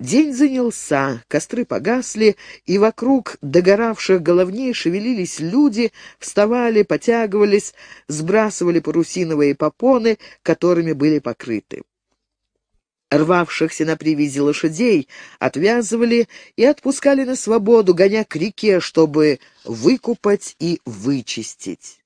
День занялся, костры погасли, и вокруг догоравших головней шевелились люди, вставали, потягивались, сбрасывали парусиновые попоны, которыми были покрыты. Рвавшихся на привязи лошадей отвязывали и отпускали на свободу, гоня к реке, чтобы выкупать и вычистить.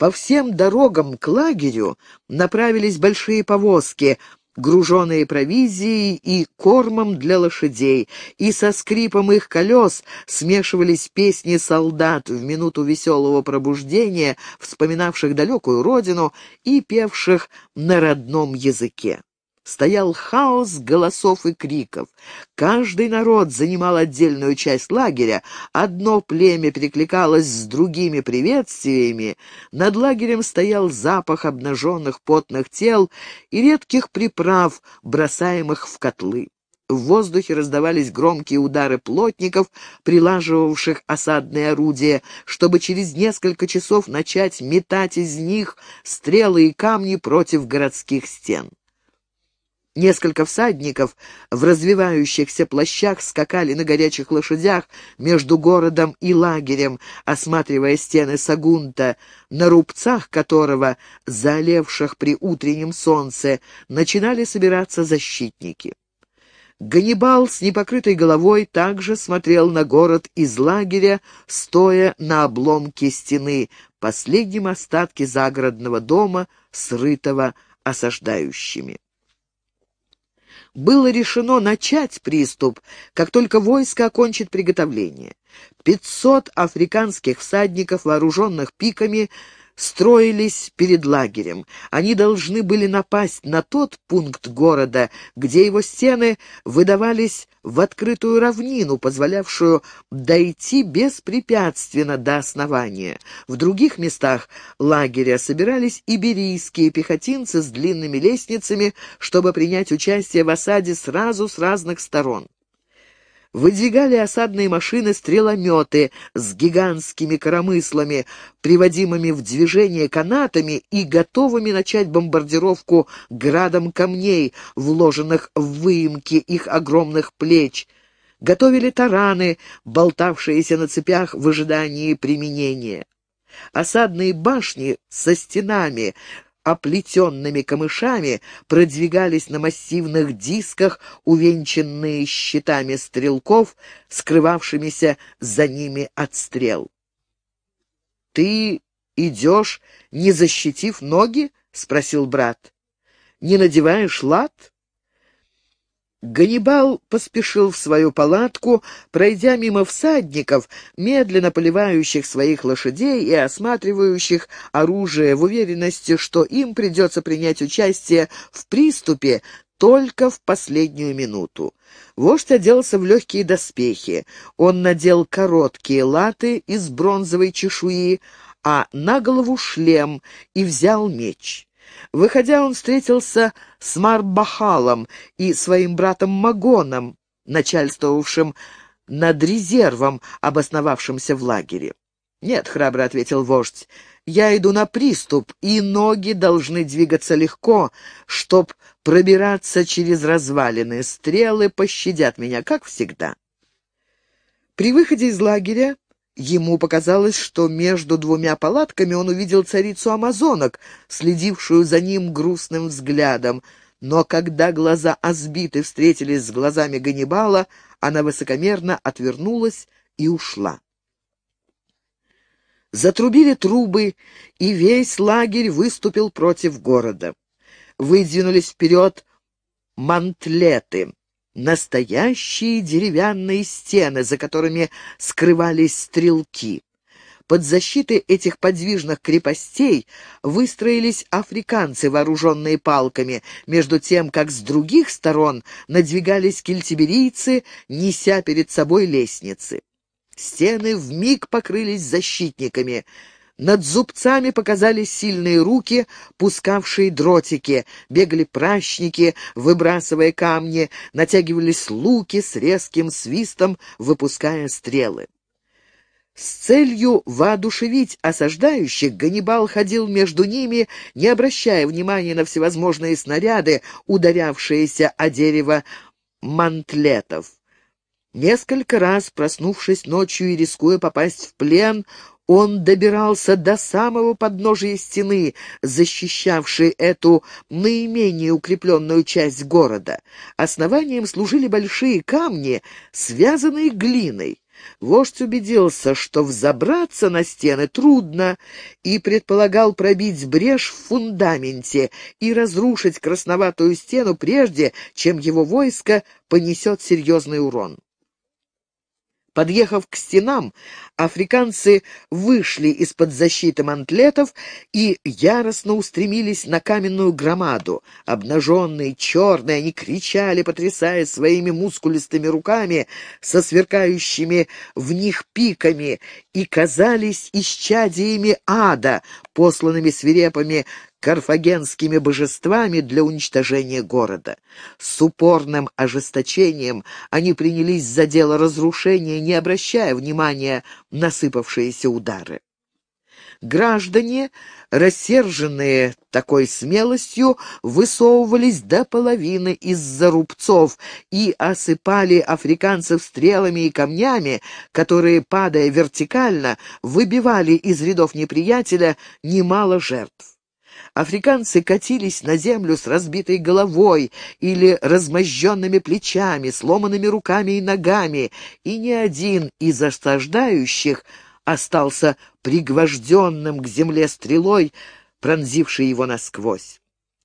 По всем дорогам к лагерю направились большие повозки, груженные провизией и кормом для лошадей, и со скрипом их колес смешивались песни солдат в минуту веселого пробуждения, вспоминавших далекую родину и певших на родном языке. Стоял хаос голосов и криков. Каждый народ занимал отдельную часть лагеря, одно племя перекликалось с другими приветствиями, над лагерем стоял запах обнаженных потных тел и редких приправ, бросаемых в котлы. В воздухе раздавались громкие удары плотников, прилаживавших осадные орудия, чтобы через несколько часов начать метать из них стрелы и камни против городских стен. Несколько всадников в развивающихся плащах скакали на горячих лошадях между городом и лагерем, осматривая стены Сагунта, на рубцах которого, заолевших при утреннем солнце, начинали собираться защитники. Ганнибал с непокрытой головой также смотрел на город из лагеря, стоя на обломке стены, последнем остатке загородного дома, срытого осаждающими было решено начать приступ, как только войско окончит приготовление. Пятьсот африканских всадников, вооруженных пиками, строились перед лагерем. Они должны были напасть на тот пункт города, где его стены выдавались в открытую равнину, позволявшую дойти беспрепятственно до основания. В других местах лагеря собирались иберийские пехотинцы с длинными лестницами, чтобы принять участие в осаде сразу с разных сторон выдвигали осадные машины-стрелометы с гигантскими коромыслами, приводимыми в движение канатами и готовыми начать бомбардировку градом камней, вложенных в выемки их огромных плеч. Готовили тараны, болтавшиеся на цепях в ожидании применения. Осадные башни со стенами — оплетенными камышами продвигались на массивных дисках, увенчанные щитами стрелков, скрывавшимися за ними от стрел. «Ты идешь, не защитив ноги?» — спросил брат. «Не надеваешь лад?» Ганнибал поспешил в свою палатку, пройдя мимо всадников, медленно поливающих своих лошадей и осматривающих оружие в уверенности, что им придется принять участие в приступе только в последнюю минуту. Вождь оделся в легкие доспехи. Он надел короткие латы из бронзовой чешуи, а на голову шлем и взял меч. Выходя, он встретился с Марбахалом и своим братом Магоном, начальствовавшим над резервом, обосновавшимся в лагере. «Нет», — храбро ответил вождь, — «я иду на приступ, и ноги должны двигаться легко, чтоб пробираться через развалины. Стрелы пощадят меня, как всегда». При выходе из лагеря Ему показалось, что между двумя палатками он увидел царицу амазонок, следившую за ним грустным взглядом. Но когда глаза Азбиты встретились с глазами Ганнибала, она высокомерно отвернулась и ушла. Затрубили трубы, и весь лагерь выступил против города. Выдвинулись вперед мантлеты. Настоящие деревянные стены, за которыми скрывались стрелки. Под защитой этих подвижных крепостей выстроились африканцы, вооруженные палками, между тем, как с других сторон надвигались кельтиберийцы, неся перед собой лестницы. Стены вмиг покрылись защитниками — над зубцами показались сильные руки, пускавшие дротики, бегали пращники, выбрасывая камни, натягивались луки с резким свистом, выпуская стрелы. С целью воодушевить осаждающих Ганнибал ходил между ними, не обращая внимания на всевозможные снаряды, ударявшиеся о дерево мантлетов. Несколько раз, проснувшись ночью и рискуя попасть в плен, он добирался до самого подножия стены, защищавшей эту наименее укрепленную часть города. Основанием служили большие камни, связанные глиной. Вождь убедился, что взобраться на стены трудно, и предполагал пробить брешь в фундаменте и разрушить красноватую стену прежде, чем его войско понесет серьезный урон. Подъехав к стенам, африканцы вышли из-под защиты мантлетов и яростно устремились на каменную громаду. Обнаженные, черные, они кричали, потрясая своими мускулистыми руками со сверкающими в них пиками, и казались исчадиями ада, посланными свирепыми карфагенскими божествами для уничтожения города. С упорным ожесточением они принялись за дело разрушения, не обращая внимания на сыпавшиеся удары. Граждане, рассерженные такой смелостью, высовывались до половины из-за рубцов и осыпали африканцев стрелами и камнями, которые, падая вертикально, выбивали из рядов неприятеля немало жертв. Африканцы катились на землю с разбитой головой или размозженными плечами, сломанными руками и ногами, и ни один из осаждающих остался пригвожденным к земле стрелой, пронзившей его насквозь.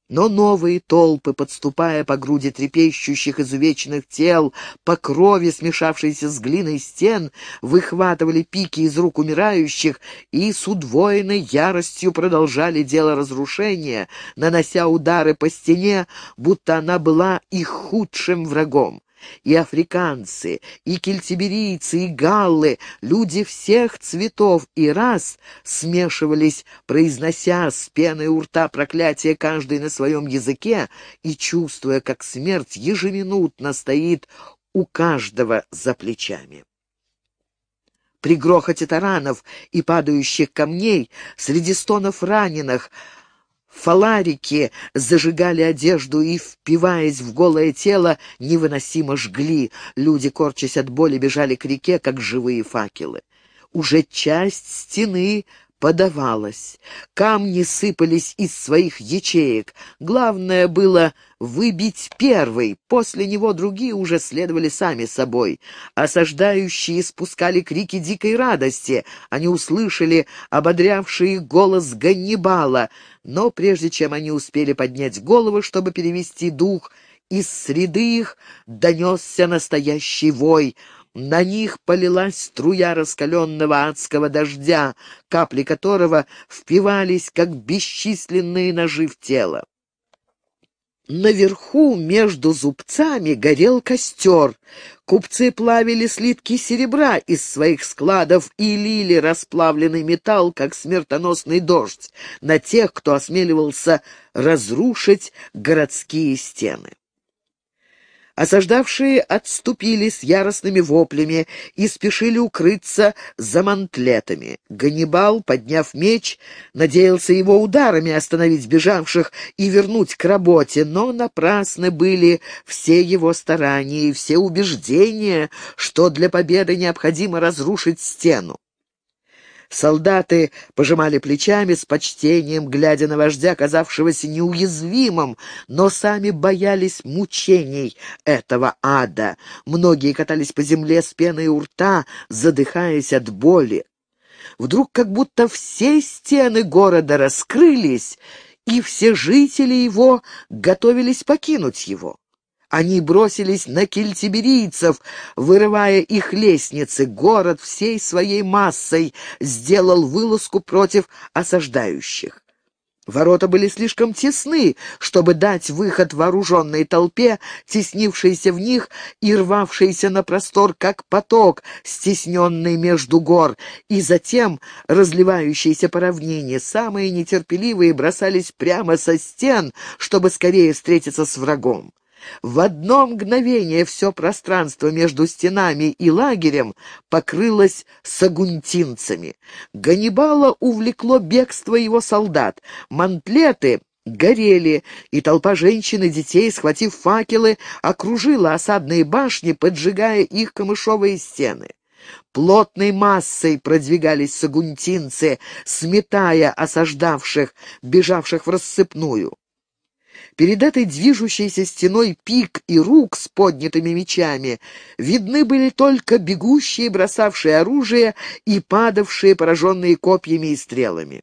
Но новые толпы, подступая по груди трепещущих изувеченных тел, по крови, смешавшейся с глиной стен, выхватывали пики из рук умирающих и с удвоенной яростью продолжали дело разрушения, нанося удары по стене, будто она была их худшим врагом и африканцы, и кельтиберийцы, и галлы, люди всех цветов и рас смешивались, произнося с пеной у рта проклятие каждый на своем языке и чувствуя, как смерть ежеминутно стоит у каждого за плечами. При грохоте таранов и падающих камней, среди стонов раненых, Фаларики зажигали одежду и, впиваясь в голое тело, невыносимо жгли. Люди, корчась от боли, бежали к реке, как живые факелы. Уже часть стены подавалась. Камни сыпались из своих ячеек. Главное было выбить первый, после него другие уже следовали сами собой. Осаждающие спускали крики дикой радости. Они услышали ободрявший голос Ганнибала, но прежде чем они успели поднять головы, чтобы перевести дух, из среды их донесся настоящий вой — на них полилась струя раскаленного адского дождя, капли которого впивались, как бесчисленные ножи в тело. Наверху, между зубцами, горел костер. Купцы плавили слитки серебра из своих складов и лили расплавленный металл, как смертоносный дождь, на тех, кто осмеливался разрушить городские стены. Осаждавшие отступили с яростными воплями и спешили укрыться за мантлетами. Ганнибал, подняв меч, надеялся его ударами остановить бежавших и вернуть к работе, но напрасны были все его старания и все убеждения, что для победы необходимо разрушить стену. Солдаты пожимали плечами с почтением, глядя на вождя, казавшегося неуязвимым, но сами боялись мучений этого ада. Многие катались по земле с пеной у рта, задыхаясь от боли. Вдруг как будто все стены города раскрылись, и все жители его готовились покинуть его. Они бросились на кельтиберийцев, вырывая их лестницы. Город всей своей массой сделал вылазку против осаждающих. Ворота были слишком тесны, чтобы дать выход вооруженной толпе, теснившейся в них и рвавшейся на простор, как поток, стесненный между гор, и затем разливающейся по равнине. Самые нетерпеливые бросались прямо со стен, чтобы скорее встретиться с врагом. В одно мгновение все пространство между стенами и лагерем покрылось сагунтинцами. Ганнибала увлекло бегство его солдат. Мантлеты горели, и толпа женщин и детей, схватив факелы, окружила осадные башни, поджигая их камышовые стены. Плотной массой продвигались сагунтинцы, сметая осаждавших, бежавших в рассыпную. Перед этой движущейся стеной пик и рук с поднятыми мечами видны были только бегущие, бросавшие оружие и падавшие, пораженные копьями и стрелами.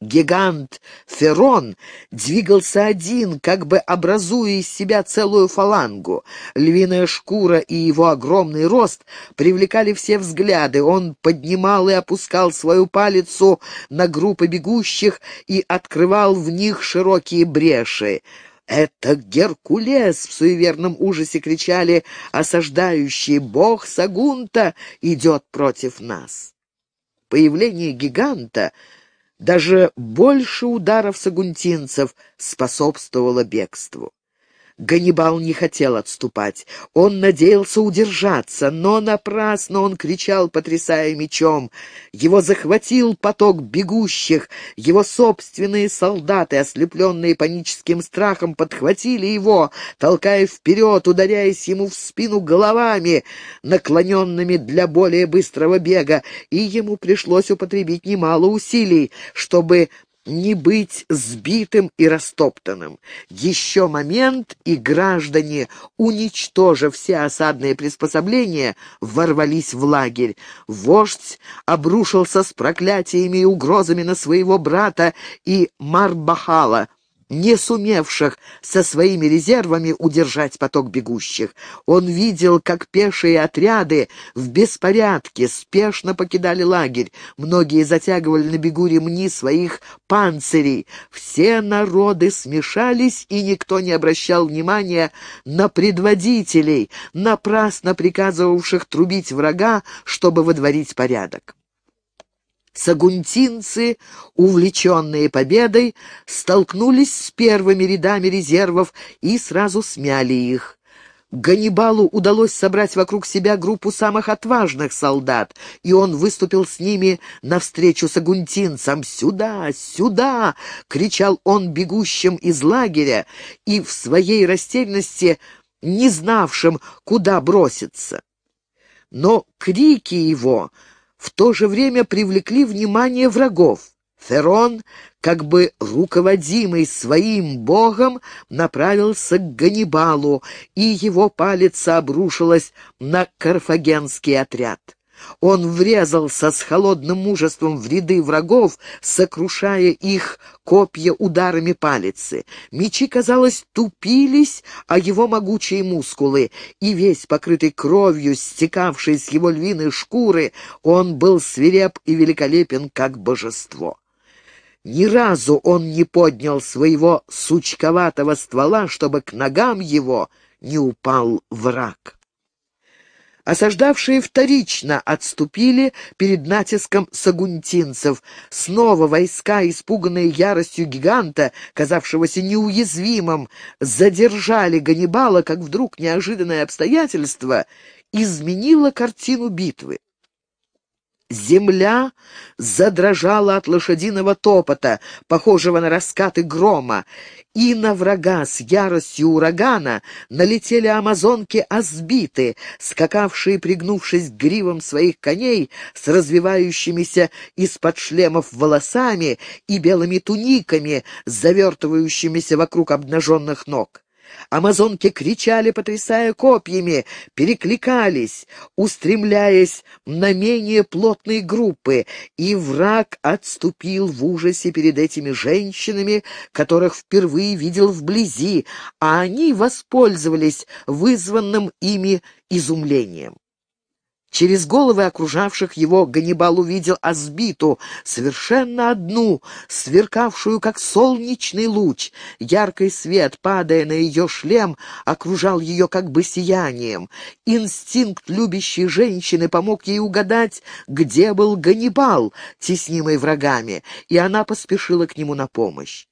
Гигант Ферон двигался один, как бы образуя из себя целую фалангу. Львиная шкура и его огромный рост привлекали все взгляды. Он поднимал и опускал свою палицу на группы бегущих и открывал в них широкие бреши. «Это Геркулес!» — в суеверном ужасе кричали осаждающие. «Бог Сагунта идет против нас!» Появление гиганта — даже больше ударов сагунтинцев способствовало бегству. Ганнибал не хотел отступать. Он надеялся удержаться, но напрасно он кричал, потрясая мечом. Его захватил поток бегущих. Его собственные солдаты, ослепленные паническим страхом, подхватили его, толкая вперед, ударяясь ему в спину головами, наклоненными для более быстрого бега, и ему пришлось употребить немало усилий, чтобы не быть сбитым и растоптанным. Еще момент, и граждане, уничтожив все осадные приспособления, ворвались в лагерь. Вождь обрушился с проклятиями и угрозами на своего брата и Марбахала, не сумевших со своими резервами удержать поток бегущих. Он видел, как пешие отряды в беспорядке спешно покидали лагерь. Многие затягивали на бегу ремни своих панцирей. Все народы смешались, и никто не обращал внимания на предводителей, напрасно приказывавших трубить врага, чтобы водворить порядок. Сагунтинцы, увлеченные победой, столкнулись с первыми рядами резервов и сразу смяли их. Ганнибалу удалось собрать вокруг себя группу самых отважных солдат, и он выступил с ними навстречу сагунтинцам. «Сюда! Сюда!» — кричал он бегущим из лагеря и в своей растерянности не знавшим, куда броситься. Но крики его в то же время привлекли внимание врагов. Ферон, как бы руководимый своим богом, направился к Ганнибалу, и его палец обрушилась на карфагенский отряд. Он врезался с холодным мужеством в ряды врагов, сокрушая их копья ударами палицы. Мечи, казалось, тупились, а его могучие мускулы, и весь покрытый кровью, стекавший с его львиной шкуры, он был свиреп и великолепен, как божество. Ни разу он не поднял своего сучковатого ствола, чтобы к ногам его не упал враг. Осаждавшие вторично отступили перед натиском сагунтинцев. Снова войска, испуганные яростью гиганта, казавшегося неуязвимым, задержали Ганнибала, как вдруг неожиданное обстоятельство изменило картину битвы. Земля задрожала от лошадиного топота, похожего на раскаты грома, и на врага с яростью урагана налетели амазонки-азбиты, скакавшие, пригнувшись к гривам своих коней, с развивающимися из-под шлемов волосами и белыми туниками, завертывающимися вокруг обнаженных ног. Амазонки кричали, потрясая копьями, перекликались, устремляясь на менее плотные группы, и враг отступил в ужасе перед этими женщинами, которых впервые видел вблизи, а они воспользовались вызванным ими изумлением. Через головы окружавших его Ганнибал увидел Азбиту, совершенно одну, сверкавшую, как солнечный луч. Яркий свет, падая на ее шлем, окружал ее как бы сиянием. Инстинкт любящей женщины помог ей угадать, где был Ганнибал, теснимый врагами, и она поспешила к нему на помощь.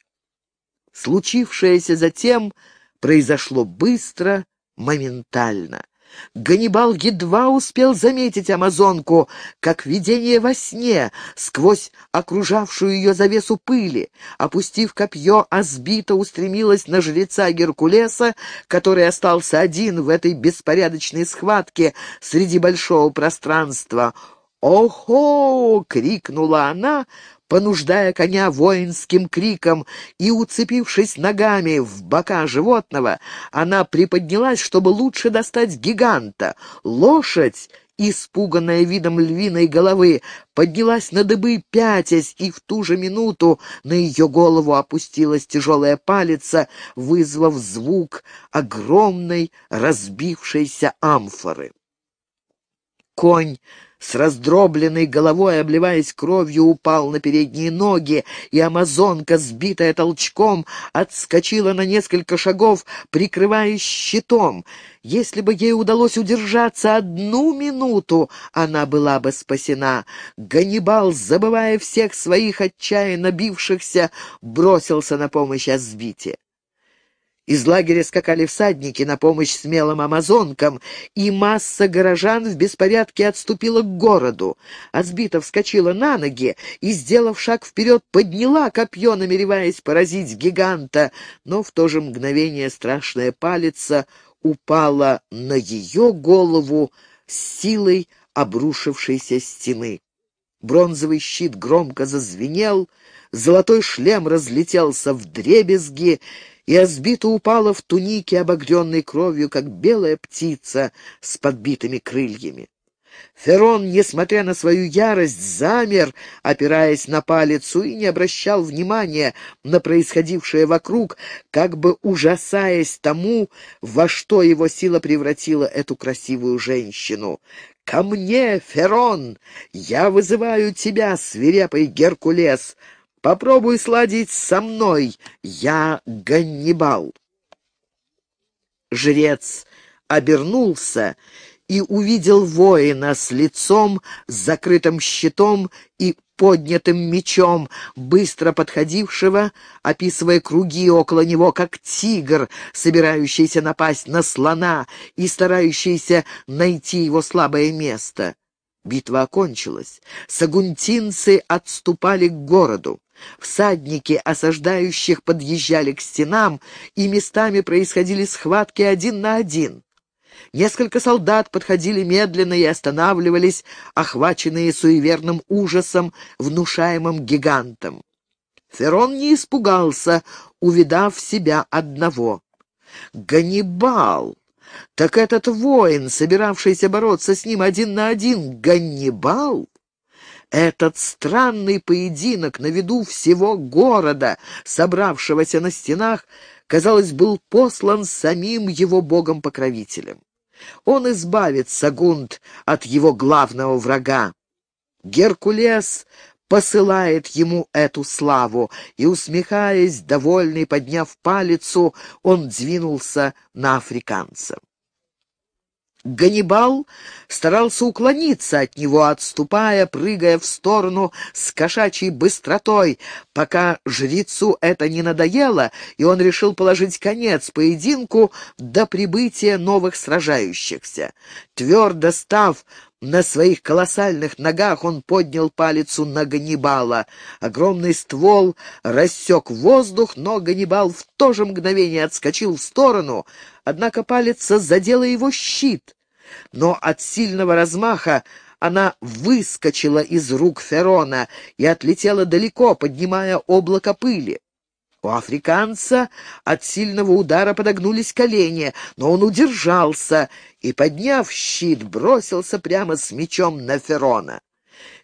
Случившееся затем произошло быстро, моментально — Ганнибал едва успел заметить амазонку, как видение во сне, сквозь окружавшую ее завесу пыли. Опустив копье, Азбита устремилась на жреца Геркулеса, который остался один в этой беспорядочной схватке среди большого пространства. «Охо!» — крикнула она, понуждая коня воинским криком, и, уцепившись ногами в бока животного, она приподнялась, чтобы лучше достать гиганта. Лошадь, испуганная видом львиной головы, поднялась на дыбы, пятясь, и в ту же минуту на ее голову опустилась тяжелая палица, вызвав звук огромной разбившейся амфоры. Конь с раздробленной головой, обливаясь кровью, упал на передние ноги, и амазонка, сбитая толчком, отскочила на несколько шагов, прикрываясь щитом. Если бы ей удалось удержаться одну минуту, она была бы спасена. Ганнибал, забывая всех своих отчаянно бившихся, бросился на помощь Азбите. Из лагеря скакали всадники на помощь смелым амазонкам, и масса горожан в беспорядке отступила к городу. Азбита вскочила на ноги и, сделав шаг вперед, подняла копье, намереваясь поразить гиганта, но в то же мгновение страшная палица упала на ее голову с силой обрушившейся стены. Бронзовый щит громко зазвенел, золотой шлем разлетелся в дребезги, и Азбита упала в тунике, обогренной кровью, как белая птица с подбитыми крыльями. Ферон, несмотря на свою ярость, замер, опираясь на палицу, и не обращал внимания на происходившее вокруг, как бы ужасаясь тому, во что его сила превратила эту красивую женщину. «Ко мне, Ферон! Я вызываю тебя, свирепый Геркулес! Попробуй сладить со мной, я Ганнибал. Жрец обернулся и увидел воина с лицом, с закрытым щитом и поднятым мечом, быстро подходившего, описывая круги около него, как тигр, собирающийся напасть на слона и старающийся найти его слабое место. Битва окончилась. Сагунтинцы отступали к городу. Всадники осаждающих подъезжали к стенам, и местами происходили схватки один на один. Несколько солдат подходили медленно и останавливались, охваченные суеверным ужасом, внушаемым гигантом. Ферон не испугался, увидав себя одного. «Ганнибал!» Так этот воин, собиравшийся бороться с ним один на один, Ганнибал? Этот странный поединок на виду всего города, собравшегося на стенах, казалось, был послан самим его богом-покровителем. Он избавит Сагунд от его главного врага. Геркулес посылает ему эту славу, и, усмехаясь, довольный, подняв палицу, он двинулся на африканца. Ганнибал старался уклониться от него, отступая, прыгая в сторону с кошачьей быстротой, пока жрецу это не надоело, и он решил положить конец поединку до прибытия новых сражающихся. Твердо став на своих колоссальных ногах он поднял палицу на Ганнибала. Огромный ствол рассек воздух, но Ганнибал в то же мгновение отскочил в сторону, однако палица задела его щит но от сильного размаха она выскочила из рук Ферона и отлетела далеко, поднимая облако пыли. У африканца от сильного удара подогнулись колени, но он удержался и, подняв щит, бросился прямо с мечом на Ферона.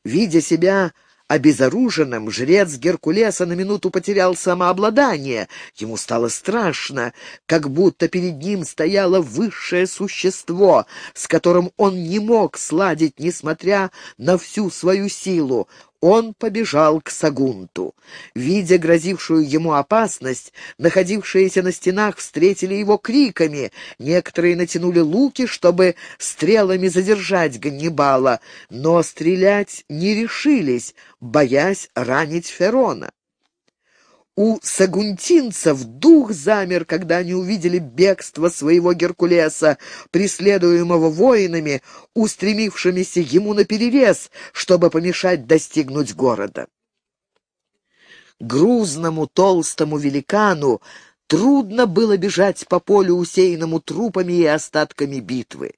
Видя себя Обезоруженным жрец Геркулеса на минуту потерял самообладание. Ему стало страшно, как будто перед ним стояло высшее существо, с которым он не мог сладить, несмотря на всю свою силу. Он побежал к Сагунту. Видя грозившую ему опасность, находившиеся на стенах встретили его криками. Некоторые натянули луки, чтобы стрелами задержать Ганнибала, но стрелять не решились, боясь ранить Ферона. У сагунтинцев дух замер, когда они увидели бегство своего Геркулеса, преследуемого воинами, устремившимися ему наперерез, чтобы помешать достигнуть города. Грузному толстому великану трудно было бежать по полю, усеянному трупами и остатками битвы.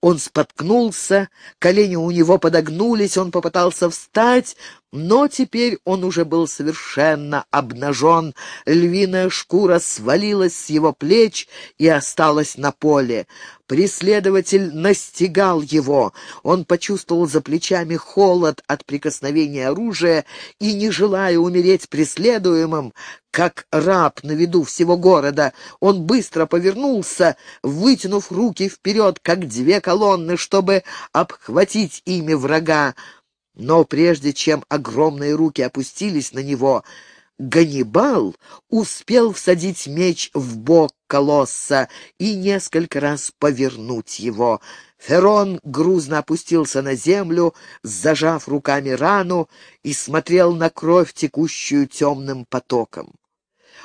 Он споткнулся, колени у него подогнулись, он попытался встать, но теперь он уже был совершенно обнажен. Львиная шкура свалилась с его плеч и осталась на поле. Преследователь настигал его. Он почувствовал за плечами холод от прикосновения оружия и, не желая умереть преследуемым, как раб на виду всего города, он быстро повернулся, вытянув руки вперед, как две колонны, чтобы обхватить ими врага. Но прежде чем огромные руки опустились на него, Ганнибал успел всадить меч в бок колосса и несколько раз повернуть его. Ферон грузно опустился на землю, зажав руками рану, и смотрел на кровь, текущую темным потоком.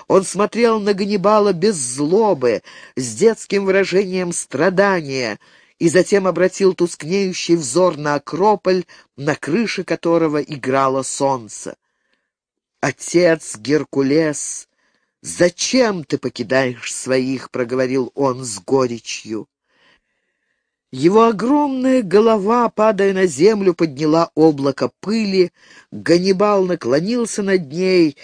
Он смотрел на Ганнибала без злобы, с детским выражением страдания, и затем обратил тускнеющий взор на Акрополь, на крыше которого играло солнце. «Отец Геркулес, зачем ты покидаешь своих?» — проговорил он с горечью. Его огромная голова, падая на землю, подняла облако пыли, Ганнибал наклонился над ней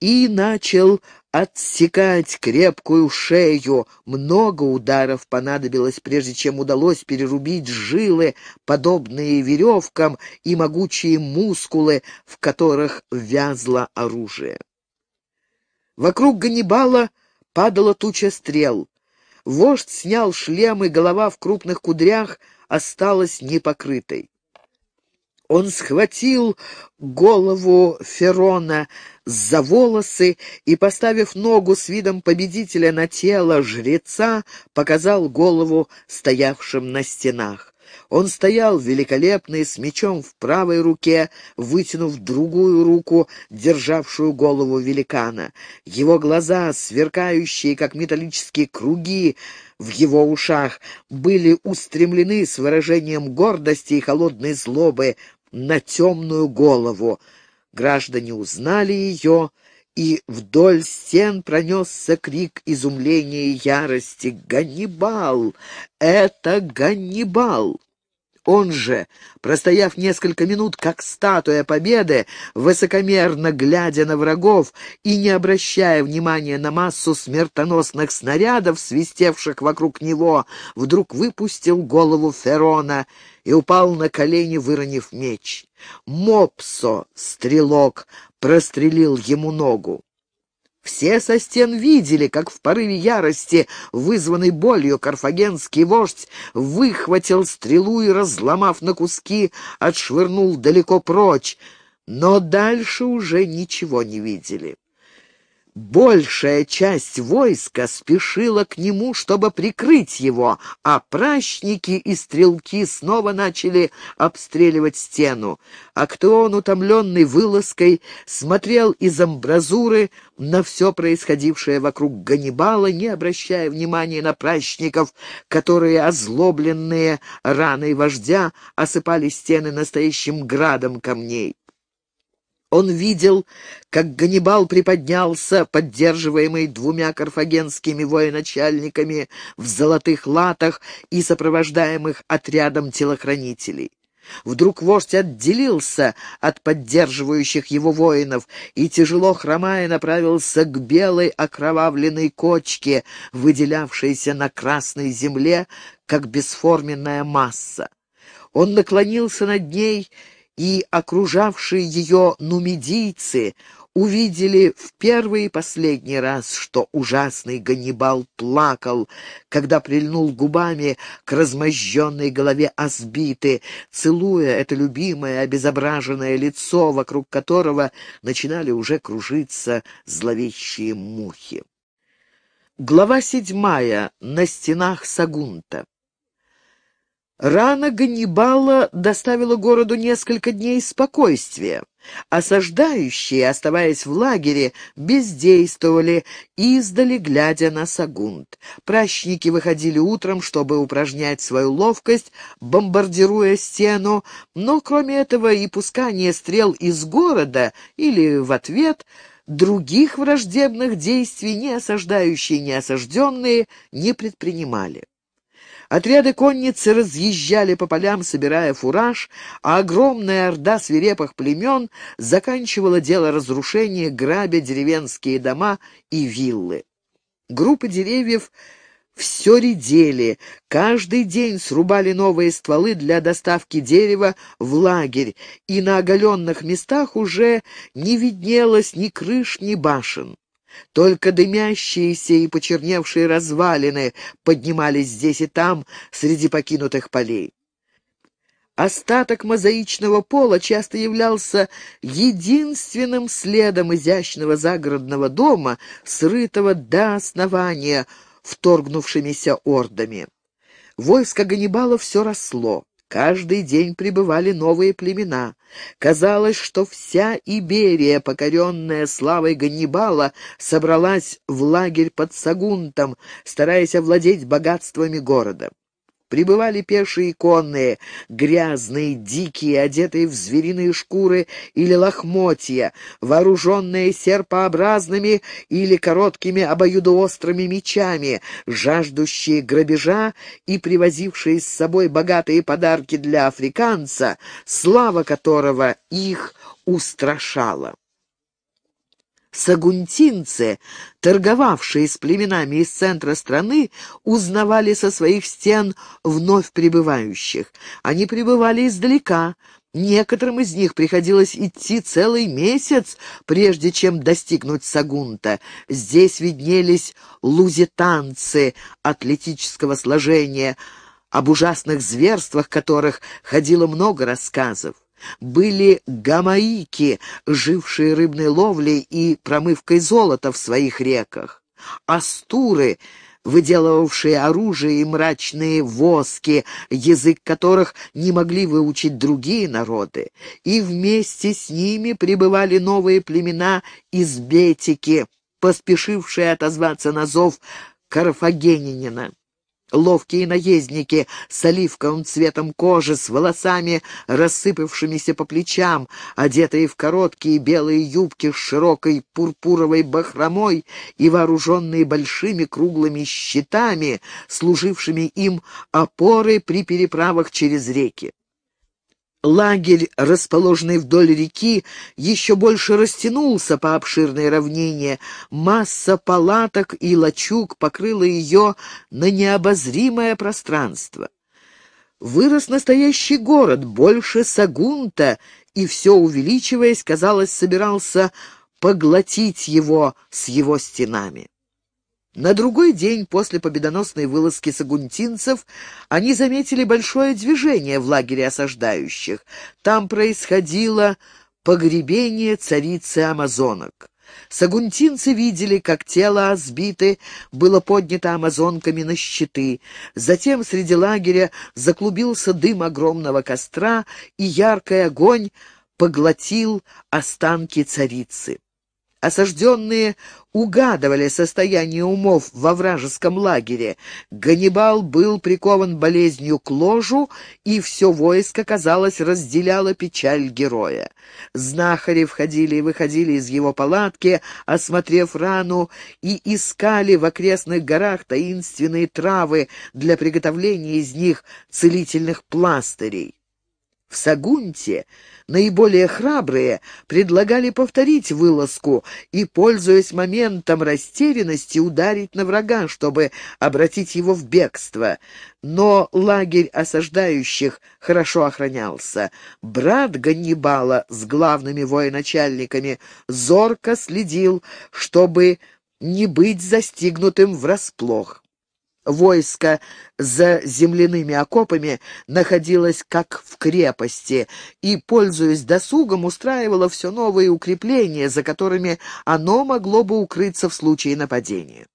и начал отсекать крепкую шею. Много ударов понадобилось, прежде чем удалось перерубить жилы, подобные веревкам, и могучие мускулы, в которых вязло оружие. Вокруг Ганнибала падала туча стрел. Вождь снял шлем, и голова в крупных кудрях осталась непокрытой. Он схватил голову Ферона за волосы и, поставив ногу с видом победителя на тело жреца, показал голову стоявшим на стенах. Он стоял великолепный, с мечом в правой руке, вытянув другую руку, державшую голову великана. Его глаза, сверкающие, как металлические круги, в его ушах были устремлены с выражением гордости и холодной злобы на темную голову. Граждане узнали ее, и вдоль стен пронесся крик изумления и ярости. «Ганнибал! Это Ганнибал!» Он же, простояв несколько минут, как статуя победы, высокомерно глядя на врагов и не обращая внимания на массу смертоносных снарядов, свистевших вокруг него, вдруг выпустил голову Ферона и упал на колени, выронив меч. Мопсо, стрелок, прострелил ему ногу. Все со стен видели, как в порыве ярости, вызванной болью, карфагенский вождь выхватил стрелу и, разломав на куски, отшвырнул далеко прочь, но дальше уже ничего не видели. Большая часть войска спешила к нему, чтобы прикрыть его, а пращники и стрелки снова начали обстреливать стену. А кто он, утомленный вылазкой, смотрел из амбразуры на все происходившее вокруг Ганнибала, не обращая внимания на пращников, которые, озлобленные раной вождя, осыпали стены настоящим градом камней. Он видел, как Ганнибал приподнялся, поддерживаемый двумя карфагенскими военачальниками в золотых латах и сопровождаемых отрядом телохранителей. Вдруг вождь отделился от поддерживающих его воинов и, тяжело хромая, направился к белой окровавленной кочке, выделявшейся на красной земле, как бесформенная масса. Он наклонился над ней и окружавшие ее нумидийцы увидели в первый и последний раз, что ужасный Ганнибал плакал, когда прильнул губами к размозженной голове Асбиты, целуя это любимое обезображенное лицо, вокруг которого начинали уже кружиться зловещие мухи. Глава седьмая. На стенах Сагунта. Рана Ганнибала доставила городу несколько дней спокойствия. Осаждающие, оставаясь в лагере, бездействовали, издали, глядя на Сагунт. Пращники выходили утром, чтобы упражнять свою ловкость, бомбардируя стену, но кроме этого и пускания стрел из города или в ответ других враждебных действий ни осаждающие, ни осажденные не предпринимали. Отряды конницы разъезжали по полям, собирая фураж, а огромная орда свирепых племен заканчивала дело разрушения, грабя деревенские дома и виллы. Группы деревьев все редели, каждый день срубали новые стволы для доставки дерева в лагерь, и на оголенных местах уже не виднелось ни крыш, ни башен. Только дымящиеся и почерневшие развалины поднимались здесь и там среди покинутых полей. Остаток мозаичного пола часто являлся единственным следом изящного загородного дома, срытого до основания вторгнувшимися ордами. Войско Ганнибала все росло. Каждый день прибывали новые племена. Казалось, что вся Иберия, покоренная славой Ганнибала, собралась в лагерь под Сагунтом, стараясь овладеть богатствами города. Прибывали пешие и конные, грязные, дикие, одетые в звериные шкуры или лохмотья, вооруженные серпообразными или короткими обоюдоострыми мечами, жаждущие грабежа и привозившие с собой богатые подарки для африканца, слава которого их устрашала. Сагунтинцы, торговавшие с племенами из центра страны, узнавали со своих стен вновь прибывающих. Они прибывали издалека. Некоторым из них приходилось идти целый месяц, прежде чем достигнуть Сагунта. Здесь виднелись лузитанцы атлетического сложения, об ужасных зверствах которых ходило много рассказов были гамаики, жившие рыбной ловлей и промывкой золота в своих реках, астуры, выделывавшие оружие и мрачные воски, язык которых не могли выучить другие народы, и вместе с ними прибывали новые племена из Бетики, поспешившие отозваться на зов Карфагенинина. Ловкие наездники с оливковым цветом кожи, с волосами, рассыпавшимися по плечам, одетые в короткие белые юбки с широкой пурпуровой бахромой и вооруженные большими круглыми щитами, служившими им опорой при переправах через реки. Лагерь, расположенный вдоль реки, еще больше растянулся по обширной равнине. Масса палаток и лачуг покрыла ее на необозримое пространство. Вырос настоящий город, больше Сагунта, и все увеличиваясь, казалось, собирался поглотить его с его стенами. На другой день после победоносной вылазки сагунтинцев они заметили большое движение в лагере осаждающих. Там происходило погребение царицы амазонок. Сагунтинцы видели, как тело Азбиты было поднято амазонками на щиты. Затем среди лагеря заклубился дым огромного костра, и яркий огонь поглотил останки царицы. Осажденные угадывали состояние умов во вражеском лагере. Ганнибал был прикован болезнью к ложу, и все войско, казалось, разделяло печаль героя. Знахари входили и выходили из его палатки, осмотрев рану, и искали в окрестных горах таинственные травы для приготовления из них целительных пластырей. В Сагунте наиболее храбрые предлагали повторить вылазку и, пользуясь моментом растерянности, ударить на врага, чтобы обратить его в бегство. Но лагерь осаждающих хорошо охранялся. Брат Ганнибала с главными военачальниками зорко следил, чтобы не быть застигнутым врасплох. Войско за земляными окопами находилось как в крепости и, пользуясь досугом, устраивало все новые укрепления, за которыми оно могло бы укрыться в случае нападения.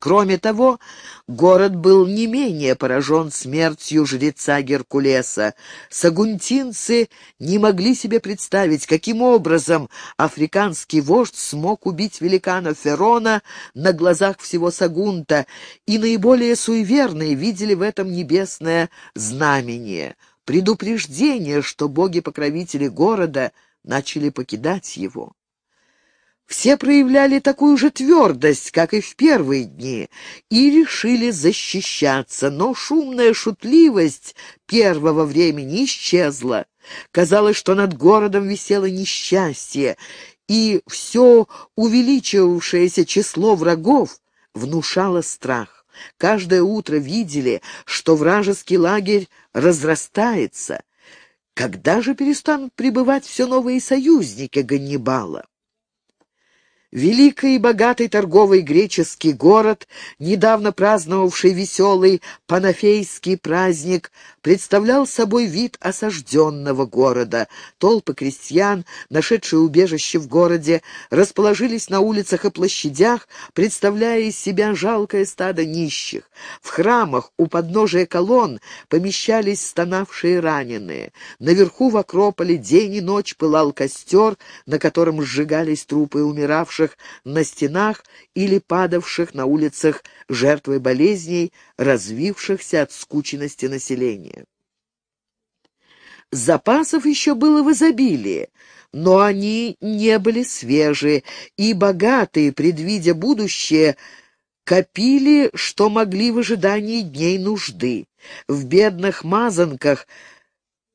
Кроме того, город был не менее поражен смертью жреца Геркулеса. Сагунтинцы не могли себе представить, каким образом африканский вождь смог убить великана Ферона на глазах всего Сагунта, и наиболее суеверные видели в этом небесное знамение, предупреждение, что боги-покровители города начали покидать его. Все проявляли такую же твердость, как и в первые дни, и решили защищаться, но шумная шутливость первого времени исчезла. Казалось, что над городом висело несчастье, и все увеличивавшееся число врагов внушало страх. Каждое утро видели, что вражеский лагерь разрастается. Когда же перестанут прибывать все новые союзники Ганнибала? Великий и богатый торговый греческий город, недавно праздновавший веселый панафейский праздник, представлял собой вид осажденного города. Толпы крестьян, нашедшие убежище в городе, расположились на улицах и площадях, представляя из себя жалкое стадо нищих. В храмах у подножия колонн помещались стонавшие раненые. Наверху в Акрополе день и ночь пылал костер, на котором сжигались трупы умиравших, лежавших на стенах или падавших на улицах жертвой болезней, развившихся от скученности населения. Запасов еще было в изобилии, но они не были свежие, и богатые, предвидя будущее, копили, что могли в ожидании дней нужды. В бедных мазанках –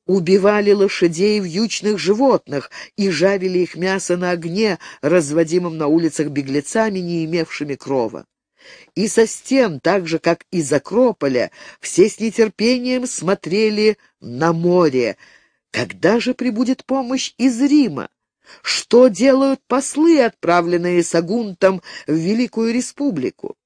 убивали лошадей и вьючных животных и жарили их мясо на огне, разводимом на улицах беглецами, не имевшими крова. И со стен, так же, как из Акрополя, все с нетерпением смотрели на море. Когда же прибудет помощь из Рима? Что делают послы, отправленные Сагунтом в Великую Республику?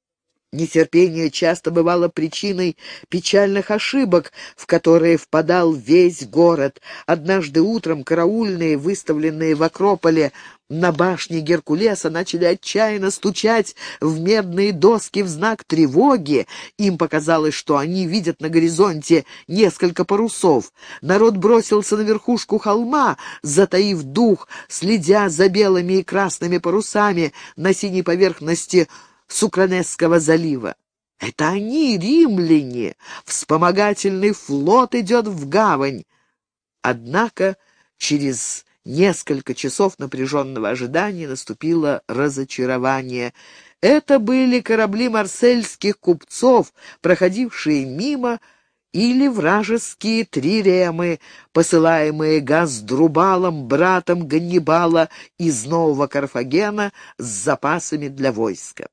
Нетерпение часто бывало причиной печальных ошибок, в которые впадал весь город. Однажды утром караульные, выставленные в Акрополе на башне Геркулеса, начали отчаянно стучать в медные доски в знак тревоги. Им показалось, что они видят на горизонте несколько парусов. Народ бросился на верхушку холма, затаив дух, следя за белыми и красными парусами на синей поверхности Сукранесского залива. Это они, римляне! Вспомогательный флот идет в гавань. Однако через несколько часов напряженного ожидания наступило разочарование. Это были корабли марсельских купцов, проходившие мимо, или вражеские триремы, посылаемые Газдрубалом, братом Ганнибала из Нового Карфагена с запасами для войска.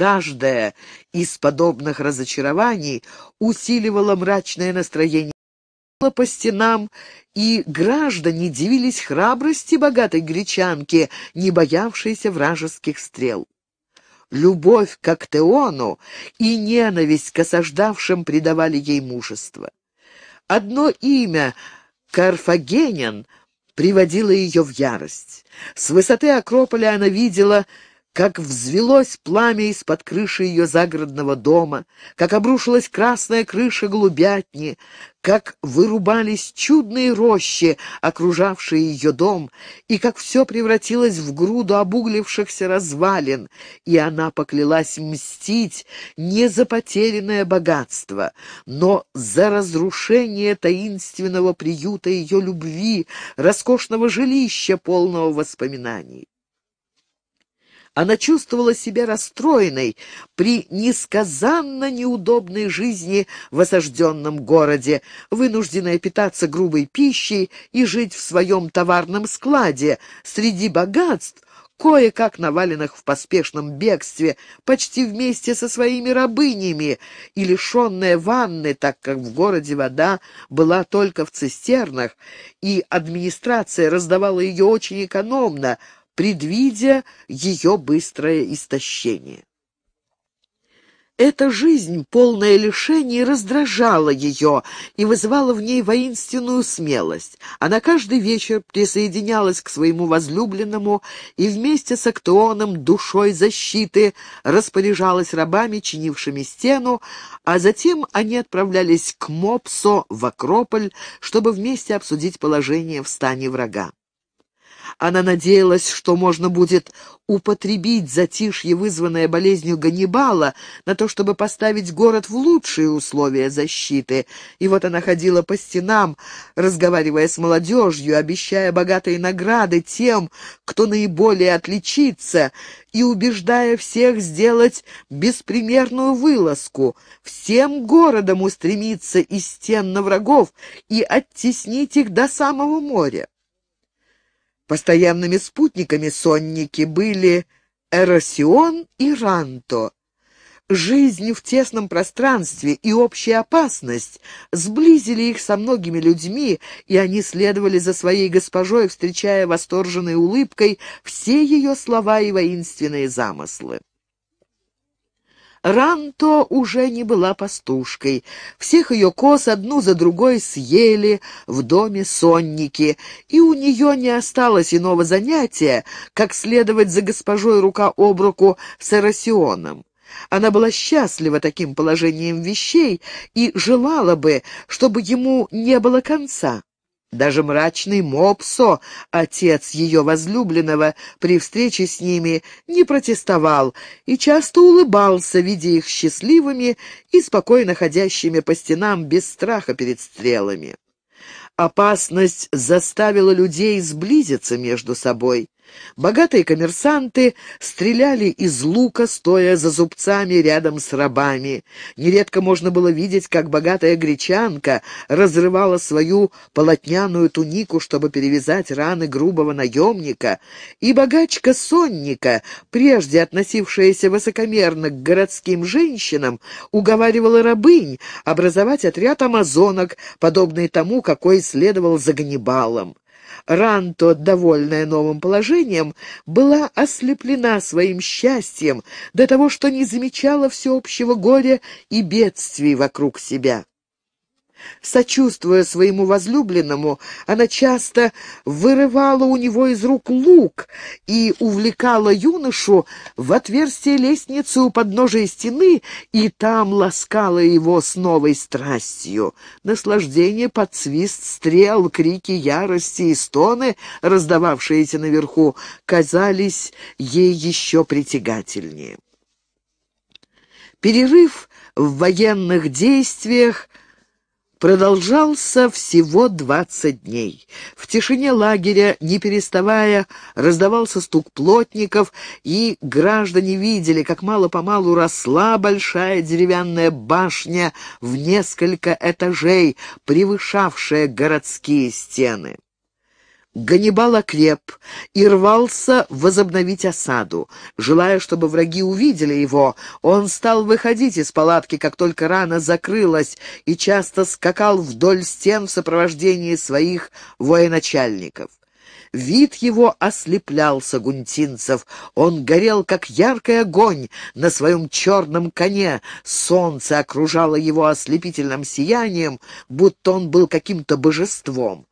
Каждое из подобных разочарований усиливало мрачное настроение по стенам, и граждане дивились храбрости богатой гречанки, не боявшейся вражеских стрел. Любовь к Актеону и ненависть к осаждавшим придавали ей мужество. Одно имя — Карфагенин — приводило ее в ярость. С высоты Акрополя она видела как взвелось пламя из-под крыши ее загородного дома, как обрушилась красная крыша голубятни, как вырубались чудные рощи, окружавшие ее дом, и как все превратилось в груду обуглившихся развалин, и она поклялась мстить не за потерянное богатство, но за разрушение таинственного приюта ее любви, роскошного жилища, полного воспоминаний. Она чувствовала себя расстроенной при несказанно неудобной жизни в осажденном городе, вынужденная питаться грубой пищей и жить в своем товарном складе. Среди богатств, кое-как наваленных в поспешном бегстве, почти вместе со своими рабынями, и лишенная ванны, так как в городе вода была только в цистернах, и администрация раздавала ее очень экономно, предвидя ее быстрое истощение. Эта жизнь, полная лишений, раздражала ее и вызывала в ней воинственную смелость. Она каждый вечер присоединялась к своему возлюбленному и вместе с Актеоном, душой защиты, распоряжалась рабами, чинившими стену, а затем они отправлялись к Мопсо в Акрополь, чтобы вместе обсудить положение в стане врага. Она надеялась, что можно будет употребить затишье, вызванное болезнью Ганнибала, на то, чтобы поставить город в лучшие условия защиты. И вот она ходила по стенам, разговаривая с молодежью, обещая богатые награды тем, кто наиболее отличится, и убеждая всех сделать беспримерную вылазку, всем городом устремиться из стен на врагов и оттеснить их до самого моря. Постоянными спутниками сонники были Эросион и Ранто. Жизнь в тесном пространстве и общая опасность сблизили их со многими людьми, и они следовали за своей госпожой, встречая восторженной улыбкой все ее слова и воинственные замыслы. Ранто уже не была пастушкой. Всех ее коз одну за другой съели в доме сонники, и у нее не осталось иного занятия, как следовать за госпожой рука об руку с Эросионом. Она была счастлива таким положением вещей и желала бы, чтобы ему не было конца. Даже мрачный Мопсо, отец ее возлюбленного, при встрече с ними не протестовал и часто улыбался, видя их счастливыми и спокойно ходящими по стенам без страха перед стрелами. Опасность заставила людей сблизиться между собой. Богатые коммерсанты стреляли из лука, стоя за зубцами рядом с рабами. Нередко можно было видеть, как богатая гречанка разрывала свою полотняную тунику, чтобы перевязать раны грубого наемника, и богачка Сонника, прежде относившаяся высокомерно к городским женщинам, уговаривала рабынь образовать отряд амазонок, подобный тому, какой следовал за Ганнибалом. Ранто, довольная новым положением, была ослеплена своим счастьем до того, что не замечала всеобщего горя и бедствий вокруг себя. Сочувствуя своему возлюбленному, она часто вырывала у него из рук лук и увлекала юношу в отверстие лестницы у подножия стены, и там ласкала его с новой страстью. Наслаждение под свист стрел, крики ярости и стоны, раздававшиеся наверху, казались ей еще притягательнее. Перерыв в военных действиях продолжался всего двадцать дней. В тишине лагеря, не переставая, раздавался стук плотников, и граждане видели, как мало-помалу росла большая деревянная башня в несколько этажей, превышавшая городские стены. Ганнибал окреп и рвался возобновить осаду. Желая, чтобы враги увидели его, он стал выходить из палатки, как только рана закрылась, и часто скакал вдоль стен в сопровождении своих военачальников. Вид его ослеплял сагунтинцев. Он горел, как яркий огонь на своем черном коне. Солнце окружало его ослепительным сиянием, будто он был каким-то божеством.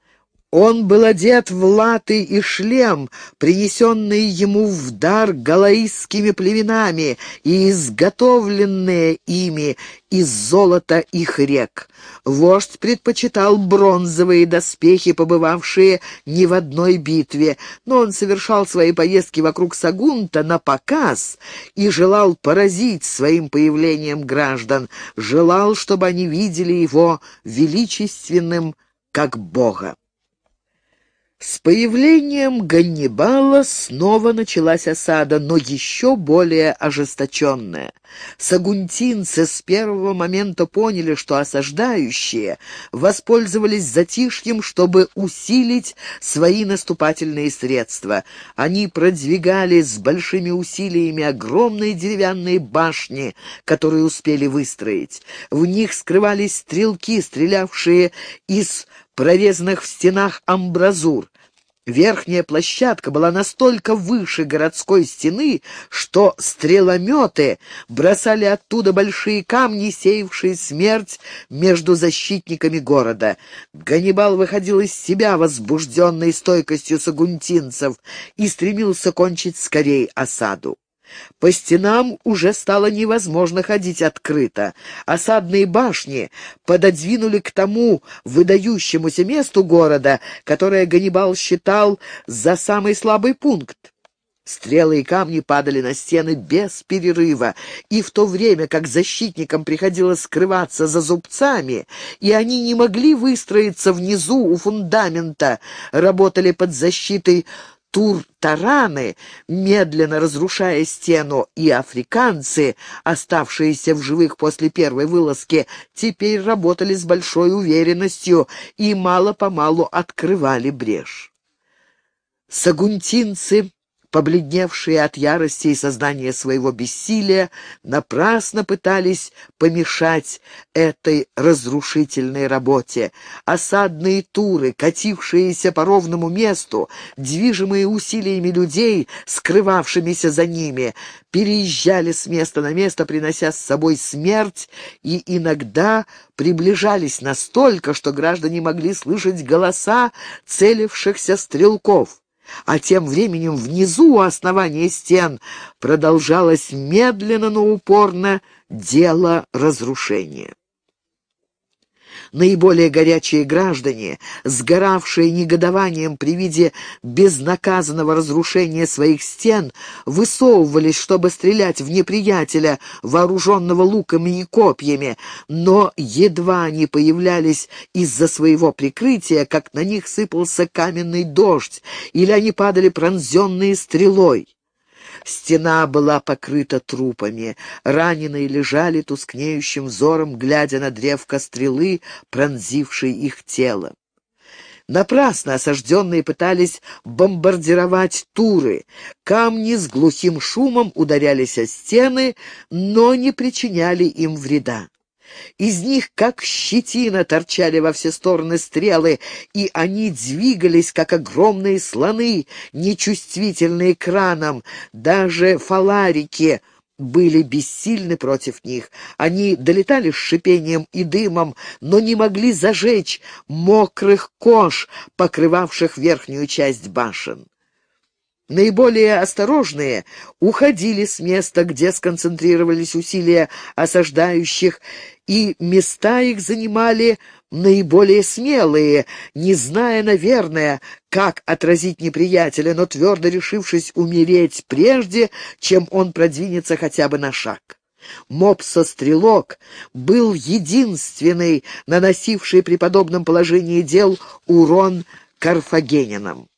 Он был одет в латы и шлем, принесенные ему в дар галаистскими племенами и изготовленные ими из золота их рек. Вождь предпочитал бронзовые доспехи, побывавшие не в одной битве, но он совершал свои поездки вокруг Сагунта на показ и желал поразить своим появлением граждан, желал, чтобы они видели его величественным, как Бога. С появлением Ганнибала снова началась осада, но еще более ожесточенная. Сагунтинцы с первого момента поняли, что осаждающие воспользовались затишьем, чтобы усилить свои наступательные средства. Они продвигали с большими усилиями огромные деревянные башни, которые успели выстроить. В них скрывались стрелки, стрелявшие из прорезанных в стенах амбразур. Верхняя площадка была настолько выше городской стены, что стрелометы бросали оттуда большие камни, сеявшие смерть между защитниками города. Ганнибал выходил из себя, возбужденной стойкостью сагунтинцев, и стремился кончить скорее осаду. По стенам уже стало невозможно ходить открыто. Осадные башни пододвинули к тому выдающемуся месту города, которое Ганнибал считал за самый слабый пункт. Стрелы и камни падали на стены без перерыва, и в то время, как защитникам приходилось скрываться за зубцами, и они не могли выстроиться внизу у фундамента, работали под защитой тур-тараны, медленно разрушая стену, и африканцы, оставшиеся в живых после первой вылазки, теперь работали с большой уверенностью и мало-помалу открывали брешь. Сагунтинцы побледневшие от ярости и сознания своего бессилия, напрасно пытались помешать этой разрушительной работе. Осадные туры, катившиеся по ровному месту, движимые усилиями людей, скрывавшимися за ними, переезжали с места на место, принося с собой смерть, и иногда приближались настолько, что граждане могли слышать голоса целившихся стрелков а тем временем внизу у основания стен продолжалось медленно, но упорно дело разрушения наиболее горячие граждане, сгоравшие негодованием при виде безнаказанного разрушения своих стен, высовывались, чтобы стрелять в неприятеля, вооруженного луками и копьями, но едва они появлялись из-за своего прикрытия, как на них сыпался каменный дождь, или они падали пронзенные стрелой. Стена была покрыта трупами. Раненые лежали тускнеющим взором, глядя на древко стрелы, пронзившей их тело. Напрасно осажденные пытались бомбардировать туры. Камни с глухим шумом ударялись о стены, но не причиняли им вреда. Из них, как щетина, торчали во все стороны стрелы, и они двигались, как огромные слоны, нечувствительные к ранам. Даже фаларики были бессильны против них. Они долетали с шипением и дымом, но не могли зажечь мокрых кож, покрывавших верхнюю часть башен. Наиболее осторожные уходили с места, где сконцентрировались усилия осаждающих, и места их занимали наиболее смелые, не зная, наверное, как отразить неприятеля, но твердо решившись умереть прежде, чем он продвинется хотя бы на шаг. Мопсо-стрелок был единственный, наносивший при подобном положении дел урон карфагенинам.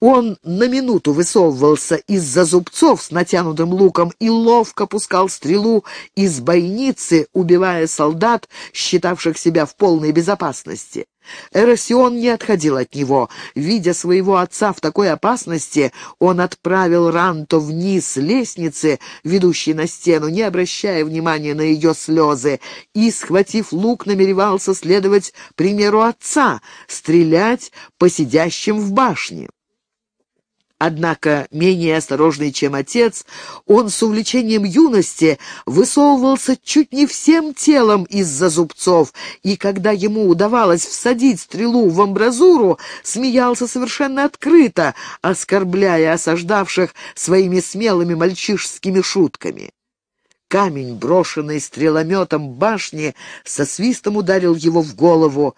Он на минуту высовывался из-за зубцов с натянутым луком и ловко пускал стрелу из бойницы, убивая солдат, считавших себя в полной безопасности. Эросион не отходил от него. Видя своего отца в такой опасности, он отправил Ранто вниз лестницы, ведущей на стену, не обращая внимания на ее слезы, и, схватив лук, намеревался следовать примеру отца, стрелять по сидящим в башне. Однако, менее осторожный, чем отец, он с увлечением юности высовывался чуть не всем телом из-за зубцов, и когда ему удавалось всадить стрелу в амбразуру, смеялся совершенно открыто, оскорбляя осаждавших своими смелыми мальчишескими шутками. Камень, брошенный стрелометом башни, со свистом ударил его в голову,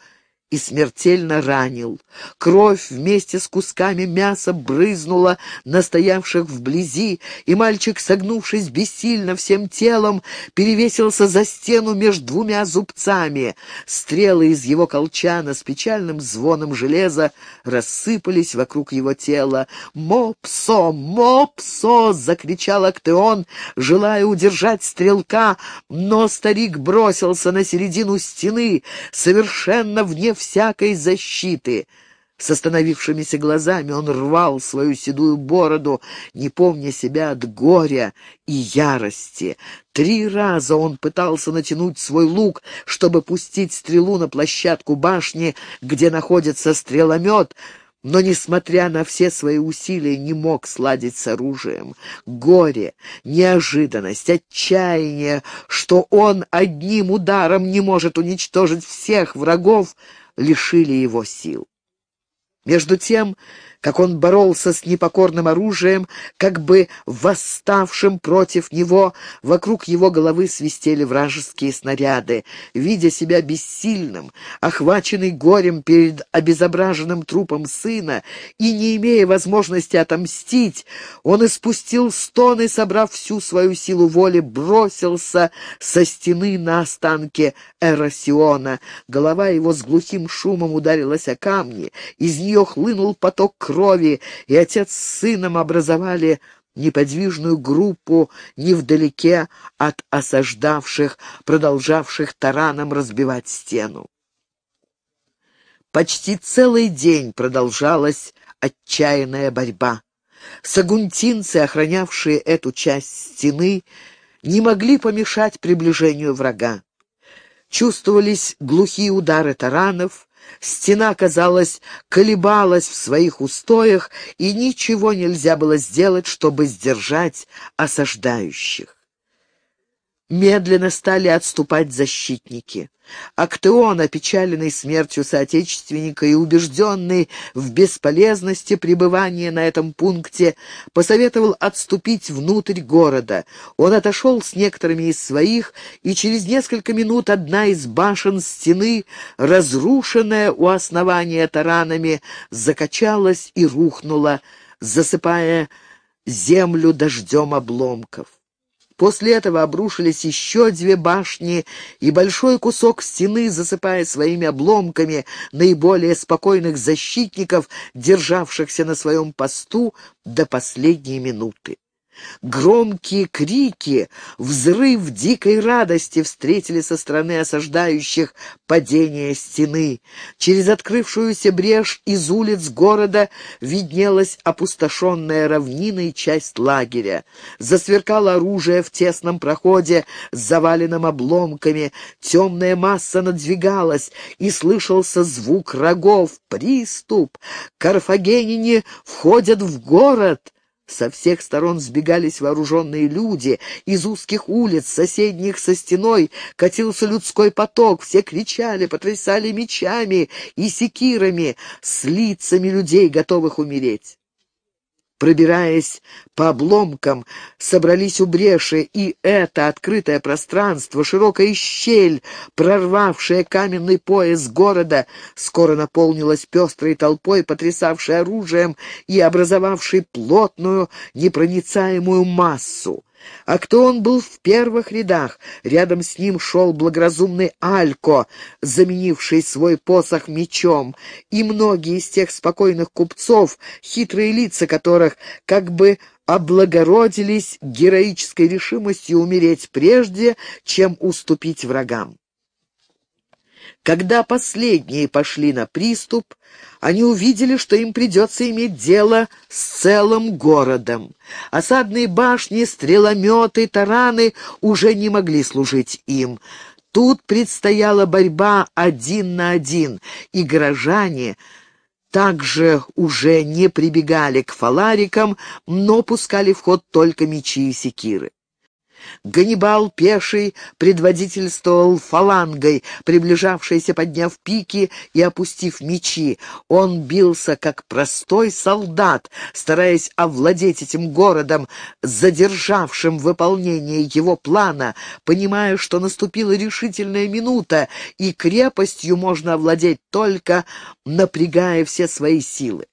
и смертельно ранил. Кровь вместе с кусками мяса брызнула на стоявших вблизи, и мальчик, согнувшись бессильно всем телом, перевесился за стену между двумя зубцами. Стрелы из его колчана с печальным звоном железа рассыпались вокруг его тела. «Мопсо! Мопсо!» — закричал Актеон, желая удержать стрелка, но старик бросился на середину стены, совершенно вне всякой защиты. С остановившимися глазами он рвал свою седую бороду, не помня себя от горя и ярости. Три раза он пытался натянуть свой лук, чтобы пустить стрелу на площадку башни, где находится стреломет, но, несмотря на все свои усилия, не мог сладить с оружием. Горе, неожиданность, отчаяние, что он одним ударом не может уничтожить всех врагов, лишили его сил. Между тем, как он боролся с непокорным оружием, как бы восставшим против него, вокруг его головы свистели вражеские снаряды. Видя себя бессильным, охваченный горем перед обезображенным трупом сына и не имея возможности отомстить, он испустил стон и, собрав всю свою силу воли, бросился со стены на останки Эросиона. Голова его с глухим шумом ударилась о камни, из нее хлынул поток крови, и отец с сыном образовали неподвижную группу невдалеке от осаждавших, продолжавших тараном разбивать стену. Почти целый день продолжалась отчаянная борьба. Сагунтинцы, охранявшие эту часть стены, не могли помешать приближению врага. Чувствовались глухие удары таранов, Стена, казалось, колебалась в своих устоях, и ничего нельзя было сделать, чтобы сдержать осаждающих. Медленно стали отступать защитники. Актеон, опечаленный смертью соотечественника и убежденный в бесполезности пребывания на этом пункте, посоветовал отступить внутрь города. Он отошел с некоторыми из своих, и через несколько минут одна из башен стены, разрушенная у основания таранами, закачалась и рухнула, засыпая землю дождем обломков. После этого обрушились еще две башни, и большой кусок стены, засыпая своими обломками наиболее спокойных защитников, державшихся на своем посту до последней минуты. Громкие крики, взрыв дикой радости встретили со стороны осаждающих падение стены. Через открывшуюся брешь из улиц города виднелась опустошенная равнина и часть лагеря. Засверкало оружие в тесном проходе с заваленным обломками. Темная масса надвигалась, и слышался звук рогов. «Приступ! Карфагенине входят в город!» Со всех сторон сбегались вооруженные люди, из узких улиц, соседних со стеной, катился людской поток, все кричали, потрясали мечами и секирами. С лицами людей, готовых умереть пробираясь по обломкам, собрались у бреши, и это открытое пространство, широкая щель, прорвавшая каменный пояс города, скоро наполнилась пестрой толпой, потрясавшей оружием и образовавшей плотную, непроницаемую массу. А кто он был в первых рядах? Рядом с ним шел благоразумный Алько, заменивший свой посох мечом, и многие из тех спокойных купцов, хитрые лица которых как бы облагородились героической решимостью умереть прежде, чем уступить врагам. Когда последние пошли на приступ, они увидели, что им придется иметь дело с целым городом. Осадные башни, стрелометы, тараны уже не могли служить им. Тут предстояла борьба один на один, и горожане также уже не прибегали к фаларикам, но пускали в ход только мечи и секиры. Ганнибал пеший предводительствовал фалангой, приближавшейся, подняв пики и опустив мечи. Он бился, как простой солдат, стараясь овладеть этим городом, задержавшим выполнение его плана, понимая, что наступила решительная минута, и крепостью можно овладеть только напрягая все свои силы.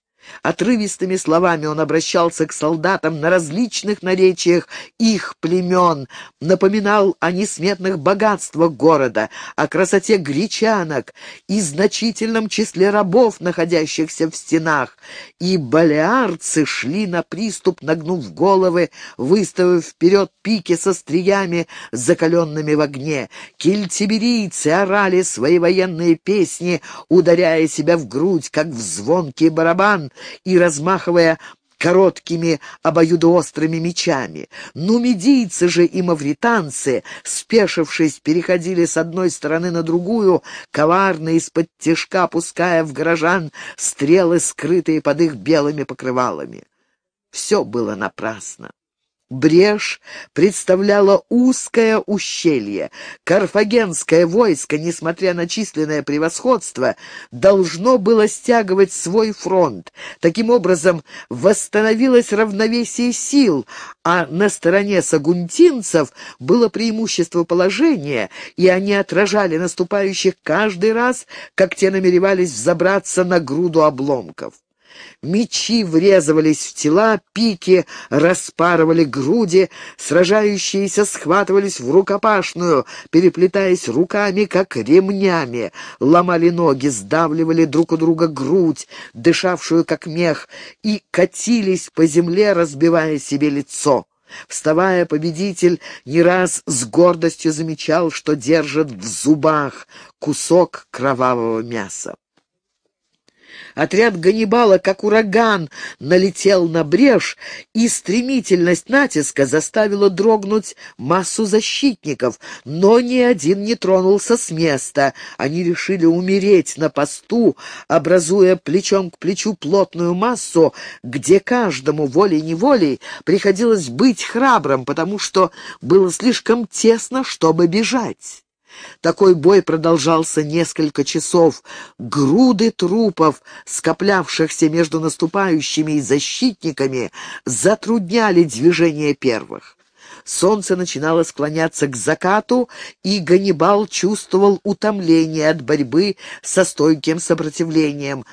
Отрывистыми словами он обращался к солдатам на различных наречиях их племен, напоминал о несметных богатствах города, о красоте гречанок и значительном числе рабов, находящихся в стенах. И балеарцы шли на приступ, нагнув головы, выставив вперед пики со стриями, закаленными в огне. Кельтиберийцы орали свои военные песни, ударяя себя в грудь, как в звонкий барабан, и размахивая короткими обоюдоострыми мечами. Нумидийцы же и мавританцы, спешившись, переходили с одной стороны на другую, коварно из-под тяжка пуская в горожан стрелы, скрытые под их белыми покрывалами. Все было напрасно. Брешь представляла узкое ущелье. Карфагенское войско, несмотря на численное превосходство, должно было стягивать свой фронт. Таким образом, восстановилось равновесие сил, а на стороне сагунтинцев было преимущество положения, и они отражали наступающих каждый раз, как те намеревались взобраться на груду обломков. Мечи врезывались в тела, пики распарывали груди, сражающиеся схватывались в рукопашную, переплетаясь руками, как ремнями, ломали ноги, сдавливали друг у друга грудь, дышавшую как мех, и катились по земле, разбивая себе лицо. Вставая, победитель не раз с гордостью замечал, что держит в зубах кусок кровавого мяса. Отряд Ганнибала, как ураган, налетел на брешь, и стремительность натиска заставила дрогнуть массу защитников, но ни один не тронулся с места. Они решили умереть на посту, образуя плечом к плечу плотную массу, где каждому волей-неволей приходилось быть храбрым, потому что было слишком тесно, чтобы бежать. Такой бой продолжался несколько часов. Груды трупов, скоплявшихся между наступающими и защитниками, затрудняли движение первых. Солнце начинало склоняться к закату, и Ганнибал чувствовал утомление от борьбы со стойким сопротивлением,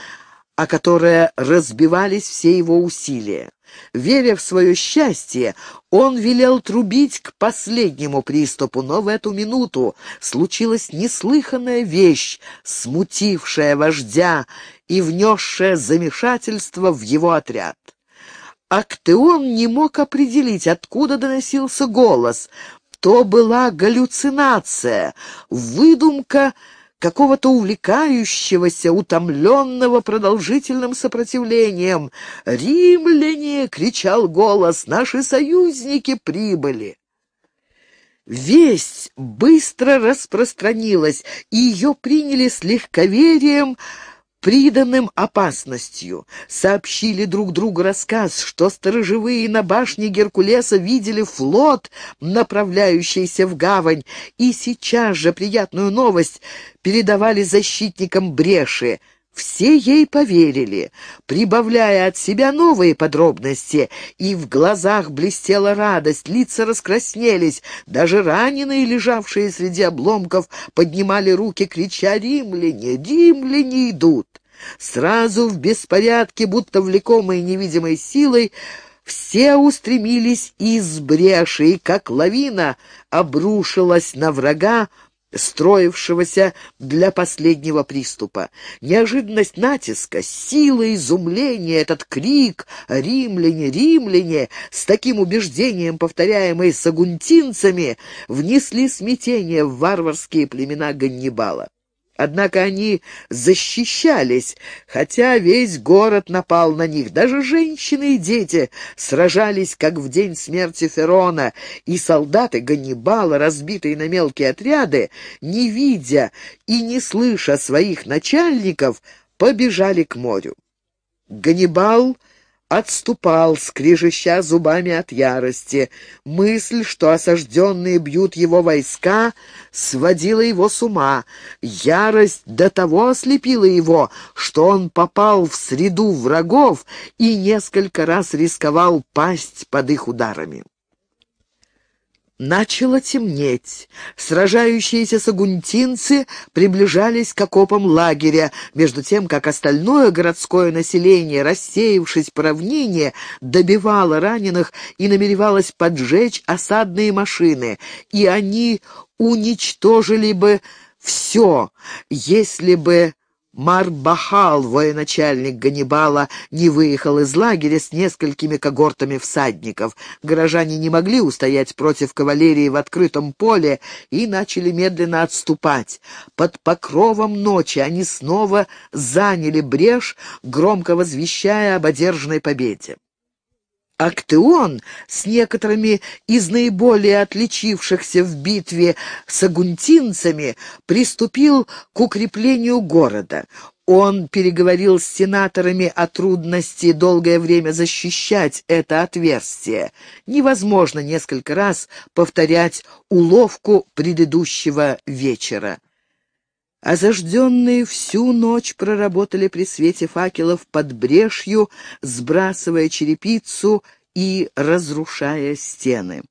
о которое разбивались все его усилия. Веря в свое счастье, он велел трубить к последнему приступу, но в эту минуту случилась неслыханная вещь, смутившая вождя и внесшая замешательство в его отряд. Актеон не мог определить, откуда доносился голос. То была галлюцинация, выдумка какого-то увлекающегося, утомленного продолжительным сопротивлением. «Римляне!» — кричал голос. «Наши союзники прибыли!» Весть быстро распространилась, и ее приняли с легковерием, приданным опасностью. Сообщили друг другу рассказ, что сторожевые на башне Геркулеса видели флот, направляющийся в гавань, и сейчас же приятную новость передавали защитникам бреши. Все ей поверили, прибавляя от себя новые подробности, и в глазах блестела радость, лица раскраснелись, даже раненые, лежавшие среди обломков, поднимали руки, крича «Римляне! Римляне идут!» Сразу в беспорядке, будто влекомые невидимой силой, все устремились из бреши, и как лавина обрушилась на врага, строившегося для последнего приступа. Неожиданность натиска, сила изумления, этот крик «Римляне! Римляне!» с таким убеждением, повторяемый сагунтинцами, внесли смятение в варварские племена Ганнибала. Однако они защищались, хотя весь город напал на них. Даже женщины и дети сражались, как в день смерти Ферона, и солдаты Ганнибала, разбитые на мелкие отряды, не видя и не слыша своих начальников, побежали к морю. Ганнибал отступал, скрежеща зубами от ярости. Мысль, что осажденные бьют его войска, сводила его с ума. Ярость до того ослепила его, что он попал в среду врагов и несколько раз рисковал пасть под их ударами. Начало темнеть. Сражающиеся сагунтинцы приближались к окопам лагеря, между тем, как остальное городское население, рассеявшись по равнине, добивало раненых и намеревалось поджечь осадные машины, и они уничтожили бы все, если бы Марбахал, военачальник Ганнибала, не выехал из лагеря с несколькими когортами всадников. Горожане не могли устоять против кавалерии в открытом поле и начали медленно отступать. Под покровом ночи они снова заняли брешь, громко возвещая об одержанной победе. Актеон с некоторыми из наиболее отличившихся в битве с агунтинцами приступил к укреплению города. Он переговорил с сенаторами о трудности долгое время защищать это отверстие. Невозможно несколько раз повторять уловку предыдущего вечера. А зажденные всю ночь проработали при свете факелов под брешью, сбрасывая черепицу и разрушая стены.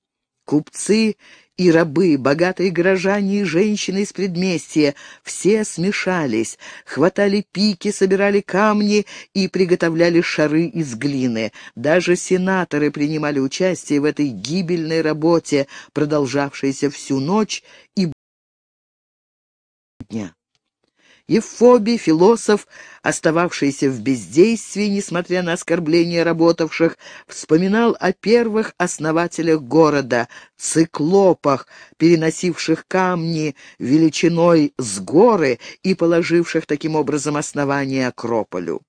Купцы и рабы, богатые горожане и женщины из предместья — все смешались, хватали пики, собирали камни и приготовляли шары из глины. Даже сенаторы принимали участие в этой гибельной работе, продолжавшейся всю ночь и дня. Евфобий, философ, остававшийся в бездействии, несмотря на оскорбления работавших, вспоминал о первых основателях города, циклопах, переносивших камни величиной с горы и положивших таким образом основание Акрополю.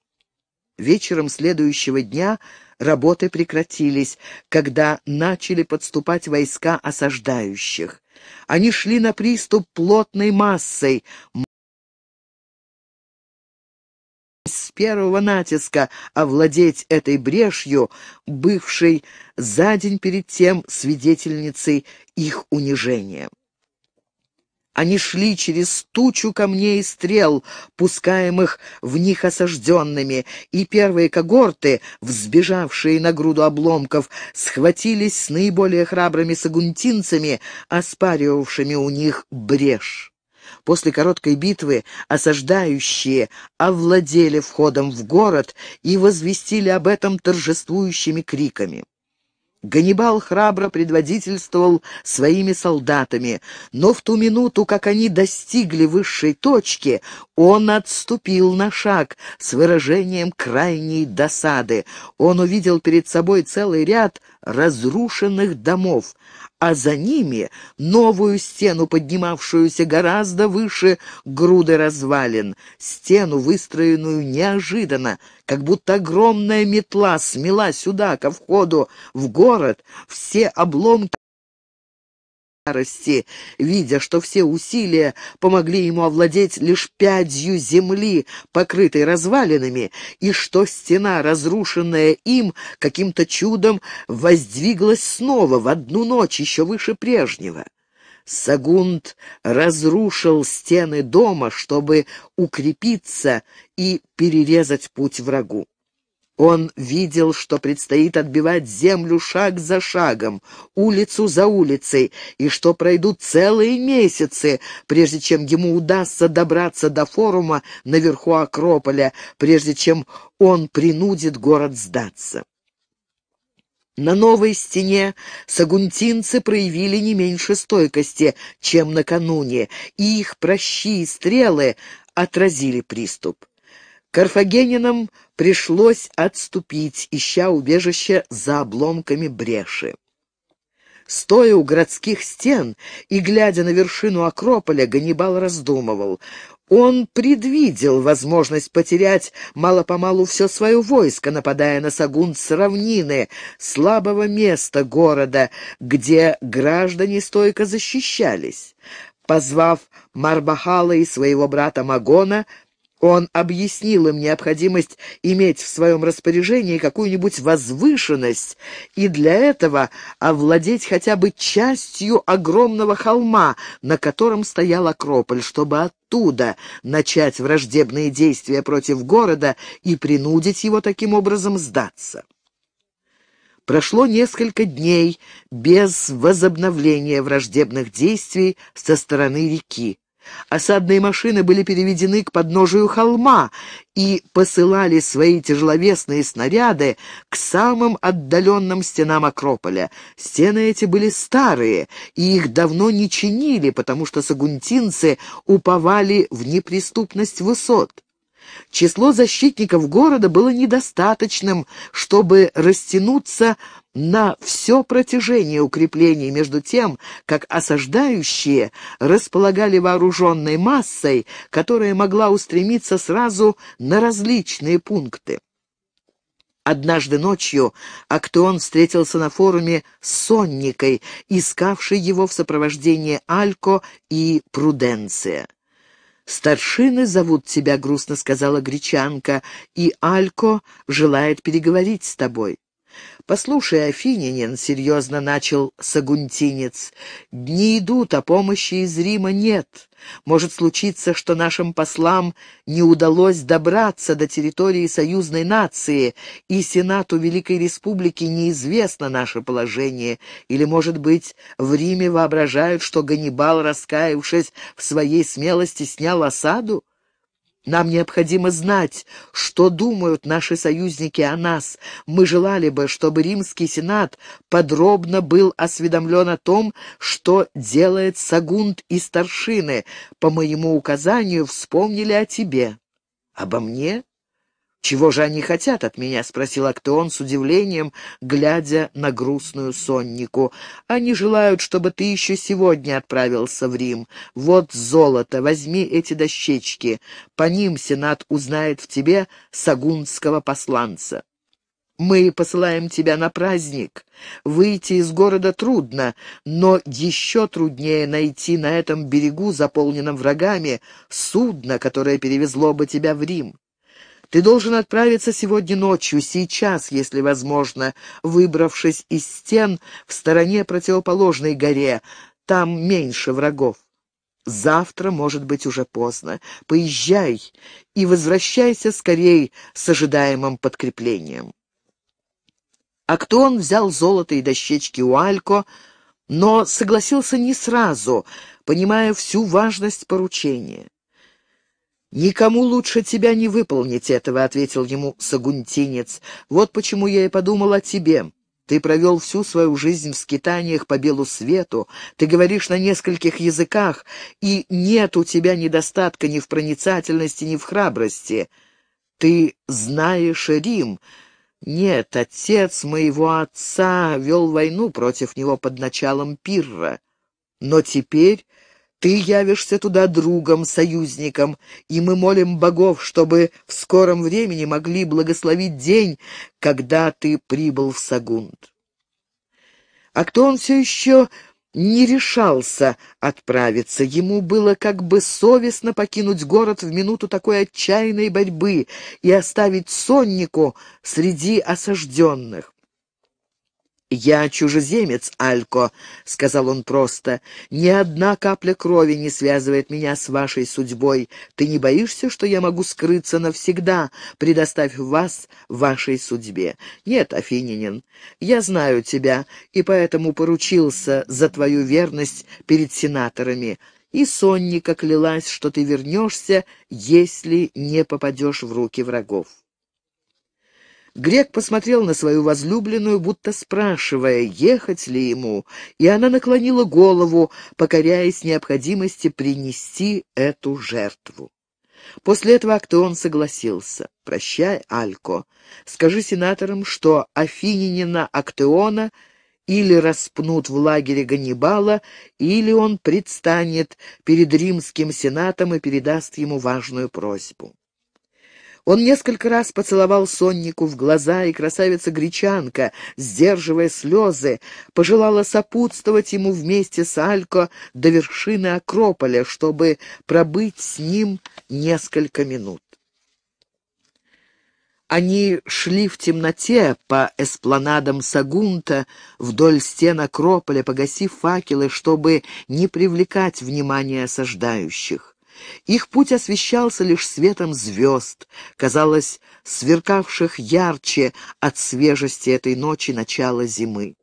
Вечером следующего дня работы прекратились, когда начали подступать войска осаждающих. Они шли на приступ плотной массой, первого натиска овладеть этой брешью, бывшей за день перед тем свидетельницей их унижения. Они шли через тучу камней и стрел, пускаемых в них осажденными, и первые когорты, взбежавшие на груду обломков, схватились с наиболее храбрыми сагунтинцами, оспаривавшими у них брешь. После короткой битвы осаждающие овладели входом в город и возвестили об этом торжествующими криками. Ганнибал храбро предводительствовал своими солдатами, но в ту минуту, как они достигли высшей точки, он отступил на шаг с выражением крайней досады. Он увидел перед собой целый ряд разрушенных домов а за ними новую стену, поднимавшуюся гораздо выше груды развалин, стену, выстроенную неожиданно, как будто огромная метла смела сюда, ко входу в город, все обломки ярости, видя, что все усилия помогли ему овладеть лишь пятью земли, покрытой развалинами, и что стена, разрушенная им, каким-то чудом воздвиглась снова в одну ночь еще выше прежнего. Сагунд разрушил стены дома, чтобы укрепиться и перерезать путь врагу. Он видел, что предстоит отбивать землю шаг за шагом, улицу за улицей, и что пройдут целые месяцы, прежде чем ему удастся добраться до форума наверху Акрополя, прежде чем он принудит город сдаться. На новой стене сагунтинцы проявили не меньше стойкости, чем накануне, и их прощи и стрелы отразили приступ. Карфагенинам пришлось отступить, ища убежище за обломками бреши. Стоя у городских стен и глядя на вершину Акрополя, Ганнибал раздумывал. Он предвидел возможность потерять мало-помалу все свое войско, нападая на Сагун с равнины, слабого места города, где граждане стойко защищались. Позвав Марбахала и своего брата Магона, он объяснил им необходимость иметь в своем распоряжении какую-нибудь возвышенность и для этого овладеть хотя бы частью огромного холма, на котором стоял Акрополь, чтобы оттуда начать враждебные действия против города и принудить его таким образом сдаться. Прошло несколько дней без возобновления враждебных действий со стороны реки. Осадные машины были переведены к подножию холма и посылали свои тяжеловесные снаряды к самым отдаленным стенам Акрополя. Стены эти были старые, и их давно не чинили, потому что сагунтинцы уповали в неприступность высот. Число защитников города было недостаточным, чтобы растянуться на все протяжение укреплений между тем, как осаждающие располагали вооруженной массой, которая могла устремиться сразу на различные пункты. Однажды ночью Актеон встретился на форуме с Сонникой, искавшей его в сопровождении Алько и Пруденция. «Старшины зовут тебя», — грустно сказала гречанка, — «и Алько желает переговорить с тобой». «Послушай, Афининин», — серьезно начал Сагунтинец, — «дни идут, а помощи из Рима нет. Может случиться, что нашим послам не удалось добраться до территории союзной нации, и Сенату Великой Республики неизвестно наше положение, или, может быть, в Риме воображают, что Ганнибал, раскаявшись в своей смелости, снял осаду? Нам необходимо знать, что думают наши союзники о нас. Мы желали бы, чтобы Римский Сенат подробно был осведомлен о том, что делает Сагунт и старшины. По моему указанию вспомнили о тебе. Обо мне? «Чего же они хотят от меня?» — спросил Актеон с удивлением, глядя на грустную соннику. «Они желают, чтобы ты еще сегодня отправился в Рим. Вот золото, возьми эти дощечки. По ним Сенат узнает в тебе сагунского посланца». Мы посылаем тебя на праздник. Выйти из города трудно, но еще труднее найти на этом берегу, заполненном врагами, судно, которое перевезло бы тебя в Рим. Ты должен отправиться сегодня ночью, сейчас, если возможно, выбравшись из стен в стороне противоположной горе. Там меньше врагов. Завтра, может быть, уже поздно. Поезжай и возвращайся скорей с ожидаемым подкреплением. Актон взял золото и дощечки у Алько, но согласился не сразу, понимая всю важность поручения. «Никому лучше тебя не выполнить этого», — ответил ему сагунтинец. «Вот почему я и подумал о тебе. Ты провел всю свою жизнь в скитаниях по белу свету, ты говоришь на нескольких языках, и нет у тебя недостатка ни в проницательности, ни в храбрости. Ты знаешь Рим». Нет, отец моего отца вел войну против него под началом Пирра. Но теперь ты явишься туда другом, союзником, и мы молим богов, чтобы в скором времени могли благословить день, когда ты прибыл в Сагунд. А кто он все еще не решался отправиться. Ему было как бы совестно покинуть город в минуту такой отчаянной борьбы и оставить соннику среди осажденных. «Я чужеземец, Алько», — сказал он просто. «Ни одна капля крови не связывает меня с вашей судьбой. Ты не боишься, что я могу скрыться навсегда, предоставив вас вашей судьбе? Нет, Афининин, я знаю тебя, и поэтому поручился за твою верность перед сенаторами. И Сонника клялась, что ты вернешься, если не попадешь в руки врагов». Грек посмотрел на свою возлюбленную, будто спрашивая, ехать ли ему, и она наклонила голову, покоряясь необходимости принести эту жертву. После этого Актеон согласился. «Прощай, Алько. Скажи сенаторам, что Афининина Актеона или распнут в лагере Ганнибала, или он предстанет перед римским сенатом и передаст ему важную просьбу». Он несколько раз поцеловал соннику в глаза, и красавица-гречанка, сдерживая слезы, пожелала сопутствовать ему вместе с Алько до вершины Акрополя, чтобы пробыть с ним несколько минут. Они шли в темноте по эспланадам Сагунта вдоль стен Акрополя, погасив факелы, чтобы не привлекать внимание осаждающих. Их путь освещался лишь светом звезд, казалось, сверкавших ярче от свежести этой ночи начала зимы.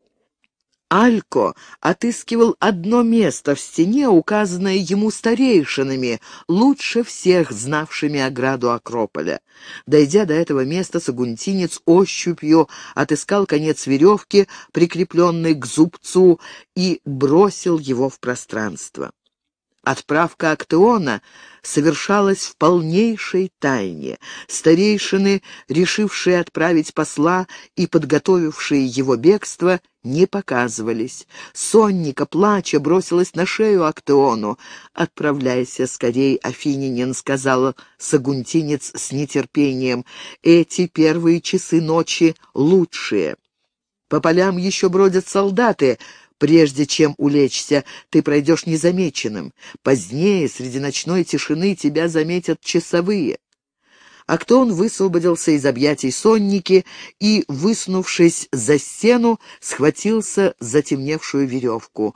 Алько отыскивал одно место в стене, указанное ему старейшинами, лучше всех знавшими ограду Акрополя. Дойдя до этого места, сагунтинец ощупью отыскал конец веревки, прикрепленной к зубцу, и бросил его в пространство. Отправка Актеона совершалась в полнейшей тайне. Старейшины, решившие отправить посла и подготовившие его бегство, не показывались. Сонника, плача, бросилась на шею Актеону. «Отправляйся скорей, Афининин», — сказал Сагунтинец с нетерпением. «Эти первые часы ночи лучшие. По полям еще бродят солдаты, Прежде чем улечься, ты пройдешь незамеченным. Позднее, среди ночной тишины, тебя заметят часовые. А кто он высвободился из объятий сонники и, высунувшись за стену, схватился за темневшую веревку.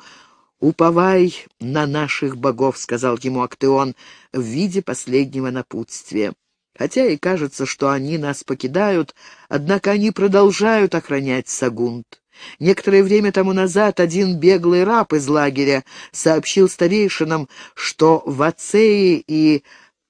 «Уповай на наших богов», — сказал ему Актеон в виде последнего напутствия. Хотя и кажется, что они нас покидают, однако они продолжают охранять Сагунт. Некоторое время тому назад один беглый раб из лагеря сообщил старейшинам, что в Ацеи и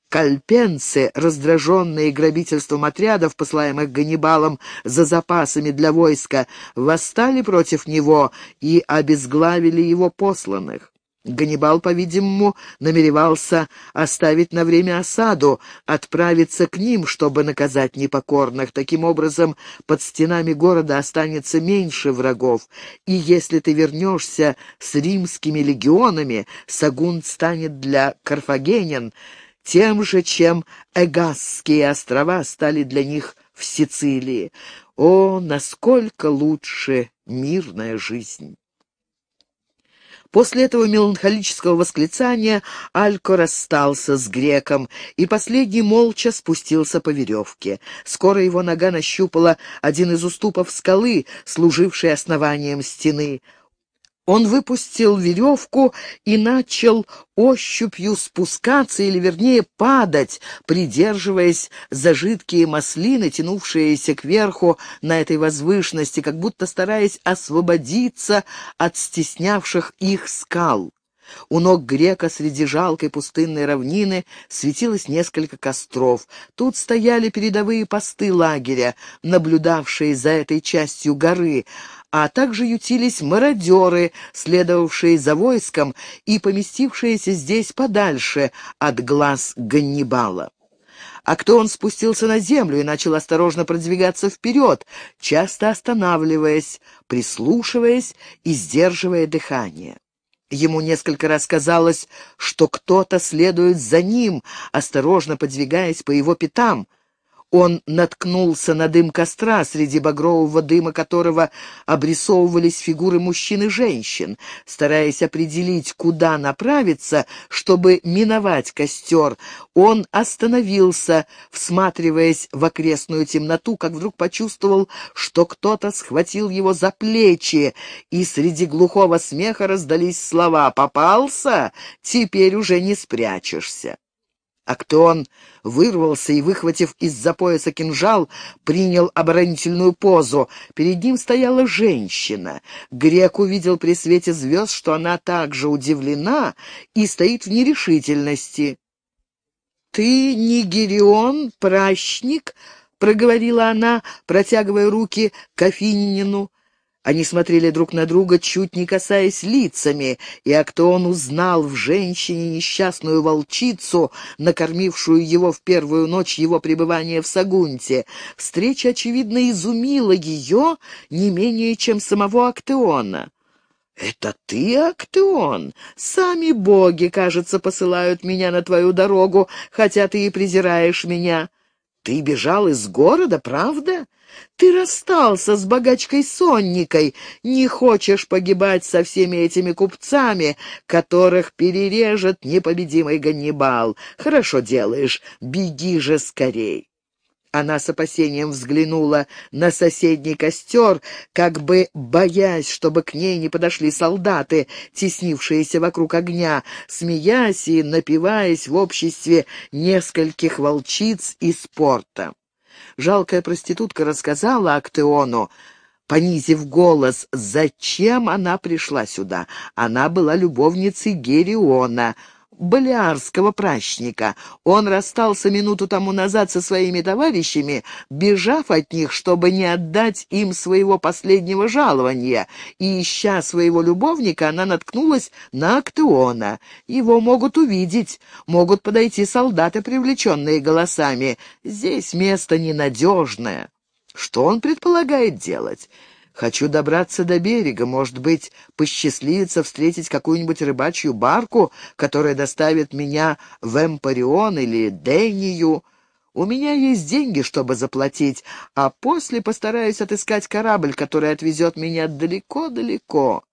Кальпенцы, раздраженные грабительством отрядов, посылаемых Ганнибалом за запасами для войска, восстали против него и обезглавили его посланных. Ганнибал, по-видимому, намеревался оставить на время осаду, отправиться к ним, чтобы наказать непокорных. Таким образом, под стенами города останется меньше врагов, и если ты вернешься с римскими легионами, Сагунт станет для карфагенян тем же, чем Эгасские острова стали для них в Сицилии. О, насколько лучше мирная жизнь! После этого меланхолического восклицания Алько расстался с греком, и последний молча спустился по веревке. Скоро его нога нащупала один из уступов скалы, служивший основанием стены. Он выпустил веревку и начал ощупью спускаться, или вернее падать, придерживаясь за жидкие маслины, тянувшиеся кверху на этой возвышенности, как будто стараясь освободиться от стеснявших их скал. У ног грека среди жалкой пустынной равнины светилось несколько костров. Тут стояли передовые посты лагеря, наблюдавшие за этой частью горы, а также ютились мародеры, следовавшие за войском и поместившиеся здесь подальше от глаз Ганнибала. А кто он спустился на землю и начал осторожно продвигаться вперед, часто останавливаясь, прислушиваясь и сдерживая дыхание. Ему несколько раз казалось, что кто-то следует за ним, осторожно подвигаясь по его пятам — он наткнулся на дым костра, среди багрового дыма которого обрисовывались фигуры мужчин и женщин. Стараясь определить, куда направиться, чтобы миновать костер, он остановился, всматриваясь в окрестную темноту, как вдруг почувствовал, что кто-то схватил его за плечи, и среди глухого смеха раздались слова «Попался? Теперь уже не спрячешься». Актеон вырвался и, выхватив из-за пояса кинжал, принял оборонительную позу. Перед ним стояла женщина. Грек увидел при свете звезд, что она также удивлена и стоит в нерешительности. «Ты не Герион, пращник?» — проговорила она, протягивая руки к Афининину. Они смотрели друг на друга, чуть не касаясь лицами, и Актеон узнал в женщине несчастную волчицу, накормившую его в первую ночь его пребывания в Сагунте. Встреча, очевидно, изумила ее не менее, чем самого Актеона. «Это ты, Актеон? Сами боги, кажется, посылают меня на твою дорогу, хотя ты и презираешь меня. Ты бежал из города, правда?» Ты расстался с богачкой Сонникой, не хочешь погибать со всеми этими купцами, которых перережет непобедимый Ганнибал. Хорошо делаешь, беги же скорей. Она с опасением взглянула на соседний костер, как бы боясь, чтобы к ней не подошли солдаты, теснившиеся вокруг огня, смеясь и напиваясь в обществе нескольких волчиц из порта жалкая проститутка рассказала Актеону, понизив голос, зачем она пришла сюда. Она была любовницей Гериона, Балиарского прачника. Он расстался минуту тому назад со своими товарищами, бежав от них, чтобы не отдать им своего последнего жалования, и, ища своего любовника, она наткнулась на Актеона. Его могут увидеть, могут подойти солдаты, привлеченные голосами. Здесь место ненадежное. Что он предполагает делать? Хочу добраться до берега, может быть, посчастливится встретить какую-нибудь рыбачью барку, которая доставит меня в Эмпарион или Дению. У меня есть деньги, чтобы заплатить, а после постараюсь отыскать корабль, который отвезет меня далеко-далеко.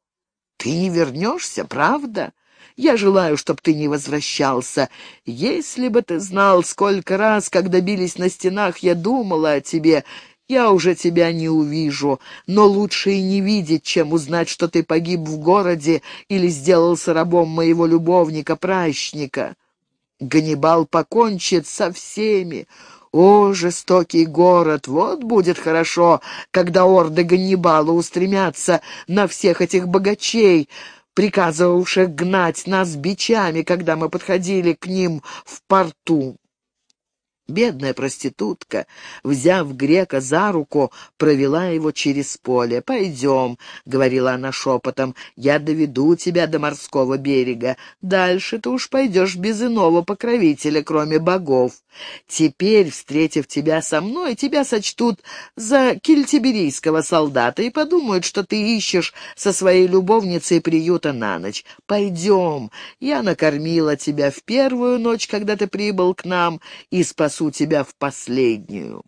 Ты не вернешься, правда? Я желаю, чтобы ты не возвращался. Если бы ты знал, сколько раз, когда бились на стенах, я думала о тебе, я уже тебя не увижу, но лучше и не видеть, чем узнать, что ты погиб в городе или сделался рабом моего любовника-пращника. Ганнибал покончит со всеми. О, жестокий город, вот будет хорошо, когда орды Ганнибала устремятся на всех этих богачей, приказывавших гнать нас бичами, когда мы подходили к ним в порту. Бедная проститутка, взяв грека за руку, провела его через поле. «Пойдем», — говорила она шепотом, — «я доведу тебя до морского берега. Дальше ты уж пойдешь без иного покровителя, кроме богов. Теперь, встретив тебя со мной, тебя сочтут за кельтиберийского солдата и подумают, что ты ищешь со своей любовницей приюта на ночь. Пойдем, я накормила тебя в первую ночь, когда ты прибыл к нам, и спасу тебя в последнюю.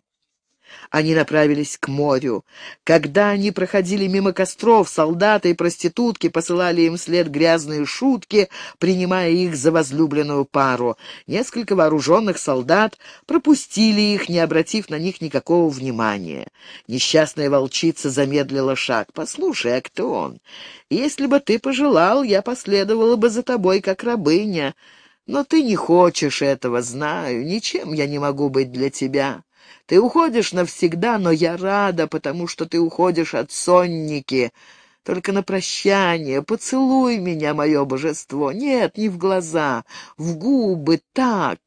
Они направились к морю. Когда они проходили мимо костров, солдаты и проститутки посылали им вслед грязные шутки, принимая их за возлюбленную пару. Несколько вооруженных солдат пропустили их, не обратив на них никакого внимания. Несчастная волчица замедлила шаг. «Послушай, а кто он? Если бы ты пожелал, я последовала бы за тобой, как рабыня». Но ты не хочешь этого, знаю. Ничем я не могу быть для тебя. Ты уходишь навсегда, но я рада, потому что ты уходишь от сонники. Только на прощание поцелуй меня, мое божество. Нет, не в глаза, в губы, так.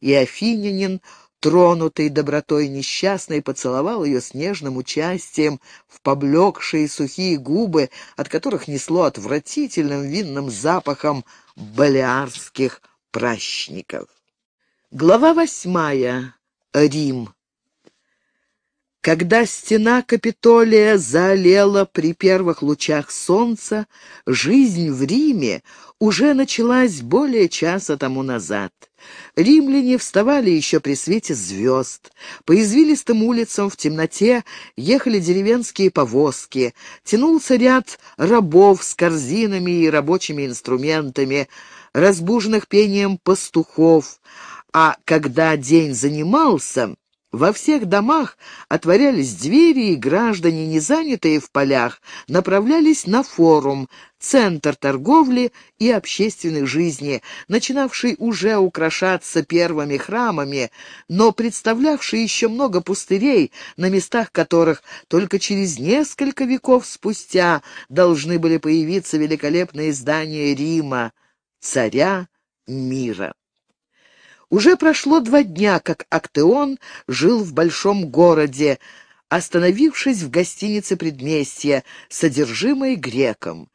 И Афинянин, тронутый добротой несчастной, поцеловал ее с нежным участием в поблекшие сухие губы, от которых несло отвратительным винным запахом балиарских пращников. Глава восьмая. Рим. Когда стена Капитолия залила при первых лучах солнца, жизнь в Риме уже началась более часа тому назад. Римляне вставали еще при свете звезд. По извилистым улицам в темноте ехали деревенские повозки. Тянулся ряд рабов с корзинами и рабочими инструментами, разбуженных пением пастухов. А когда день занимался, во всех домах отворялись двери, и граждане, не занятые в полях, направлялись на форум, центр торговли и общественной жизни, начинавший уже украшаться первыми храмами, но представлявший еще много пустырей, на местах которых только через несколько веков спустя должны были появиться великолепные здания Рима, царя мира. Уже прошло два дня, как Актеон жил в большом городе, остановившись в гостинице предместья, содержимой греком.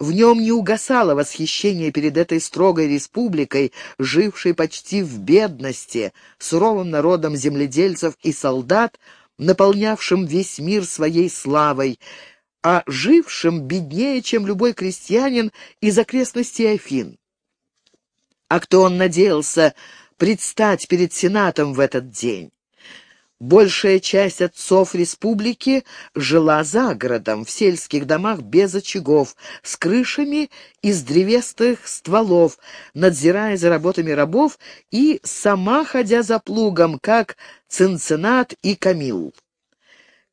В нем не угасало восхищение перед этой строгой республикой, жившей почти в бедности, суровым народом земледельцев и солдат, наполнявшим весь мир своей славой, а жившим беднее, чем любой крестьянин из окрестностей Афин. А кто он надеялся предстать перед Сенатом в этот день. Большая часть отцов республики жила за городом, в сельских домах без очагов, с крышами из древесных стволов, надзирая за работами рабов и сама ходя за плугом, как Цинцинат и Камил.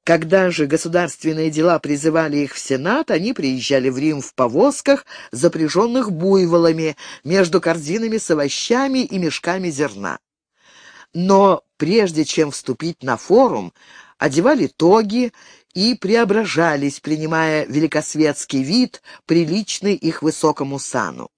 Когда же государственные дела призывали их в Сенат, они приезжали в Рим в повозках, запряженных буйволами, между корзинами с овощами и мешками зерна. Но прежде чем вступить на форум, одевали тоги и преображались, принимая великосветский вид, приличный их высокому сану.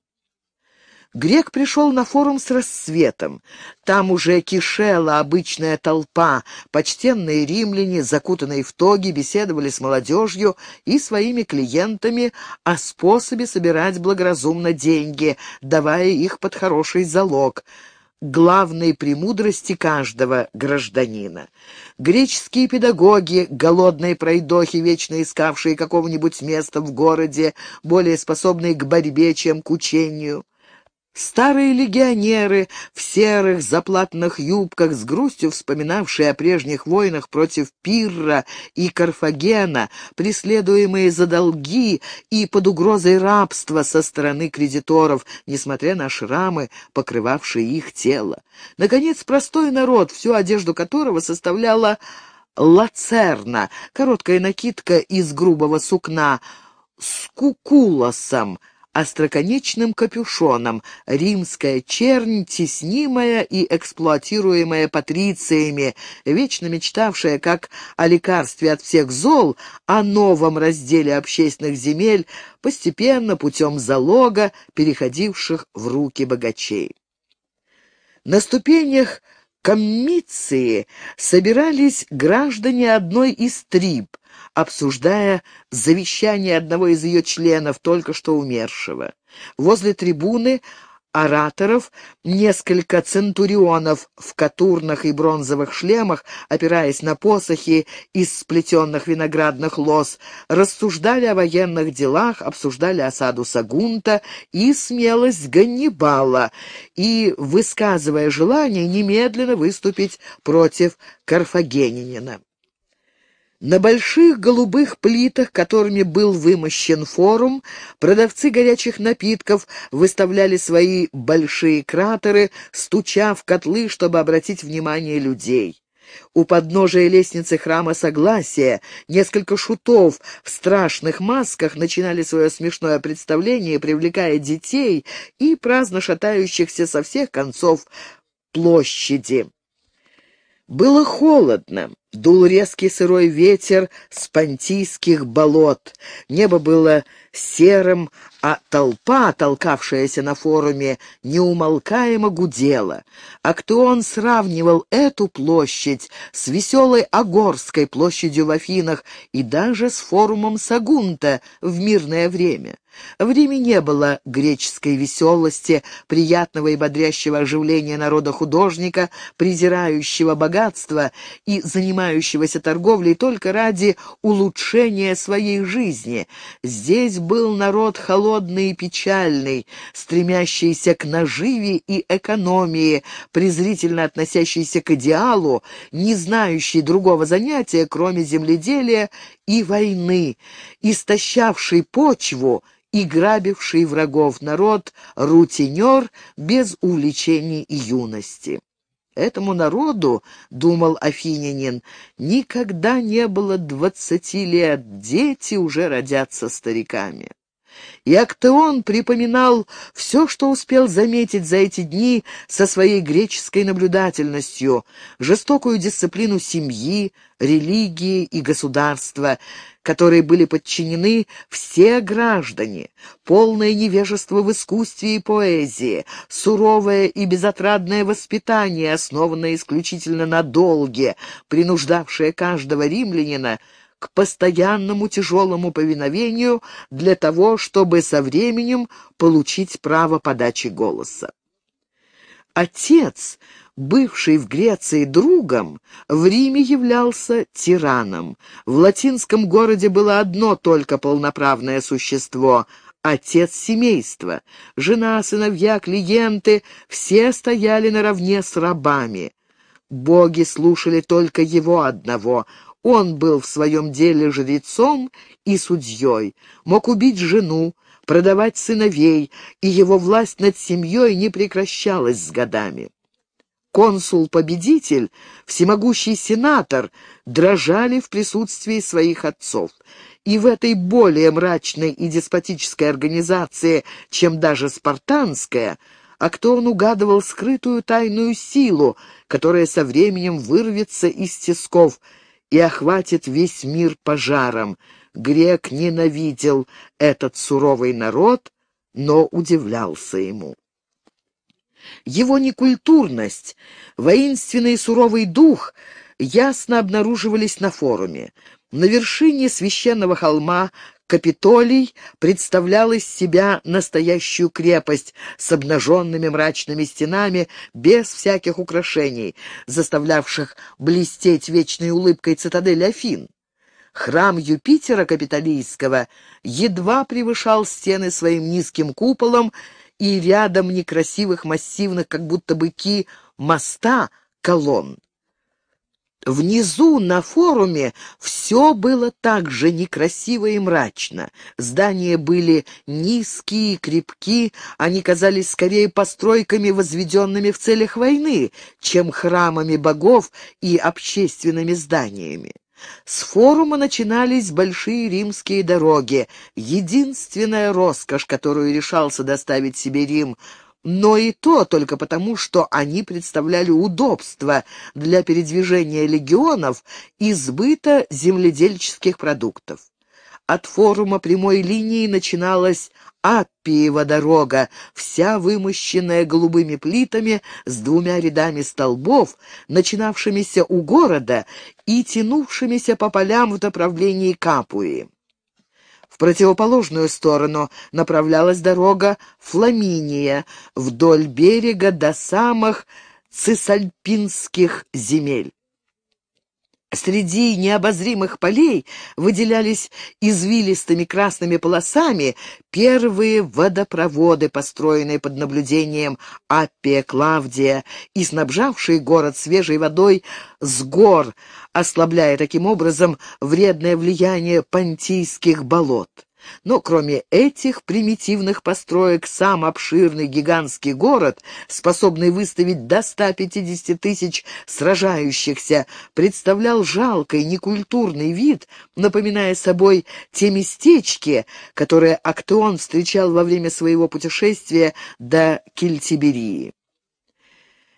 Грек пришел на форум с рассветом. Там уже кишела обычная толпа. Почтенные римляне, закутанные в тоги, беседовали с молодежью и своими клиентами о способе собирать благоразумно деньги, давая их под хороший залог. главной премудрости каждого гражданина. Греческие педагоги, голодные пройдохи, вечно искавшие какого-нибудь места в городе, более способные к борьбе, чем к учению. Старые легионеры в серых заплатанных юбках, с грустью вспоминавшие о прежних войнах против Пирра и Карфагена, преследуемые за долги и под угрозой рабства со стороны кредиторов, несмотря на шрамы, покрывавшие их тело. Наконец, простой народ, всю одежду которого составляла лацерна, короткая накидка из грубого сукна, с кукулосом — остроконечным капюшоном, римская чернь, теснимая и эксплуатируемая патрициями, вечно мечтавшая, как о лекарстве от всех зол, о новом разделе общественных земель, постепенно путем залога, переходивших в руки богачей. На ступенях коммиции собирались граждане одной из триб, обсуждая завещание одного из ее членов, только что умершего. Возле трибуны ораторов, несколько центурионов в катурнах и бронзовых шлемах, опираясь на посохи из сплетенных виноградных лоз, рассуждали о военных делах, обсуждали осаду Сагунта и смелость Ганнибала, и, высказывая желание, немедленно выступить против карфагенинина. На больших голубых плитах, которыми был вымощен форум, продавцы горячих напитков выставляли свои большие кратеры, стуча в котлы, чтобы обратить внимание людей. У подножия лестницы храма Согласия несколько шутов в страшных масках начинали свое смешное представление, привлекая детей и праздно шатающихся со всех концов площади. Было холодно, дул резкий сырой ветер с понтийских болот. Небо было серым, а толпа, толкавшаяся на форуме, неумолкаемо гудела. А кто он сравнивал эту площадь с веселой Агорской площадью в Афинах и даже с форумом Сагунта в мирное время? В Риме не было греческой веселости, приятного и бодрящего оживления народа художника, презирающего богатство и занимающегося торговлей только ради улучшения своей жизни. Здесь был народ холодный и печальный, стремящийся к наживе и экономии, презрительно относящийся к идеалу, не знающий другого занятия, кроме земледелия и войны, истощавший почву, и грабивший врагов народ, рутинер без увлечений и юности. Этому народу, — думал Афинянин, — никогда не было двадцати лет, дети уже родятся стариками. И Актеон припоминал все, что успел заметить за эти дни со своей греческой наблюдательностью, жестокую дисциплину семьи, религии и государства, которой были подчинены все граждане, полное невежество в искусстве и поэзии, суровое и безотрадное воспитание, основанное исключительно на долге, принуждавшее каждого римлянина к постоянному тяжелому повиновению для того, чтобы со временем получить право подачи голоса. Отец, бывший в Греции другом, в Риме являлся тираном. В латинском городе было одно только полноправное существо — отец семейства. Жена, сыновья, клиенты — все стояли наравне с рабами. Боги слушали только его одного. Он был в своем деле жрецом и судьей, мог убить жену, продавать сыновей, и его власть над семьей не прекращалась с годами. Консул-победитель, всемогущий сенатор дрожали в присутствии своих отцов. И в этой более мрачной и деспотической организации, чем даже спартанская, а кто он угадывал скрытую тайную силу, которая со временем вырвется из тисков – и охватит весь мир пожаром. Грек ненавидел этот суровый народ, но удивлялся ему. Его некультурность, воинственный суровый дух ясно обнаруживались на форуме. На вершине священного холма Капитолий представлял из себя настоящую крепость с обнаженными мрачными стенами, без всяких украшений, заставлявших блестеть вечной улыбкой цитадель Афин. Храм Юпитера Капитолийского едва превышал стены своим низким куполом и рядом некрасивых массивных, как будто быки, моста колонн. Внизу, на форуме, все было так же некрасиво и мрачно. Здания были низкие, крепки, они казались скорее постройками, возведенными в целях войны, чем храмами богов и общественными зданиями. С форума начинались большие римские дороги, единственная роскошь, которую решался доставить себе Рим – но и то только потому, что они представляли удобство для передвижения легионов и сбыта земледельческих продуктов. От форума прямой линии начиналась Аппиева дорога, вся вымощенная голубыми плитами с двумя рядами столбов, начинавшимися у города и тянувшимися по полям в направлении Капуи. В противоположную сторону направлялась дорога Фламиния вдоль берега до самых цисальпинских земель. Среди необозримых полей выделялись извилистыми красными полосами первые водопроводы, построенные под наблюдением Аппия Клавдия и снабжавшие город свежей водой с гор, ослабляя таким образом вредное влияние понтийских болот. Но кроме этих примитивных построек, сам обширный гигантский город, способный выставить до 150 тысяч сражающихся, представлял жалкий, некультурный вид, напоминая собой те местечки, которые Актеон встречал во время своего путешествия до Кельтиберии.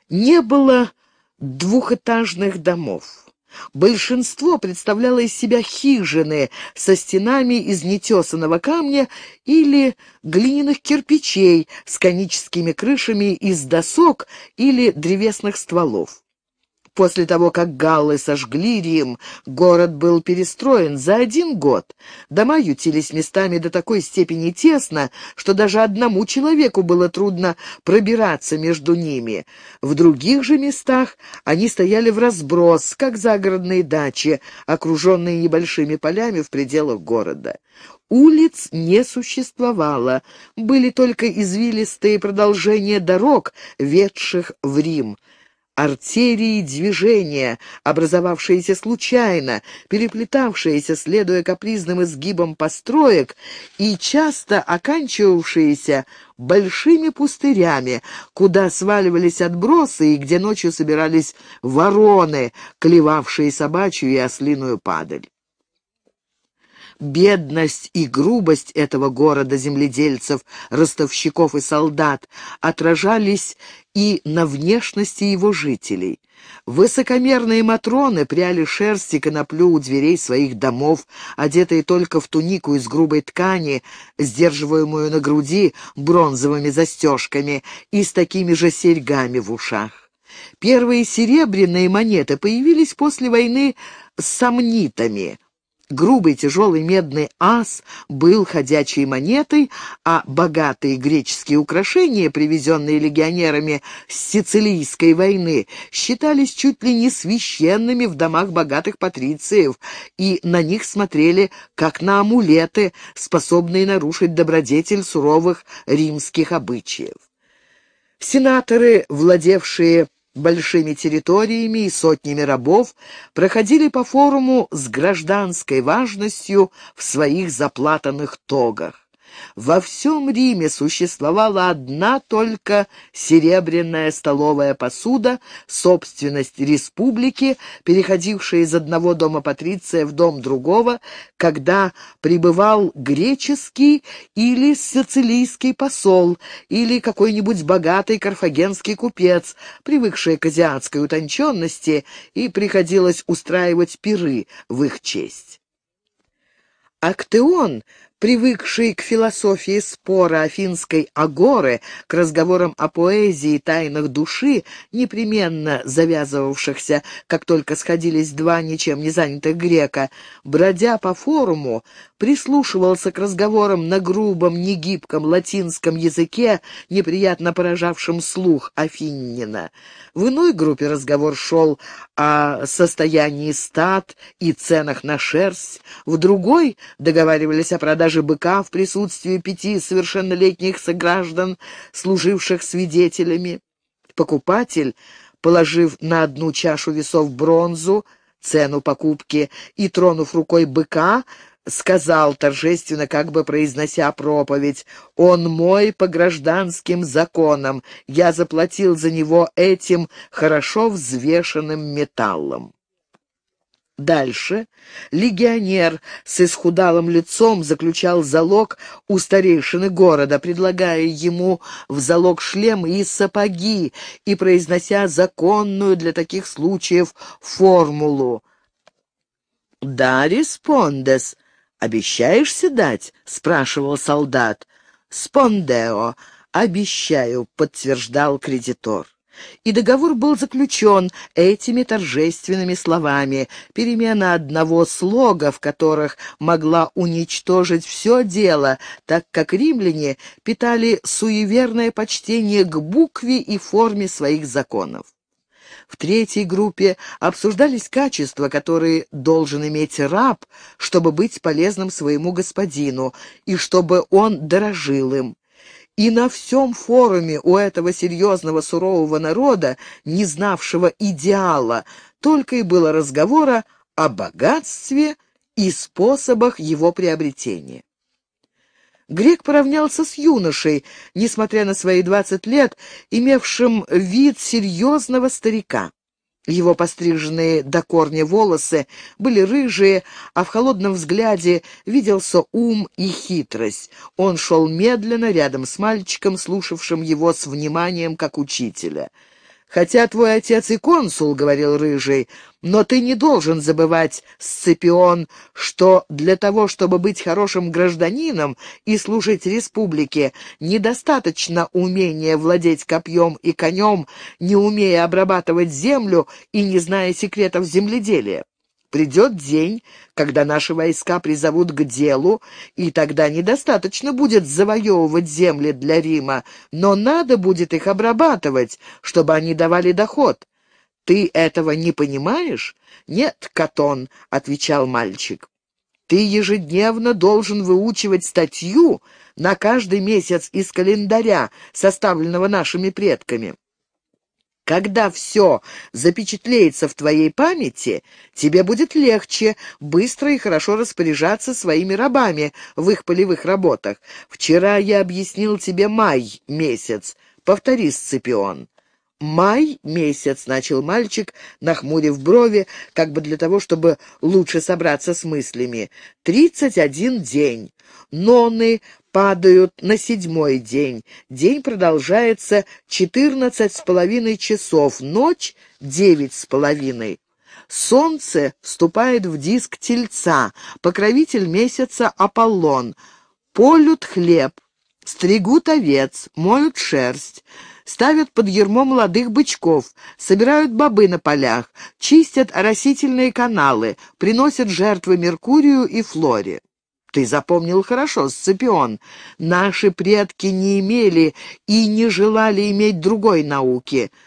Не было двухэтажных домов. Большинство представляло из себя хижины со стенами из нетесанного камня или глиняных кирпичей с коническими крышами из досок или древесных стволов. После того, как галлы сожгли Рим, город был перестроен за один год. Дома ютились местами до такой степени тесно, что даже одному человеку было трудно пробираться между ними. В других же местах они стояли в разброс, как загородные дачи, окруженные небольшими полями в пределах города. Улиц не существовало, были только извилистые продолжения дорог, ведших в Рим артерии движения, образовавшиеся случайно, переплетавшиеся, следуя капризным изгибам построек и часто оканчивавшиеся большими пустырями, куда сваливались отбросы и где ночью собирались вороны, клевавшие собачью и ослиную падаль. Бедность и грубость этого города земледельцев, ростовщиков и солдат отражались и на внешности его жителей. Высокомерные матроны пряли шерсть и коноплю у дверей своих домов, одетые только в тунику из грубой ткани, сдерживаемую на груди бронзовыми застежками и с такими же серьгами в ушах. Первые серебряные монеты появились после войны с сомнитами – Грубый тяжелый медный ас был ходячей монетой, а богатые греческие украшения, привезенные легионерами с Сицилийской войны, считались чуть ли не священными в домах богатых патрициев, и на них смотрели как на амулеты, способные нарушить добродетель суровых римских обычаев. Сенаторы, владевшие большими территориями и сотнями рабов, проходили по форуму с гражданской важностью в своих заплатанных тогах. Во всем Риме существовала одна только серебряная столовая посуда, собственность республики, переходившая из одного дома патриция в дом другого, когда прибывал греческий или сицилийский посол, или какой-нибудь богатый карфагенский купец, привыкший к азиатской утонченности, и приходилось устраивать пиры в их честь. Актеон привыкший к философии спора афинской агоры, к разговорам о поэзии и тайнах души, непременно завязывавшихся, как только сходились два ничем не занятых грека, бродя по форуму, прислушивался к разговорам на грубом, негибком латинском языке, неприятно поражавшем слух Афиннина. В иной группе разговор шел о состоянии стад и ценах на шерсть, в другой договаривались о продаже быка в присутствии пяти совершеннолетних сограждан, служивших свидетелями. Покупатель, положив на одну чашу весов бронзу, цену покупки, и, тронув рукой быка, сказал торжественно, как бы произнося проповедь, «Он мой по гражданским законам, я заплатил за него этим хорошо взвешенным металлом». Дальше легионер с исхудалым лицом заключал залог у старейшины города, предлагая ему в залог шлем и сапоги и произнося законную для таких случаев формулу. «Да, респондес», «Обещаешься дать?» — спрашивал солдат. «Спондео. Обещаю», — подтверждал кредитор. И договор был заключен этими торжественными словами. Перемена одного слога, в которых могла уничтожить все дело, так как римляне питали суеверное почтение к букве и форме своих законов. В третьей группе обсуждались качества, которые должен иметь раб, чтобы быть полезным своему господину, и чтобы он дорожил им. И на всем форуме у этого серьезного сурового народа, не знавшего идеала, только и было разговора о богатстве и способах его приобретения. Грек поравнялся с юношей, несмотря на свои двадцать лет, имевшим вид серьезного старика. Его постриженные до корня волосы были рыжие, а в холодном взгляде виделся ум и хитрость. Он шел медленно рядом с мальчиком, слушавшим его с вниманием, как учителя. «Хотя твой отец и консул, — говорил Рыжий, — но ты не должен забывать, Сципион, что для того, чтобы быть хорошим гражданином и служить республике, недостаточно умения владеть копьем и конем, не умея обрабатывать землю и не зная секретов земледелия. Придет день, когда наши войска призовут к делу, и тогда недостаточно будет завоевывать земли для Рима, но надо будет их обрабатывать, чтобы они давали доход. Ты этого не понимаешь? Нет, Катон, — отвечал мальчик. Ты ежедневно должен выучивать статью на каждый месяц из календаря, составленного нашими предками. Когда все запечатлеется в твоей памяти, тебе будет легче быстро и хорошо распоряжаться своими рабами в их полевых работах. Вчера я объяснил тебе май месяц. Повтори, Сципион. «Май месяц», — начал мальчик, нахмурив брови, как бы для того, чтобы лучше собраться с мыслями. «Тридцать один день. Ноны падают на седьмой день. День продолжается четырнадцать с половиной часов, ночь — девять с половиной. Солнце вступает в диск Тельца, покровитель месяца Аполлон. Полют хлеб, стригут овец, моют шерсть ставят под ермо молодых бычков, собирают бобы на полях, чистят оросительные каналы, приносят жертвы Меркурию и Флоре. Ты запомнил хорошо, Сципион. Наши предки не имели и не желали иметь другой науки —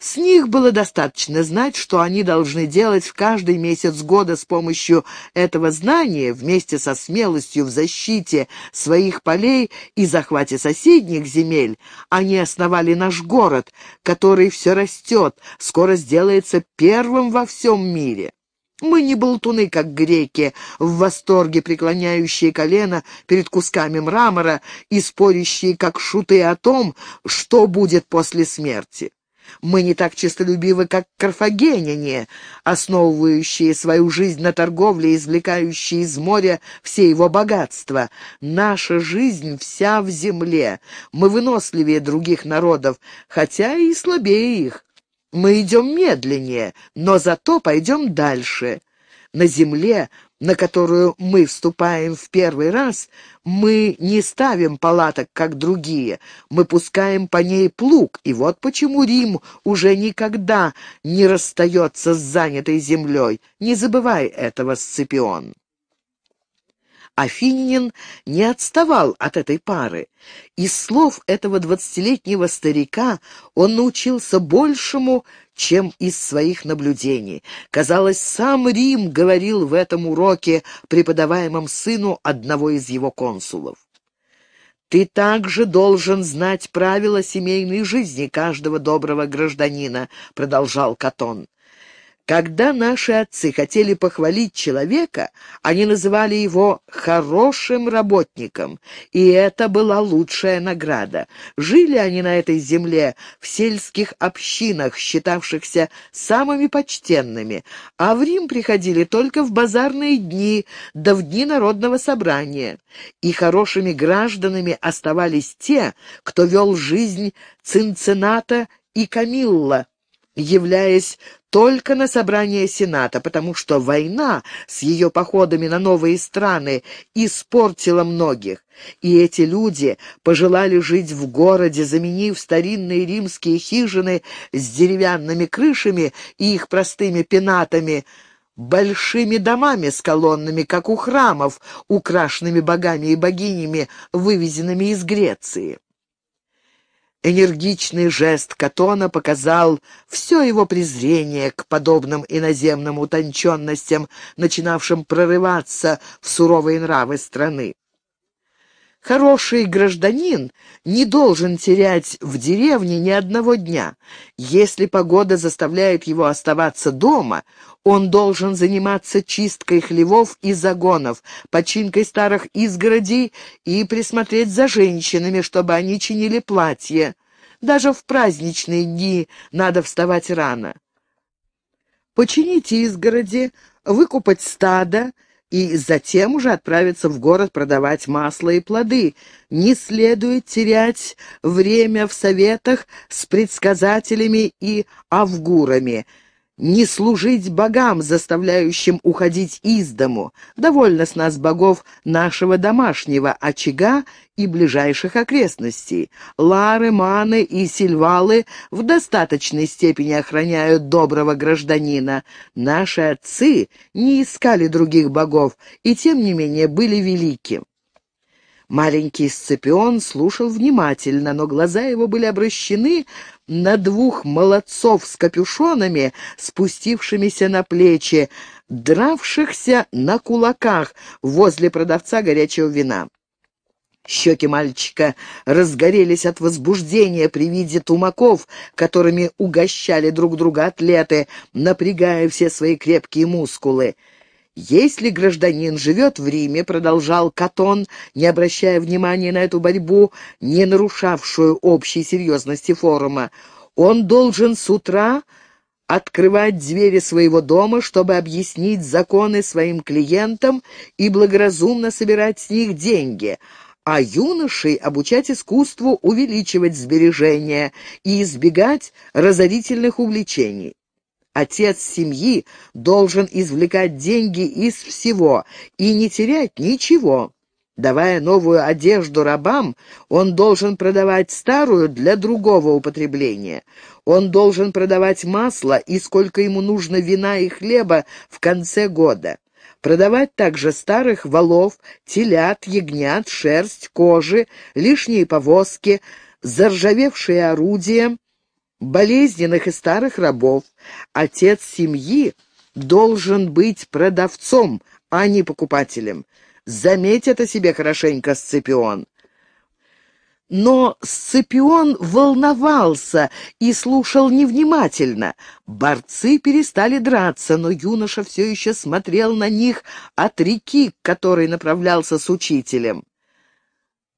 с них было достаточно знать, что они должны делать в каждый месяц года с помощью этого знания, вместе со смелостью в защите своих полей и захвате соседних земель, они основали наш город, который все растет, скоро сделается первым во всем мире. Мы не болтуны, как греки, в восторге преклоняющие колено перед кусками мрамора и спорящие, как шуты, о том, что будет после смерти. Мы не так честолюбивы, как карфагеняне, основывающие свою жизнь на торговле, и извлекающие из моря все его богатства. Наша жизнь вся в земле. Мы выносливее других народов, хотя и слабее их. Мы идем медленнее, но зато пойдем дальше. На земле на которую мы вступаем в первый раз, мы не ставим палаток, как другие, мы пускаем по ней плуг, и вот почему Рим уже никогда не расстается с занятой землей. Не забывай этого, Сципион. Афинин не отставал от этой пары. Из слов этого двадцатилетнего старика он научился большему, чем из своих наблюдений. Казалось, сам Рим говорил в этом уроке, преподаваемом сыну одного из его консулов. «Ты также должен знать правила семейной жизни каждого доброго гражданина», — продолжал Катон. Когда наши отцы хотели похвалить человека, они называли его «хорошим работником», и это была лучшая награда. Жили они на этой земле в сельских общинах, считавшихся самыми почтенными, а в Рим приходили только в базарные дни, да в дни народного собрания. И хорошими гражданами оставались те, кто вел жизнь Цинцината и Камилла, являясь только на собрание Сената, потому что война с ее походами на новые страны испортила многих, и эти люди пожелали жить в городе, заменив старинные римские хижины с деревянными крышами и их простыми пенатами, большими домами с колоннами, как у храмов, украшенными богами и богинями, вывезенными из Греции. Энергичный жест Катона показал все его презрение к подобным иноземным утонченностям, начинавшим прорываться в суровые нравы страны. Хороший гражданин не должен терять в деревне ни одного дня. Если погода заставляет его оставаться дома, он должен заниматься чисткой хлевов и загонов, починкой старых изгородей и присмотреть за женщинами, чтобы они чинили платья. Даже в праздничные дни надо вставать рано. Починить изгороди, выкупать стадо и затем уже отправиться в город продавать масло и плоды. Не следует терять время в советах с предсказателями и авгурами – не служить богам, заставляющим уходить из дому. Довольно с нас богов нашего домашнего очага и ближайших окрестностей. Лары, маны и сильвалы в достаточной степени охраняют доброго гражданина. Наши отцы не искали других богов и, тем не менее, были велики. Маленький Сципион слушал внимательно, но глаза его были обращены на двух молодцов с капюшонами, спустившимися на плечи, дравшихся на кулаках возле продавца горячего вина. Щеки мальчика разгорелись от возбуждения при виде тумаков, которыми угощали друг друга атлеты, напрягая все свои крепкие мускулы. «Если гражданин живет в Риме», — продолжал Катон, не обращая внимания на эту борьбу, не нарушавшую общей серьезности форума, «он должен с утра открывать двери своего дома, чтобы объяснить законы своим клиентам и благоразумно собирать с них деньги» а юношей обучать искусству увеличивать сбережения и избегать разорительных увлечений. Отец семьи должен извлекать деньги из всего и не терять ничего. Давая новую одежду рабам, он должен продавать старую для другого употребления. Он должен продавать масло и сколько ему нужно вина и хлеба в конце года. Продавать также старых валов, телят, ягнят, шерсть, кожи, лишние повозки, заржавевшие орудия, болезненных и старых рабов. Отец семьи должен быть продавцом, а не покупателем. Заметь это себе хорошенько, Сципион. Но Сципион волновался и слушал невнимательно. Борцы перестали драться, но юноша все еще смотрел на них от реки, к которой направлялся с учителем.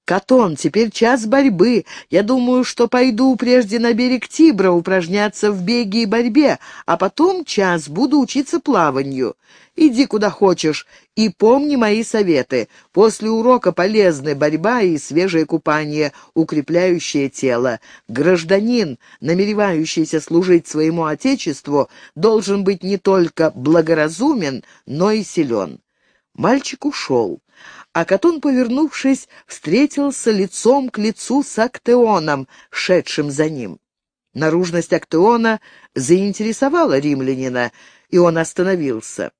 «Катон, теперь час борьбы. Я думаю, что пойду прежде на берег Тибра упражняться в беге и борьбе, а потом час буду учиться плаванию. Иди куда хочешь и помни мои советы. После урока полезны борьба и свежее купание, укрепляющее тело. Гражданин, намеревающийся служить своему отечеству, должен быть не только благоразумен, но и силен». Мальчик ушел, а Катон, повернувшись, встретился лицом к лицу с Актеоном, шедшим за ним. Наружность Актеона заинтересовала римлянина, и он остановился.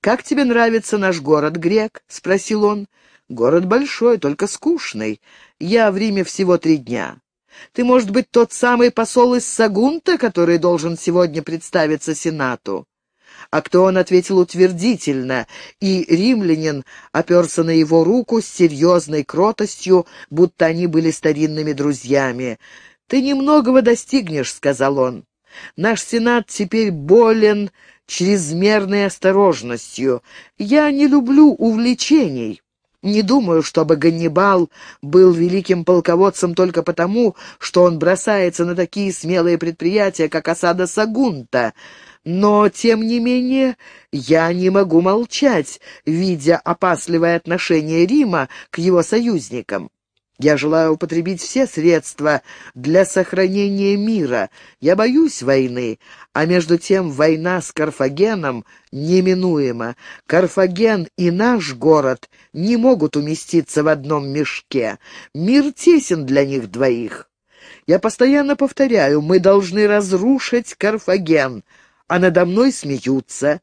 «Как тебе нравится наш город, Грек?» — спросил он. «Город большой, только скучный. Я в Риме всего три дня. Ты, может быть, тот самый посол из Сагунта, который должен сегодня представиться Сенату?» А кто он ответил утвердительно, и римлянин оперся на его руку с серьезной кротостью, будто они были старинными друзьями. «Ты немногого достигнешь», — сказал он. «Наш сенат теперь болен чрезмерной осторожностью. Я не люблю увлечений». Не думаю, чтобы Ганнибал был великим полководцем только потому, что он бросается на такие смелые предприятия, как осада Сагунта. Но, тем не менее, я не могу молчать, видя опасливое отношение Рима к его союзникам. Я желаю употребить все средства для сохранения мира. Я боюсь войны, а между тем война с Карфагеном неминуема. Карфаген и наш город не могут уместиться в одном мешке. Мир тесен для них двоих. Я постоянно повторяю, мы должны разрушить Карфаген, а надо мной смеются.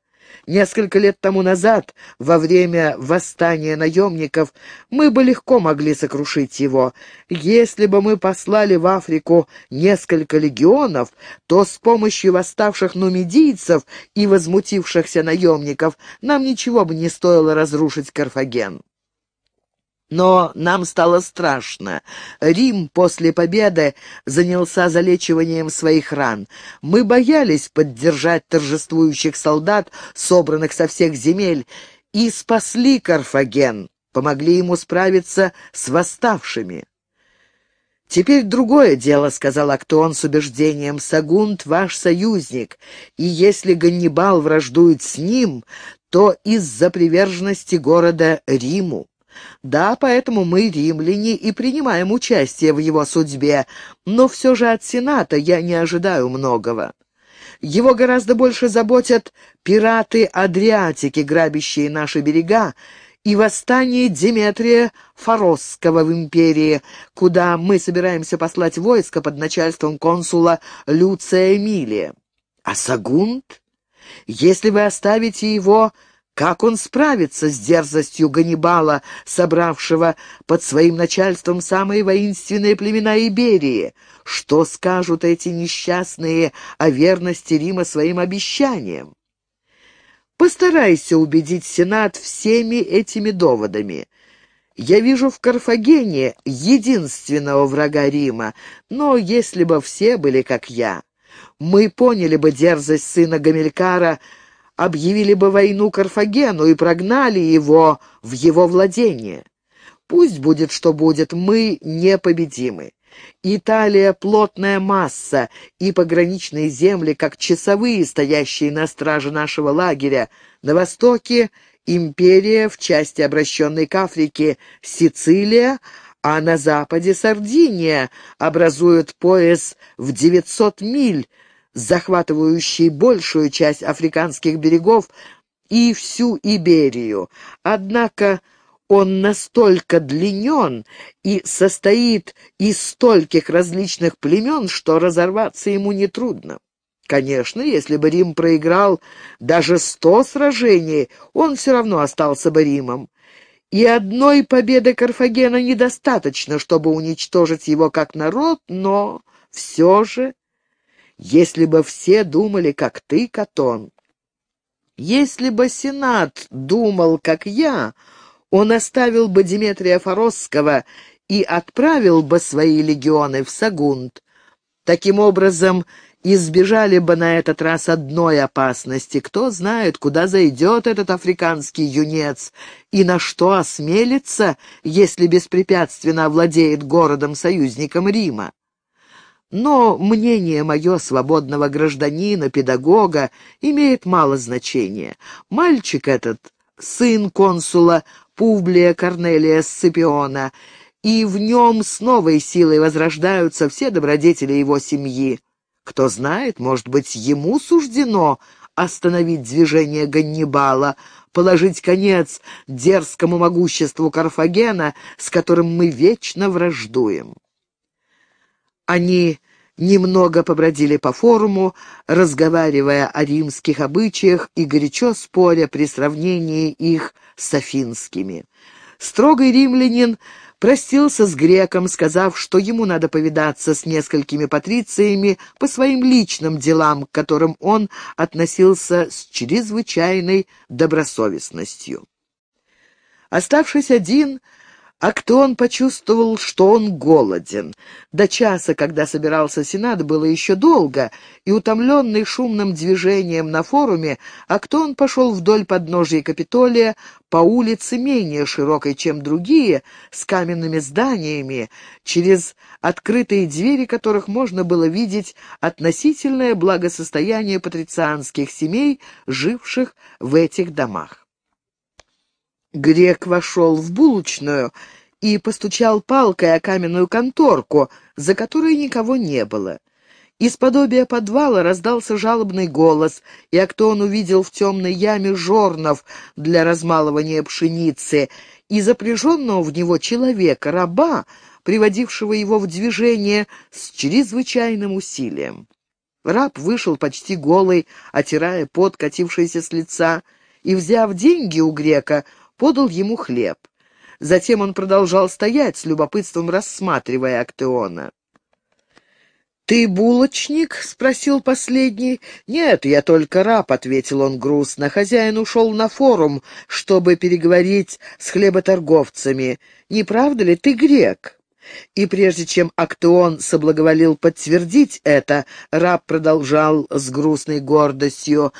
Несколько лет тому назад, во время восстания наемников, мы бы легко могли сокрушить его. Если бы мы послали в Африку несколько легионов, то с помощью восставших нумидийцев и возмутившихся наемников нам ничего бы не стоило разрушить Карфаген. Но нам стало страшно. Рим после победы занялся залечиванием своих ран. Мы боялись поддержать торжествующих солдат, собранных со всех земель, и спасли Карфаген, помогли ему справиться с восставшими. «Теперь другое дело», — сказал Актон с убеждением, — «Сагунт — ваш союзник, и если Ганнибал враждует с ним, то из-за приверженности города Риму. Да, поэтому мы, римляне, и принимаем участие в его судьбе, но все же от Сената я не ожидаю многого. Его гораздо больше заботят пираты Адриатики, грабящие наши берега, и восстание Деметрия Форосского в империи, куда мы собираемся послать войско под начальством консула Люция Эмилия. А Сагунт? Если вы оставите его как он справится с дерзостью Ганнибала, собравшего под своим начальством самые воинственные племена Иберии? Что скажут эти несчастные о верности Рима своим обещаниям? Постарайся убедить Сенат всеми этими доводами. Я вижу в Карфагене единственного врага Рима, но если бы все были как я, мы поняли бы дерзость сына Гамилькара, объявили бы войну Карфагену и прогнали его в его владение. Пусть будет, что будет, мы непобедимы. Италия — плотная масса, и пограничные земли, как часовые, стоящие на страже нашего лагеря. На востоке — империя в части, обращенной к Африке, Сицилия, а на западе — Сардиния, образует пояс в 900 миль, захватывающий большую часть африканских берегов и всю Иберию. Однако он настолько длинен и состоит из стольких различных племен, что разорваться ему нетрудно. Конечно, если бы Рим проиграл даже сто сражений, он все равно остался бы Римом. И одной победы Карфагена недостаточно, чтобы уничтожить его как народ, но все же если бы все думали, как ты, Катон. Если бы Сенат думал, как я, он оставил бы Диметрия Форосского и отправил бы свои легионы в Сагунт. Таким образом, избежали бы на этот раз одной опасности. Кто знает, куда зайдет этот африканский юнец и на что осмелится, если беспрепятственно овладеет городом-союзником Рима. Но мнение мое свободного гражданина, педагога, имеет мало значения. Мальчик этот — сын консула Публия Корнелия Сципиона, и в нем с новой силой возрождаются все добродетели его семьи. Кто знает, может быть, ему суждено остановить движение Ганнибала, положить конец дерзкому могуществу Карфагена, с которым мы вечно враждуем. Они немного побродили по форуму, разговаривая о римских обычаях и горячо споря при сравнении их с афинскими. Строгий римлянин простился с греком, сказав, что ему надо повидаться с несколькими патрициями по своим личным делам, к которым он относился с чрезвычайной добросовестностью. Оставшись один, Актон почувствовал, что он голоден. До часа, когда собирался Сенат, было еще долго, и, утомленный шумным движением на форуме, Актон пошел вдоль подножия Капитолия по улице менее широкой, чем другие, с каменными зданиями, через открытые двери которых можно было видеть относительное благосостояние патрицианских семей, живших в этих домах. Грек вошел в булочную и постучал палкой о каменную конторку, за которой никого не было. Из подобия подвала раздался жалобный голос, и Актон увидел в темной яме жорнов для размалывания пшеницы и запряженного в него человека, раба, приводившего его в движение с чрезвычайным усилием. Раб вышел почти голый, отирая пот, катившийся с лица, и, взяв деньги у грека, подал ему хлеб. Затем он продолжал стоять, с любопытством рассматривая Актеона. «Ты булочник?» — спросил последний. «Нет, я только раб», — ответил он грустно. «Хозяин ушел на форум, чтобы переговорить с хлеботорговцами. Не правда ли ты грек?» И прежде чем Актеон соблаговолил подтвердить это, раб продолжал с грустной гордостью.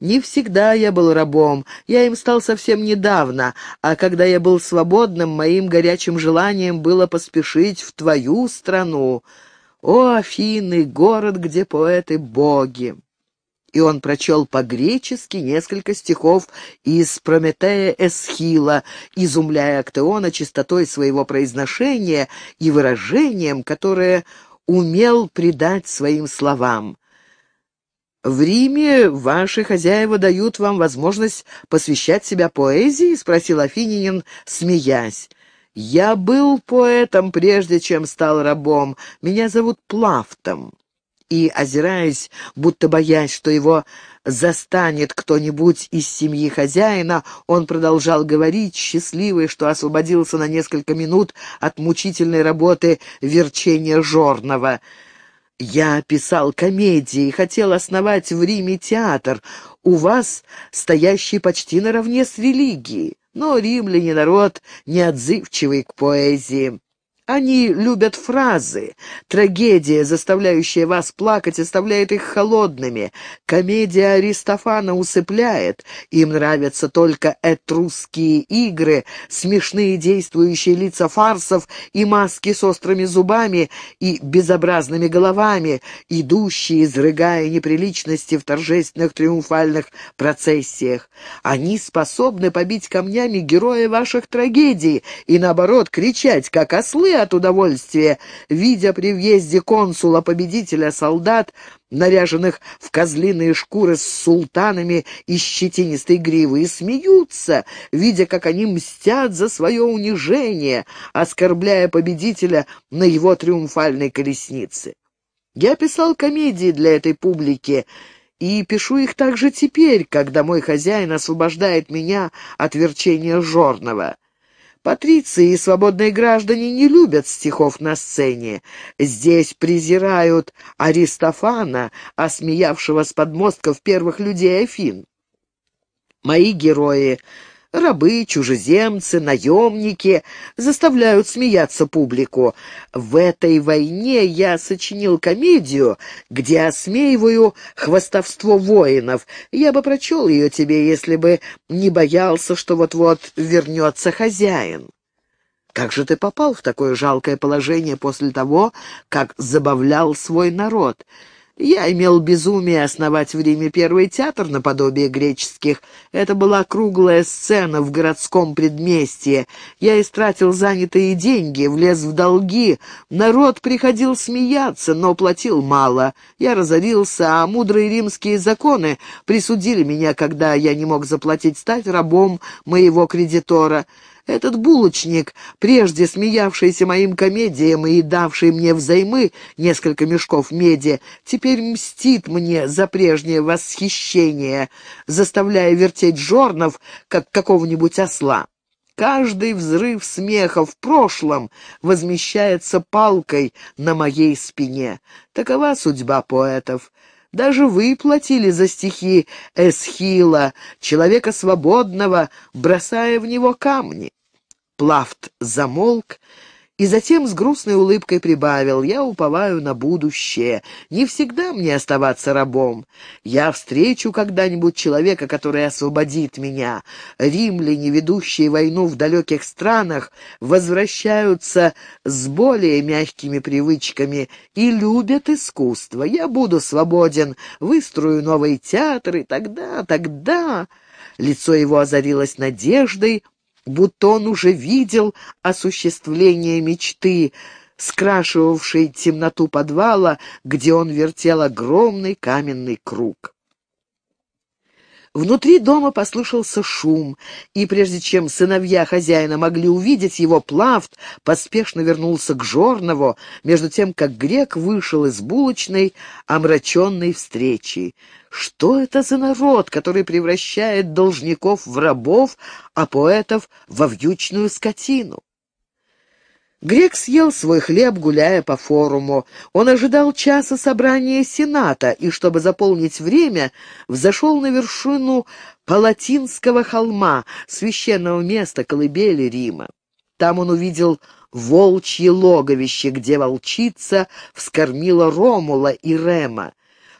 Не всегда я был рабом, я им стал совсем недавно, а когда я был свободным, моим горячим желанием было поспешить в твою страну. О, Афины, город, где поэты-боги!» И он прочел по-гречески несколько стихов из Прометея Эсхила, изумляя Актеона чистотой своего произношения и выражением, которое умел придать своим словам. В Риме ваши хозяева дают вам возможность посвящать себя поэзии?» — спросил Афининин, смеясь. «Я был поэтом, прежде чем стал рабом. Меня зовут Плафтом». И, озираясь, будто боясь, что его застанет кто-нибудь из семьи хозяина, он продолжал говорить, счастливый, что освободился на несколько минут от мучительной работы верчения жорного — я писал комедии, хотел основать в Риме театр, у вас стоящий почти наравне с религией. Но римляне народ неотзывчивый к поэзии. Они любят фразы. Трагедия, заставляющая вас плакать, оставляет их холодными. Комедия Аристофана усыпляет. Им нравятся только этрусские игры, смешные действующие лица фарсов и маски с острыми зубами и безобразными головами, идущие, изрыгая неприличности в торжественных триумфальных процессиях. Они способны побить камнями героя ваших трагедий и, наоборот, кричать, как ослы, от удовольствия, видя при въезде консула-победителя солдат, наряженных в козлиные шкуры с султанами и щетинистой гривы, и смеются, видя, как они мстят за свое унижение, оскорбляя победителя на его триумфальной колеснице. Я писал комедии для этой публики, и пишу их также теперь, когда мой хозяин освобождает меня от верчения жорного. Патриции и свободные граждане не любят стихов на сцене. Здесь презирают Аристофана, осмеявшего с подмостков первых людей Афин. Мои герои Рабы, чужеземцы, наемники заставляют смеяться публику. В этой войне я сочинил комедию, где осмеиваю хвостовство воинов. Я бы прочел ее тебе, если бы не боялся, что вот-вот вернется хозяин. Как же ты попал в такое жалкое положение после того, как забавлял свой народ? Я имел безумие основать в Риме первый театр наподобие греческих. Это была круглая сцена в городском предместье. Я истратил занятые деньги, влез в долги. Народ приходил смеяться, но платил мало. Я разорился, а мудрые римские законы присудили меня, когда я не мог заплатить, стать рабом моего кредитора. Этот булочник, прежде смеявшийся моим комедиям и давший мне взаймы несколько мешков меди, теперь мстит мне за прежнее восхищение, заставляя вертеть жорнов, как какого-нибудь осла. Каждый взрыв смеха в прошлом возмещается палкой на моей спине. Такова судьба поэтов. Даже вы платили за стихи Эсхила, человека свободного, бросая в него камни. Плафт замолк и затем с грустной улыбкой прибавил, «Я уповаю на будущее. Не всегда мне оставаться рабом. Я встречу когда-нибудь человека, который освободит меня. Римляне, ведущие войну в далеких странах, возвращаются с более мягкими привычками и любят искусство. Я буду свободен, выстрою новый театр, и тогда, тогда...» Лицо его озарилось надеждой, будто он уже видел осуществление мечты, скрашивавшей темноту подвала, где он вертел огромный каменный круг. Внутри дома послышался шум, и прежде чем сыновья хозяина могли увидеть его, Плафт поспешно вернулся к Жорнову, между тем, как грек вышел из булочной, омраченной встречей. Что это за народ, который превращает должников в рабов, а поэтов во вьючную скотину? Грек съел свой хлеб, гуляя по форуму. Он ожидал часа собрания Сената и, чтобы заполнить время, взошел на вершину Палатинского холма, священного места колыбели Рима. Там он увидел волчье логовище, где волчица вскормила Ромула и Рема.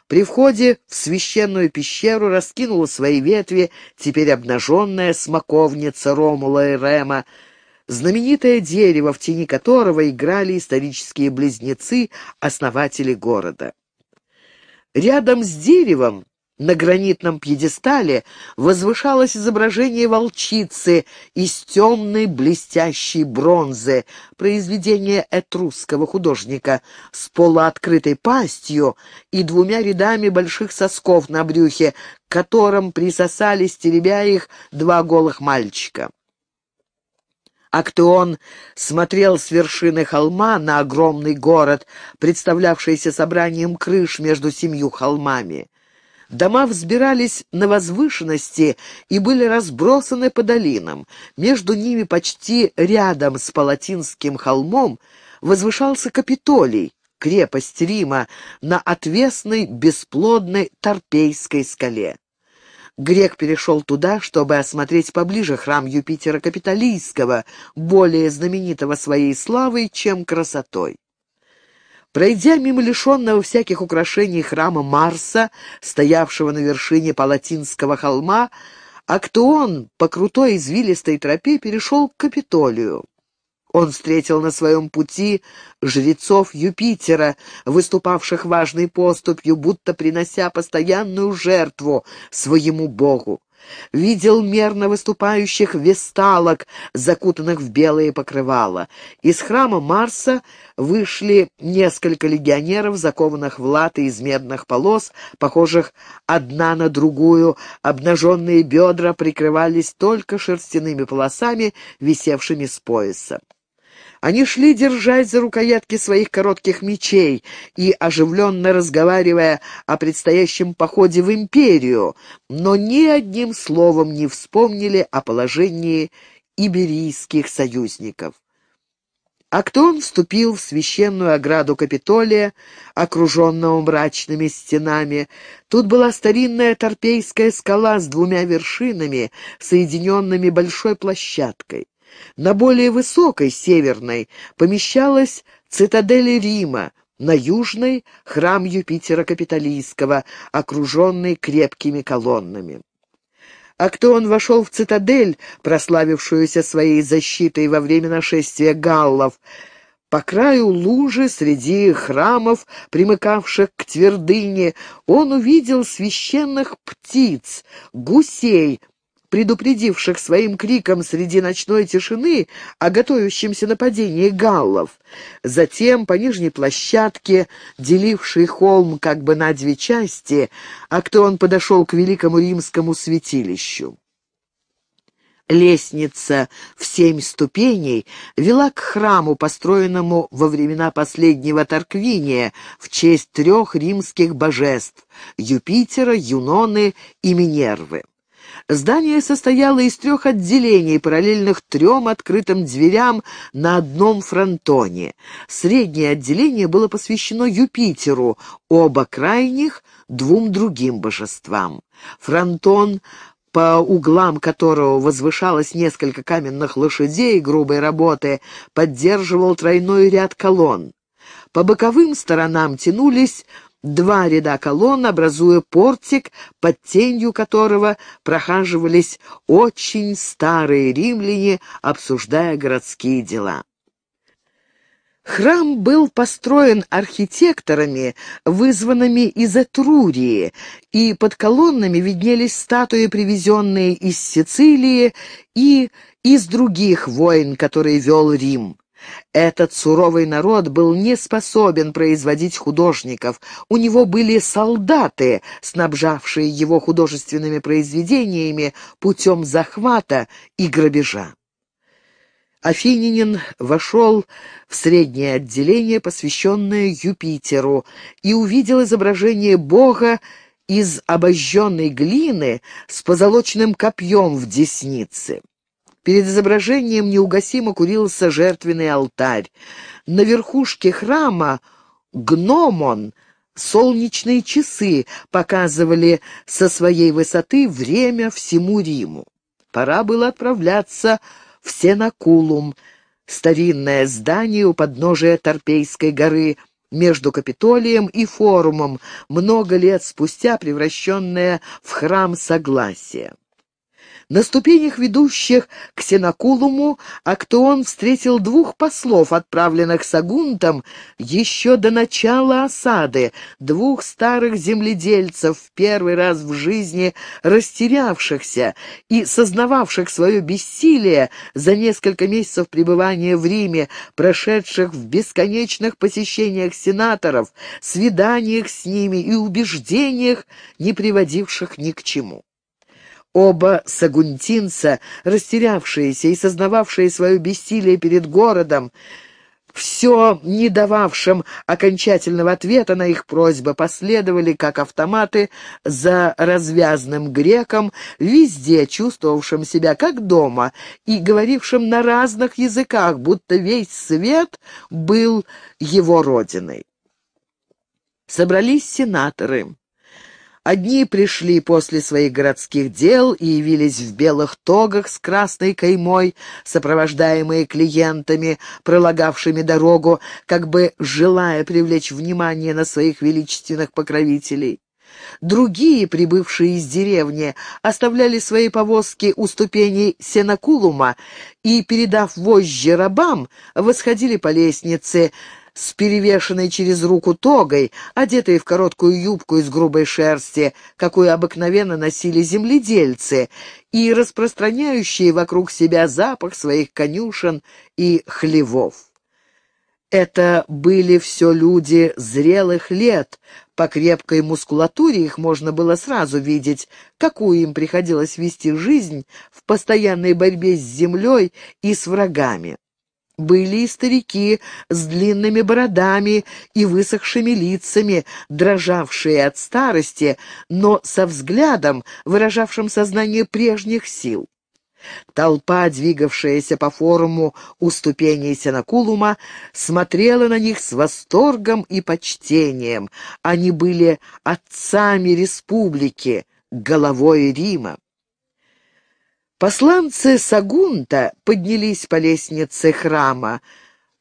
При входе в священную пещеру раскинула свои ветви теперь обнаженная смоковница Ромула и Рема, знаменитое дерево, в тени которого играли исторические близнецы, основатели города. Рядом с деревом на гранитном пьедестале возвышалось изображение волчицы из темной блестящей бронзы, произведение этрусского художника, с полуоткрытой пастью и двумя рядами больших сосков на брюхе, к которым присосались, теребя их, два голых мальчика. Актеон смотрел с вершины холма на огромный город, представлявшийся собранием крыш между семью холмами. Дома взбирались на возвышенности и были разбросаны по долинам. Между ними почти рядом с Палатинским холмом возвышался Капитолий, крепость Рима, на отвесной бесплодной Торпейской скале. Грек перешел туда, чтобы осмотреть поближе храм Юпитера Капитолийского, более знаменитого своей славой, чем красотой. Пройдя мимо лишенного всяких украшений храма Марса, стоявшего на вершине Палатинского холма, Актуон по крутой извилистой тропе перешел к Капитолию. Он встретил на своем пути жрецов Юпитера, выступавших важной поступью, будто принося постоянную жертву своему богу. Видел мерно выступающих весталок, закутанных в белые покрывала. Из храма Марса вышли несколько легионеров, закованных в латы из медных полос, похожих одна на другую. Обнаженные бедра прикрывались только шерстяными полосами, висевшими с пояса. Они шли, держать за рукоятки своих коротких мечей и оживленно разговаривая о предстоящем походе в империю, но ни одним словом не вспомнили о положении иберийских союзников. Актон вступил в священную ограду Капитолия, окруженного мрачными стенами. Тут была старинная торпейская скала с двумя вершинами, соединенными большой площадкой. На более высокой, северной, помещалась цитадель Рима, на южной — храм Юпитера Капитолийского, окруженный крепкими колоннами. А кто он вошел в цитадель, прославившуюся своей защитой во время нашествия галлов, По краю лужи, среди храмов, примыкавших к твердыне, он увидел священных птиц, гусей, предупредивших своим криком среди ночной тишины о готовящемся нападении галлов. Затем по нижней площадке, делившей холм как бы на две части, а кто он подошел к великому римскому святилищу. Лестница в семь ступеней вела к храму, построенному во времена последнего Тарквиния в честь трех римских божеств — Юпитера, Юноны и Минервы. Здание состояло из трех отделений, параллельных трем открытым дверям на одном фронтоне. Среднее отделение было посвящено Юпитеру, оба крайних — двум другим божествам. Фронтон по углам которого возвышалось несколько каменных лошадей грубой работы, поддерживал тройной ряд колонн. По боковым сторонам тянулись два ряда колонн, образуя портик, под тенью которого прохаживались очень старые римляне, обсуждая городские дела. Храм был построен архитекторами, вызванными из Этрурии, и под колоннами виднелись статуи, привезенные из Сицилии и из других войн, которые вел Рим. Этот суровый народ был не способен производить художников. У него были солдаты, снабжавшие его художественными произведениями путем захвата и грабежа. Афининин вошел в среднее отделение, посвященное Юпитеру, и увидел изображение бога из обожженной глины с позолоченным копьем в деснице. Перед изображением неугасимо курился жертвенный алтарь. На верхушке храма гномон — солнечные часы показывали со своей высоты время всему Риму. Пора было отправляться в Сенакулум, старинное здание у подножия Торпейской горы, между Капитолием и Форумом, много лет спустя превращенное в храм Согласия. На ступенях, ведущих к Сенакулуму, Актеон встретил двух послов, отправленных Сагунтом еще до начала осады, двух старых земледельцев, в первый раз в жизни растерявшихся и сознававших свое бессилие за несколько месяцев пребывания в Риме, прошедших в бесконечных посещениях сенаторов, свиданиях с ними и убеждениях, не приводивших ни к чему. Оба сагунтинца, растерявшиеся и сознававшие свое бессилие перед городом, все не дававшим окончательного ответа на их просьбы, последовали, как автоматы, за развязным греком, везде чувствовавшим себя как дома и говорившим на разных языках, будто весь свет был его родиной. Собрались сенаторы. Одни пришли после своих городских дел и явились в белых тогах с красной каймой, сопровождаемые клиентами, пролагавшими дорогу, как бы желая привлечь внимание на своих величественных покровителей. Другие, прибывшие из деревни, оставляли свои повозки у ступеней Сенакулума и, передав вожжи рабам, восходили по лестнице, с перевешенной через руку тогой, одетые в короткую юбку из грубой шерсти, какую обыкновенно носили земледельцы, и распространяющие вокруг себя запах своих конюшен и хлевов. Это были все люди зрелых лет, по крепкой мускулатуре их можно было сразу видеть, какую им приходилось вести жизнь в постоянной борьбе с землей и с врагами. Были и старики с длинными бородами и высохшими лицами, дрожавшие от старости, но со взглядом, выражавшим сознание прежних сил. Толпа, двигавшаяся по форуму у ступеней Сенакулума, смотрела на них с восторгом и почтением. Они были отцами республики, головой Рима. Посланцы Сагунта поднялись по лестнице храма.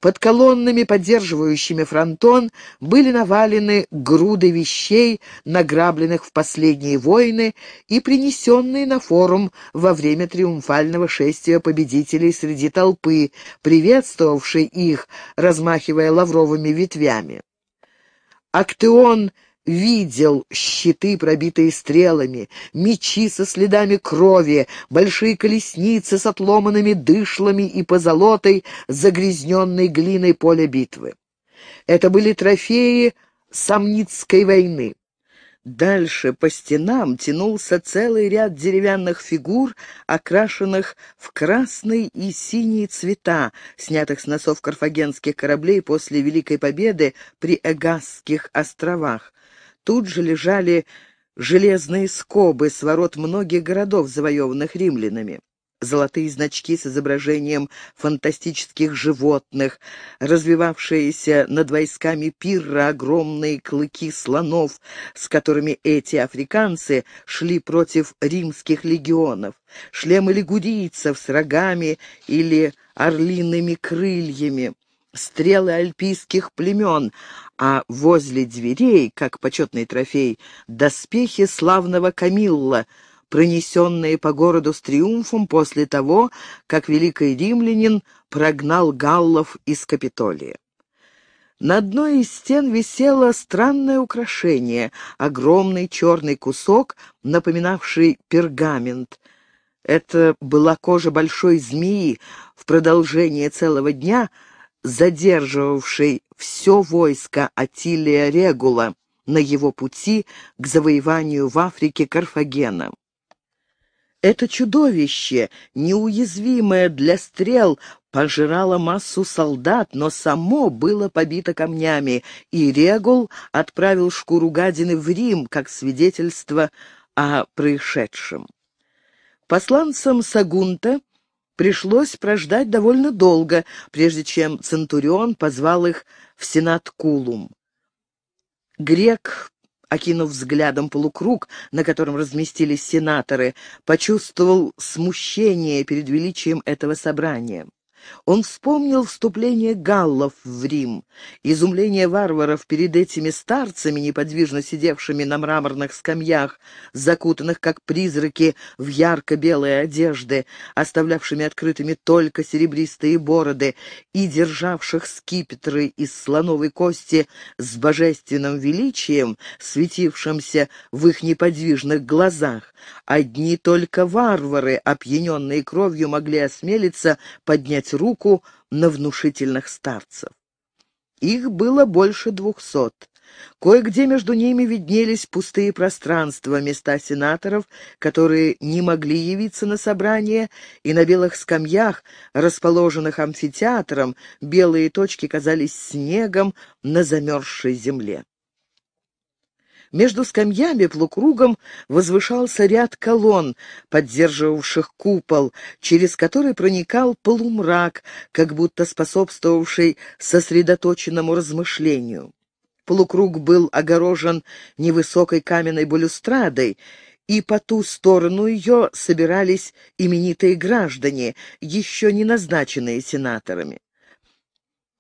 Под колоннами, поддерживающими фронтон, были навалены груды вещей, награбленных в последние войны и принесенные на форум во время триумфального шествия победителей среди толпы, приветствовавшей их, размахивая лавровыми ветвями. Актеон видел щиты, пробитые стрелами, мечи со следами крови, большие колесницы с отломанными дышлами и позолотой, загрязненной глиной поля битвы. Это были трофеи Самницкой войны. Дальше по стенам тянулся целый ряд деревянных фигур, окрашенных в красный и синий цвета, снятых с носов карфагенских кораблей после Великой Победы при Эгасских островах. Тут же лежали железные скобы с ворот многих городов, завоеванных римлянами. Золотые значки с изображением фантастических животных, развивавшиеся над войсками пирра огромные клыки слонов, с которыми эти африканцы шли против римских легионов, шлемы лигурийцев с рогами или орлиными крыльями, стрелы альпийских племен, а возле дверей, как почетный трофей, доспехи славного Камилла, пронесенные по городу с триумфом после того, как великий римлянин прогнал галлов из Капитолия. На одной из стен висело странное украшение, огромный черный кусок, напоминавший пергамент. Это была кожа большой змеи, в продолжение целого дня — задерживавший все войско Атилия Регула на его пути к завоеванию в Африке Карфагена. Это чудовище, неуязвимое для стрел, пожирало массу солдат, но само было побито камнями, и Регул отправил шкуру гадины в Рим как свидетельство о происшедшем. Посланцам Сагунта пришлось прождать довольно долго, прежде чем Центурион позвал их в Сенат Кулум. Грек, окинув взглядом полукруг, на котором разместились сенаторы, почувствовал смущение перед величием этого собрания. Он вспомнил вступление галлов в Рим, изумление варваров перед этими старцами, неподвижно сидевшими на мраморных скамьях, закутанных как призраки в ярко-белые одежды, оставлявшими открытыми только серебристые бороды и державших скипетры из слоновой кости с божественным величием, светившимся в их неподвижных глазах. Одни только варвары, опьяненные кровью, могли осмелиться поднять руку на внушительных старцев. Их было больше двухсот. Кое-где между ними виднелись пустые пространства, места сенаторов, которые не могли явиться на собрание, и на белых скамьях, расположенных амфитеатром, белые точки казались снегом на замерзшей земле. Между скамьями полукругом возвышался ряд колонн, поддерживавших купол, через который проникал полумрак, как будто способствовавший сосредоточенному размышлению. Полукруг был огорожен невысокой каменной балюстрадой, и по ту сторону ее собирались именитые граждане, еще не назначенные сенаторами.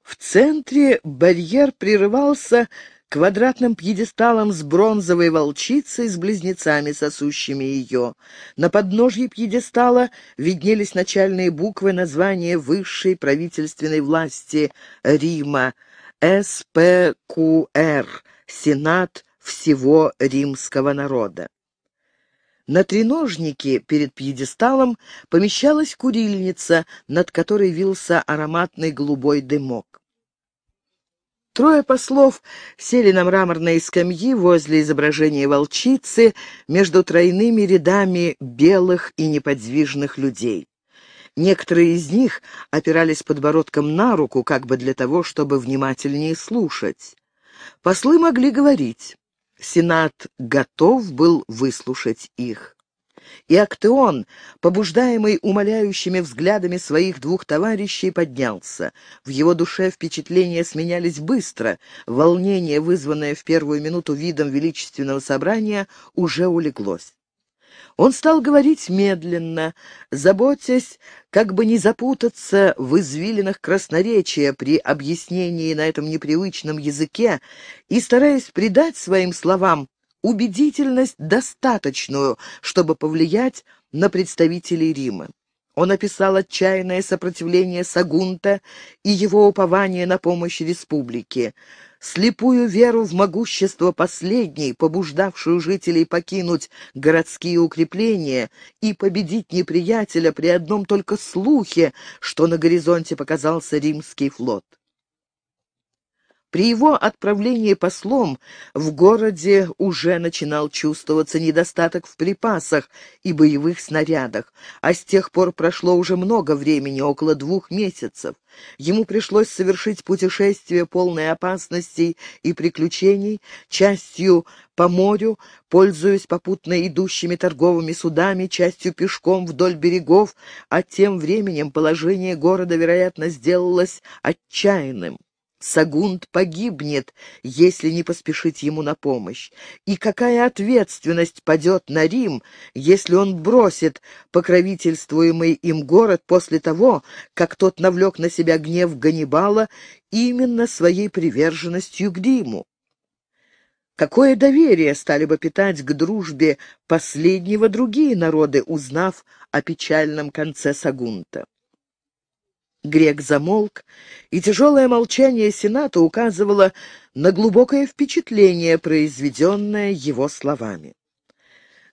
В центре барьер прерывался квадратным пьедесталом с бронзовой волчицей с близнецами, сосущими ее. На подножье пьедестала виднелись начальные буквы названия высшей правительственной власти Рима СПQР — Сенат всего римского народа. На треножнике перед пьедесталом помещалась курильница, над которой вился ароматный голубой дымок. Трое послов сели на мраморные скамьи возле изображения волчицы между тройными рядами белых и неподвижных людей. Некоторые из них опирались подбородком на руку, как бы для того, чтобы внимательнее слушать. Послы могли говорить. Сенат готов был выслушать их. И Актеон, побуждаемый умоляющими взглядами своих двух товарищей, поднялся. В его душе впечатления сменялись быстро, волнение, вызванное в первую минуту видом величественного собрания, уже улеглось. Он стал говорить медленно, заботясь, как бы не запутаться в извилинах красноречия при объяснении на этом непривычном языке и стараясь придать своим словам убедительность достаточную, чтобы повлиять на представителей Рима. Он описал отчаянное сопротивление Сагунта и его упование на помощь республике, слепую веру в могущество последней, побуждавшую жителей покинуть городские укрепления и победить неприятеля при одном только слухе, что на горизонте показался римский флот. При его отправлении послом в городе уже начинал чувствоваться недостаток в припасах и боевых снарядах, а с тех пор прошло уже много времени, около двух месяцев. Ему пришлось совершить путешествие, полное опасностей и приключений, частью по морю, пользуясь попутно идущими торговыми судами, частью пешком вдоль берегов, а тем временем положение города, вероятно, сделалось отчаянным. Сагунд погибнет, если не поспешить ему на помощь. И какая ответственность падет на Рим, если он бросит покровительствуемый им город после того, как тот навлек на себя гнев Ганнибала именно своей приверженностью к Риму? Какое доверие стали бы питать к дружбе последнего другие народы, узнав о печальном конце Сагунта? Грек замолк, и тяжелое молчание Сената указывало на глубокое впечатление, произведенное его словами.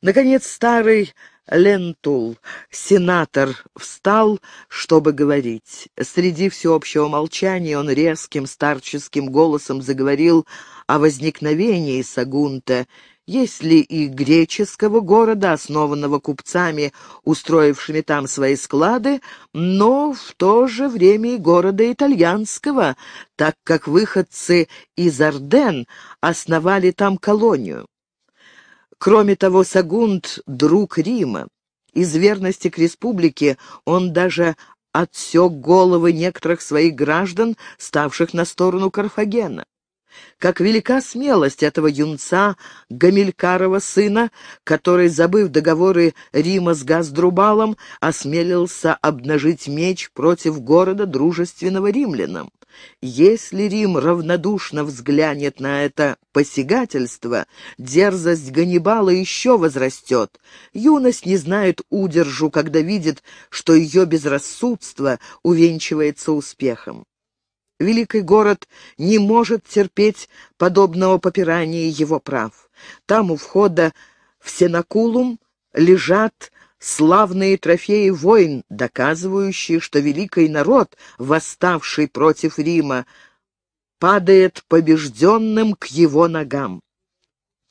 Наконец старый Лентул, сенатор, встал, чтобы говорить. Среди всеобщего молчания он резким старческим голосом заговорил о возникновении Сагунта если и греческого города, основанного купцами, устроившими там свои склады, но в то же время и города итальянского, так как выходцы из Орден основали там колонию. Кроме того, Сагунд — друг Рима. Из верности к республике он даже отсек головы некоторых своих граждан, ставших на сторону Карфагена. Как велика смелость этого юнца, Гамилькарова сына, который, забыв договоры Рима с Газдрубалом, осмелился обнажить меч против города, дружественного римлянам. Если Рим равнодушно взглянет на это посягательство, дерзость Ганнибала еще возрастет. Юность не знает удержу, когда видит, что ее безрассудство увенчивается успехом. Великий город не может терпеть подобного попирания его прав. Там у входа в Сенакулум лежат славные трофеи войн, доказывающие, что великий народ, восставший против Рима, падает побежденным к его ногам.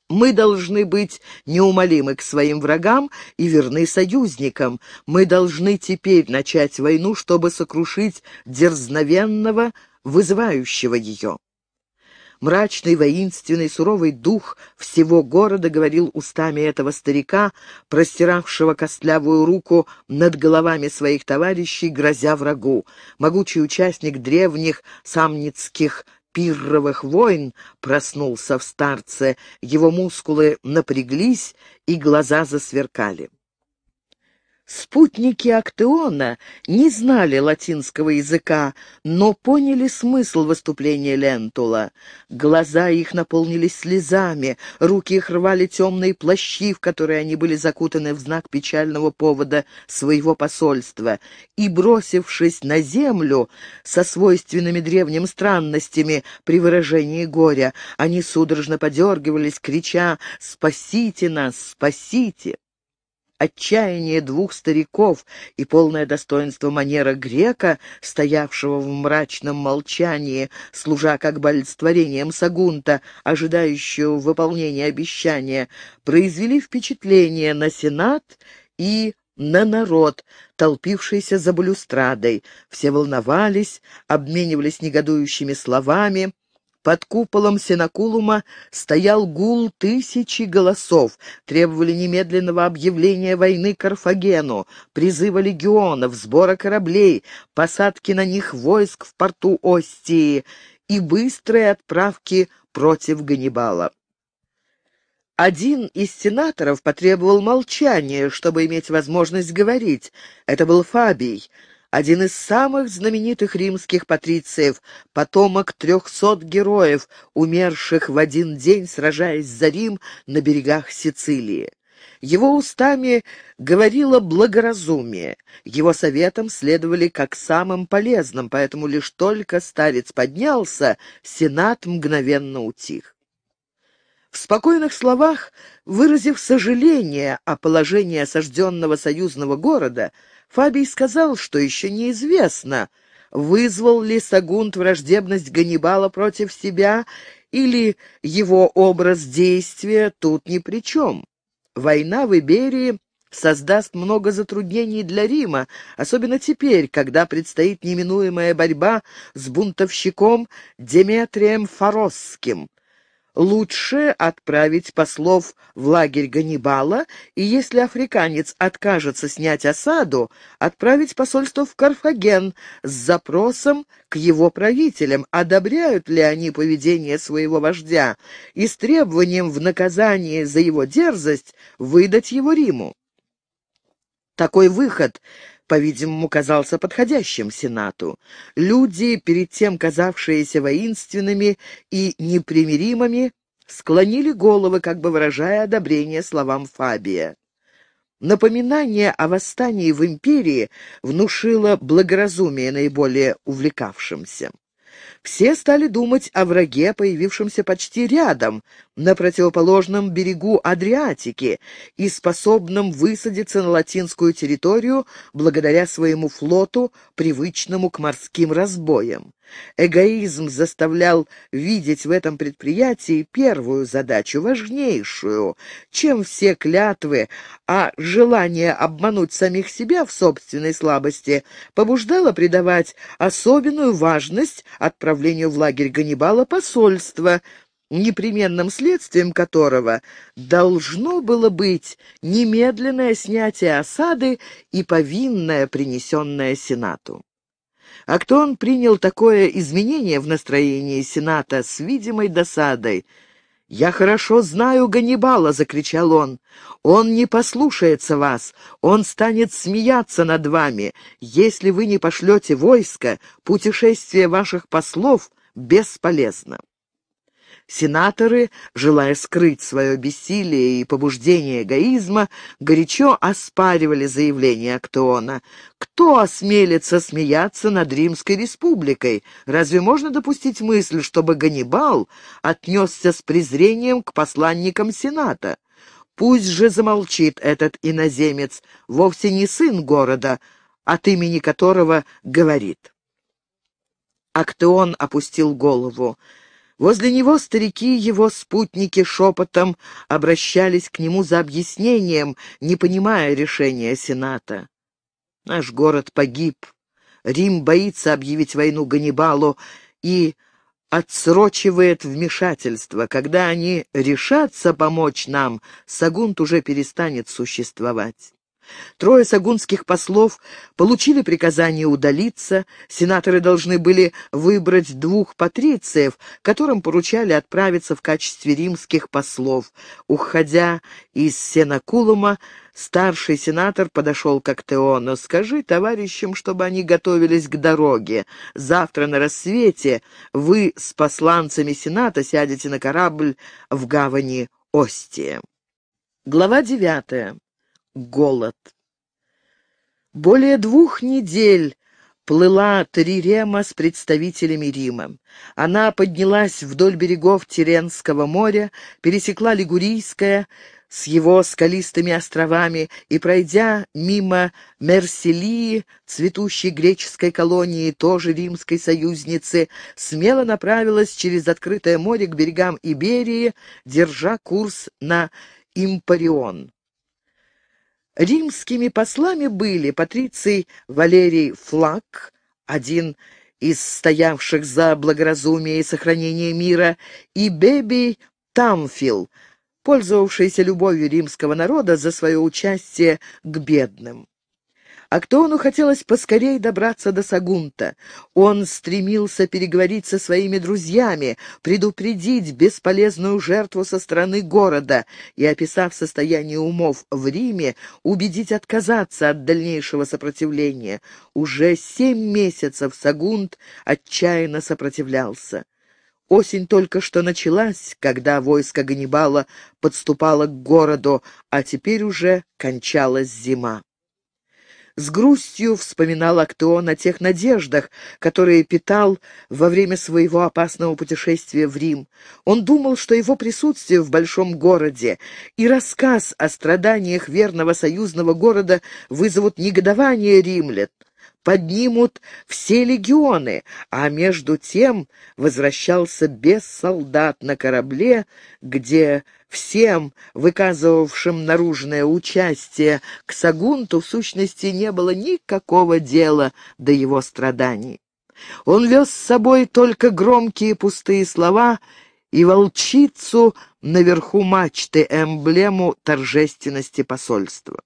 Мы должны быть неумолимы к своим врагам и верны союзникам. Мы должны теперь начать войну, чтобы сокрушить дерзновенного, вызывающего ее. Мрачный, воинственный, суровый дух всего города говорил устами этого старика, простиравшего костлявую руку над головами своих товарищей, грозя врагу. Могучий участник древних самницких пирровых войн проснулся в старце, его мускулы напряглись и глаза засверкали. Спутники Актеона не знали латинского языка, но поняли смысл выступления Лентула. Глаза их наполнились слезами, руки их рвали темные плащи, в которые они были закутаны в знак печального повода своего посольства, и, бросившись на землю со свойственными древним странностями при выражении горя, они судорожно подергивались, крича «Спасите нас! Спасите!» Отчаяние двух стариков и полное достоинство манера грека, стоявшего в мрачном молчании, служа как бы олицетворением Сагунта, ожидающего выполнения обещания, произвели впечатление на Сенат и на народ, толпившийся за балюстрадой. Все волновались, обменивались негодующими словами, под куполом Синакулума стоял гул тысячи голосов, требовали немедленного объявления войны Карфагену, призыва легионов, сбора кораблей, посадки на них войск в порту Остии и быстрой отправки против Ганнибала. Один из сенаторов потребовал молчания, чтобы иметь возможность говорить. Это был Фабий, один из самых знаменитых римских патрициев, потомок трехсот героев, умерших в один день, сражаясь за Рим на берегах Сицилии. Его устами говорило благоразумие, его советам следовали как самым полезным, поэтому лишь только старец поднялся, сенат мгновенно утих. В спокойных словах, выразив сожаление о положении осажденного союзного города, Фабий сказал, что еще неизвестно, вызвал ли Сагунт враждебность Ганнибала против себя или его образ действия тут ни при чем. Война в Иберии создаст много затруднений для Рима, особенно теперь, когда предстоит неминуемая борьба с бунтовщиком Деметрием Форосским лучше отправить послов в лагерь Ганнибала, и если африканец откажется снять осаду, отправить посольство в Карфаген с запросом к его правителям, одобряют ли они поведение своего вождя, и с требованием в наказание за его дерзость выдать его Риму. Такой выход по-видимому, казался подходящим Сенату. Люди, перед тем казавшиеся воинственными и непримиримыми, склонили головы, как бы выражая одобрение словам Фабия. Напоминание о восстании в империи внушило благоразумие наиболее увлекавшимся. Все стали думать о враге, появившемся почти рядом, на противоположном берегу Адриатики и способном высадиться на латинскую территорию благодаря своему флоту, привычному к морским разбоям. Эгоизм заставлял видеть в этом предприятии первую задачу, важнейшую, чем все клятвы, а желание обмануть самих себя в собственной слабости побуждало придавать особенную важность отправлению в лагерь Ганнибала посольства, непременным следствием которого должно было быть немедленное снятие осады и повинное, принесенное Сенату. Актон принял такое изменение в настроении Сената с видимой досадой. «Я хорошо знаю Ганнибала!» — закричал он. «Он не послушается вас, он станет смеяться над вами. Если вы не пошлете войско, путешествие ваших послов бесполезно». Сенаторы, желая скрыть свое бессилие и побуждение эгоизма, горячо оспаривали заявление Актеона. Кто осмелится смеяться над Римской республикой? Разве можно допустить мысль, чтобы Ганнибал отнесся с презрением к посланникам Сената? Пусть же замолчит этот иноземец, вовсе не сын города, от имени которого говорит. Актеон опустил голову. Возле него старики, его спутники шепотом обращались к нему за объяснением, не понимая решения Сената. Наш город погиб. Рим боится объявить войну Ганнибалу и отсрочивает вмешательство. Когда они решатся помочь нам, Сагунт уже перестанет существовать. Трое сагунских послов получили приказание удалиться, сенаторы должны были выбрать двух патрициев, которым поручали отправиться в качестве римских послов. Уходя из Сенакулума, старший сенатор подошел к Актеону. «Скажи товарищам, чтобы они готовились к дороге. Завтра на рассвете вы с посланцами сената сядете на корабль в гавани Остия». Глава девятая голод. Более двух недель плыла Трирема с представителями Рима. Она поднялась вдоль берегов Тиренского моря, пересекла Лигурийское с его скалистыми островами и, пройдя мимо Мерселии, цветущей греческой колонии, тоже римской союзницы, смело направилась через открытое море к берегам Иберии, держа курс на Импарион. Римскими послами были патриций Валерий Флаг, один из стоявших за благоразумие и сохранение мира, и Бебий Тамфил, пользовавшийся любовью римского народа за свое участие к бедным. Актеону хотелось поскорее добраться до Сагунта. Он стремился переговорить со своими друзьями, предупредить бесполезную жертву со стороны города и, описав состояние умов в Риме, убедить отказаться от дальнейшего сопротивления. Уже семь месяцев Сагунт отчаянно сопротивлялся. Осень только что началась, когда войско Ганнибала подступало к городу, а теперь уже кончалась зима. С грустью вспоминал Актеон о тех надеждах, которые питал во время своего опасного путешествия в Рим. Он думал, что его присутствие в большом городе и рассказ о страданиях верного союзного города вызовут негодование римлян, поднимут все легионы, а между тем возвращался без солдат на корабле, где всем, выказывавшим наружное участие к Сагунту, в сущности не было никакого дела до его страданий. Он вез с собой только громкие пустые слова и волчицу наверху мачты, эмблему торжественности посольства.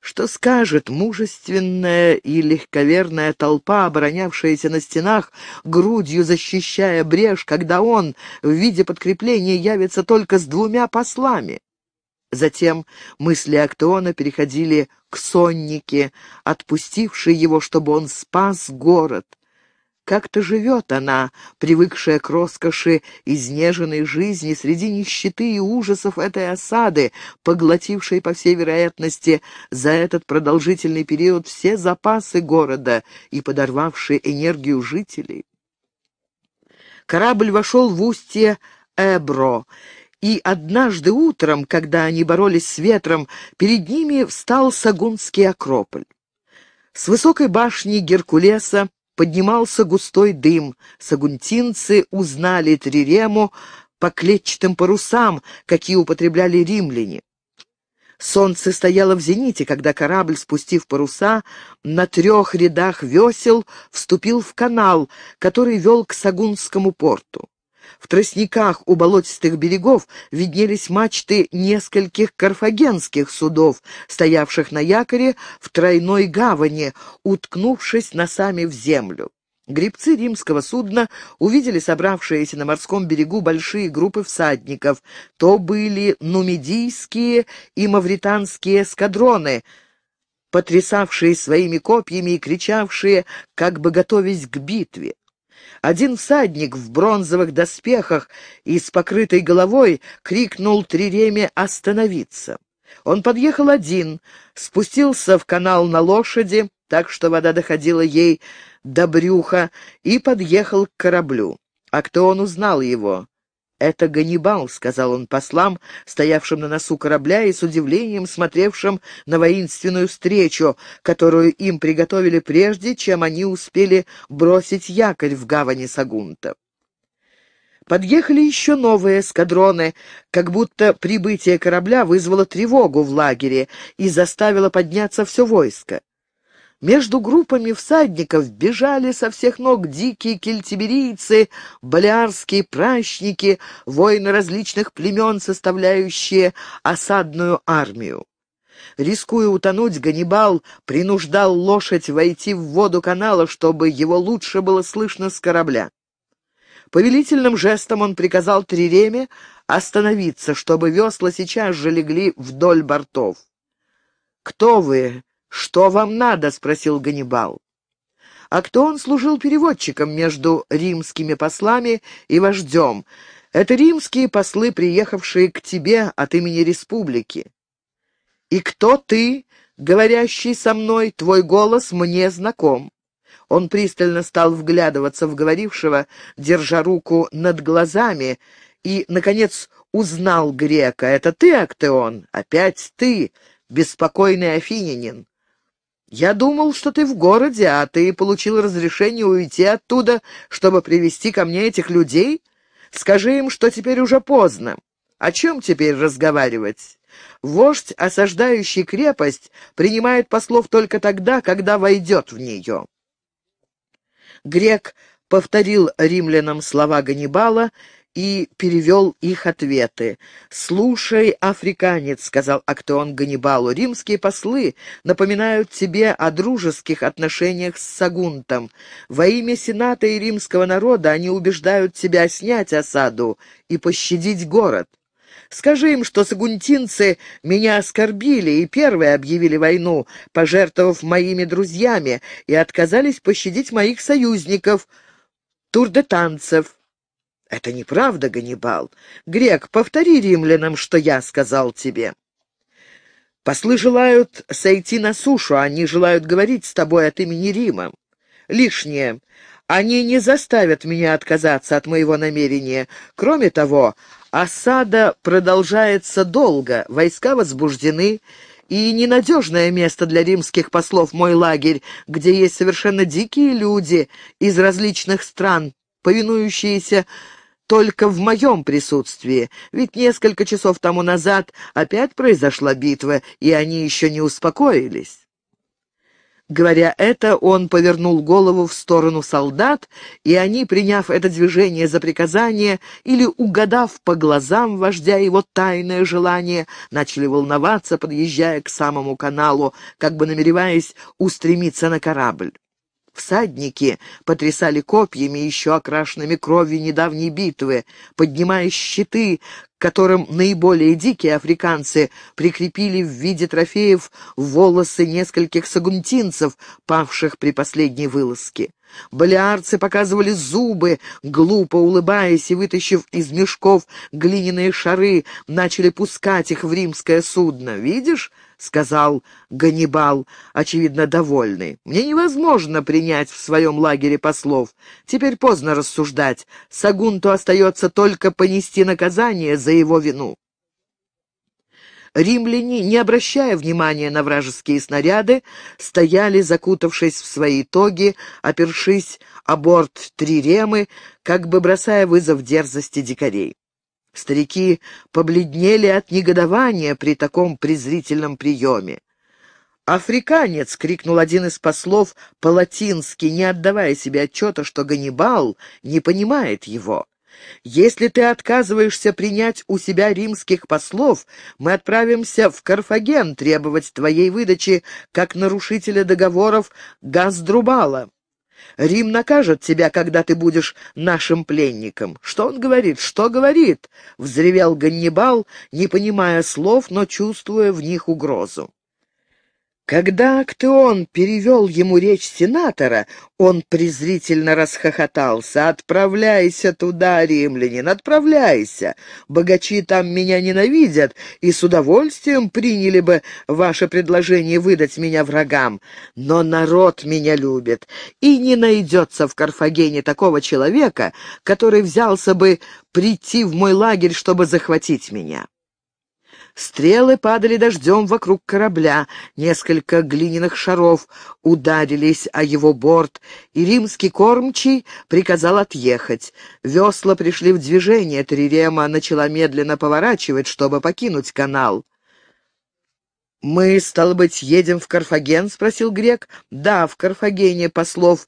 Что скажет мужественная и легковерная толпа, оборонявшаяся на стенах, грудью защищая брешь, когда он в виде подкрепления явится только с двумя послами? Затем мысли Актеона переходили к соннике, отпустившей его, чтобы он спас город. Как-то живет она, привыкшая к роскоши изнеженной жизни среди нищеты и ужасов этой осады, поглотившей, по всей вероятности, за этот продолжительный период все запасы города и подорвавшей энергию жителей. Корабль вошел в устье Эбро, и однажды утром, когда они боролись с ветром, перед ними встал Сагунский Акрополь. С высокой башни Геркулеса поднимался густой дым. Сагунтинцы узнали трирему по клетчатым парусам, какие употребляли римляне. Солнце стояло в зените, когда корабль, спустив паруса, на трех рядах весел вступил в канал, который вел к Сагунскому порту. В тростниках у болотистых берегов виднелись мачты нескольких карфагенских судов, стоявших на якоре в тройной гавани, уткнувшись носами в землю. Гребцы римского судна увидели собравшиеся на морском берегу большие группы всадников. То были нумидийские и мавританские эскадроны, потрясавшие своими копьями и кричавшие, как бы готовясь к битве. Один всадник в бронзовых доспехах и с покрытой головой крикнул Триреме остановиться. Он подъехал один, спустился в канал на лошади, так что вода доходила ей до брюха, и подъехал к кораблю. А кто он узнал его? «Это Ганнибал», — сказал он послам, стоявшим на носу корабля и с удивлением смотревшим на воинственную встречу, которую им приготовили прежде, чем они успели бросить якорь в гавани Сагунта. Подъехали еще новые эскадроны, как будто прибытие корабля вызвало тревогу в лагере и заставило подняться все войско. Между группами всадников бежали со всех ног дикие кельтиберийцы, балиарские пращники, воины различных племен, составляющие осадную армию. Рискуя утонуть, Ганнибал принуждал лошадь войти в воду канала, чтобы его лучше было слышно с корабля. Повелительным жестом он приказал Триреме остановиться, чтобы весла сейчас же легли вдоль бортов. «Кто вы?» «Что вам надо?» — спросил Ганнибал. А кто он служил переводчиком между римскими послами и вождем? Это римские послы, приехавшие к тебе от имени республики. И кто ты, говорящий со мной, твой голос мне знаком. Он пристально стал вглядываться в говорившего, держа руку над глазами, и, наконец, узнал грека. «Это ты, Актеон? Опять ты, беспокойный афинянин. «Я думал, что ты в городе, а ты получил разрешение уйти оттуда, чтобы привести ко мне этих людей? Скажи им, что теперь уже поздно. О чем теперь разговаривать? Вождь, осаждающий крепость, принимает послов только тогда, когда войдет в нее». Грек повторил римлянам слова Ганнибала и перевел их ответы. «Слушай, африканец», — сказал Актеон Ганнибалу, — «римские послы напоминают тебе о дружеских отношениях с Сагунтом. Во имя Сената и римского народа они убеждают тебя снять осаду и пощадить город. Скажи им, что сагунтинцы меня оскорбили и первые объявили войну, пожертвовав моими друзьями, и отказались пощадить моих союзников, турдетанцев. Это неправда, Ганнибал. Грек, повтори римлянам, что я сказал тебе. Послы желают сойти на сушу, они желают говорить с тобой от имени Рима. Лишнее. Они не заставят меня отказаться от моего намерения. Кроме того, осада продолжается долго, войска возбуждены, и ненадежное место для римских послов мой лагерь, где есть совершенно дикие люди из различных стран, повинующиеся только в моем присутствии, ведь несколько часов тому назад опять произошла битва, и они еще не успокоились. Говоря это, он повернул голову в сторону солдат, и они, приняв это движение за приказание или угадав по глазам вождя его тайное желание, начали волноваться, подъезжая к самому каналу, как бы намереваясь устремиться на корабль. Всадники потрясали копьями, еще окрашенными кровью недавней битвы, поднимая щиты, к которым наиболее дикие африканцы прикрепили в виде трофеев волосы нескольких сагунтинцев, павших при последней вылазке. Балиарцы показывали зубы, глупо улыбаясь и, вытащив из мешков глиняные шары, начали пускать их в римское судно. «Видишь?» — сказал Ганнибал, очевидно довольный. «Мне невозможно принять в своем лагере послов. Теперь поздно рассуждать. Сагунту остается только понести наказание за его вину». Римляне, не обращая внимания на вражеские снаряды, стояли, закутавшись в свои тоги, опершись о борт триремы, как бы бросая вызов дерзости дикарей. Старики побледнели от негодования при таком презрительном приеме. «Африканец!» — крикнул один из послов по-латински, не отдавая себе отчета, что Ганнибал не понимает его. Если ты отказываешься принять у себя римских послов, мы отправимся в Карфаген требовать твоей выдачи как нарушителя договоров Газдрубала. Рим накажет тебя, когда ты будешь нашим пленником. Что он говорит? Что говорит? Взревел Ганнибал, не понимая слов, но чувствуя в них угрозу. Когда Актеон перевел ему речь сенатора, он презрительно расхохотался. «Отправляйся туда, римлянин, отправляйся! Богачи там меня ненавидят и с удовольствием приняли бы ваше предложение выдать меня врагам. Но народ меня любит, и не найдется в Карфагене такого человека, который взялся бы прийти в мой лагерь, чтобы захватить меня». Стрелы падали дождем вокруг корабля, несколько глиняных шаров ударились о его борт, и римский кормчий приказал отъехать. Весла пришли в движение, Трирема начала медленно поворачивать, чтобы покинуть канал. «Мы, стало быть, едем в Карфаген?» — спросил грек. «Да, в Карфагене послов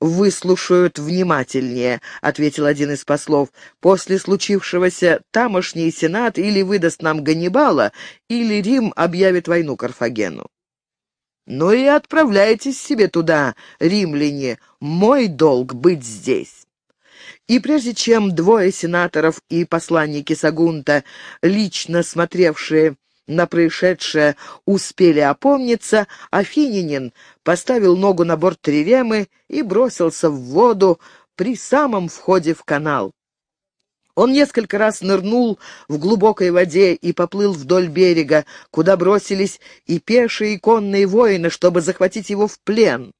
выслушают внимательнее», — ответил один из послов. «После случившегося тамошний сенат или выдаст нам Ганнибала, или Рим объявит войну Карфагену». «Ну и отправляйтесь себе туда, римляне, мой долг быть здесь». И прежде чем двое сенаторов и посланники Сагунта, лично смотревшие на происшедшее успели опомниться, Афининин поставил ногу на борт триремы и бросился в воду при самом входе в канал. Он несколько раз нырнул в глубокой воде и поплыл вдоль берега, куда бросились и пешие, и конные воины, чтобы захватить его в плен.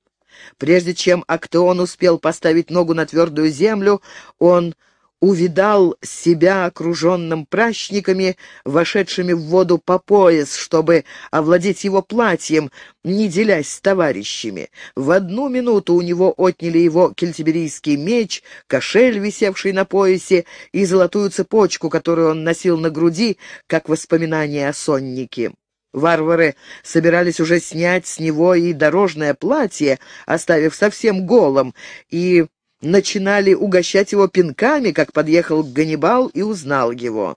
Прежде чем Актеон успел поставить ногу на твердую землю, он увидал себя окруженным пращниками, вошедшими в воду по пояс, чтобы овладеть его платьем, не делясь с товарищами. В одну минуту у него отняли его кельтиберийский меч, кошель, висевший на поясе, и золотую цепочку, которую он носил на груди, как воспоминание о соннике. Варвары собирались уже снять с него и дорожное платье, оставив совсем голым, и начинали угощать его пинками, как подъехал Ганнибал и узнал его.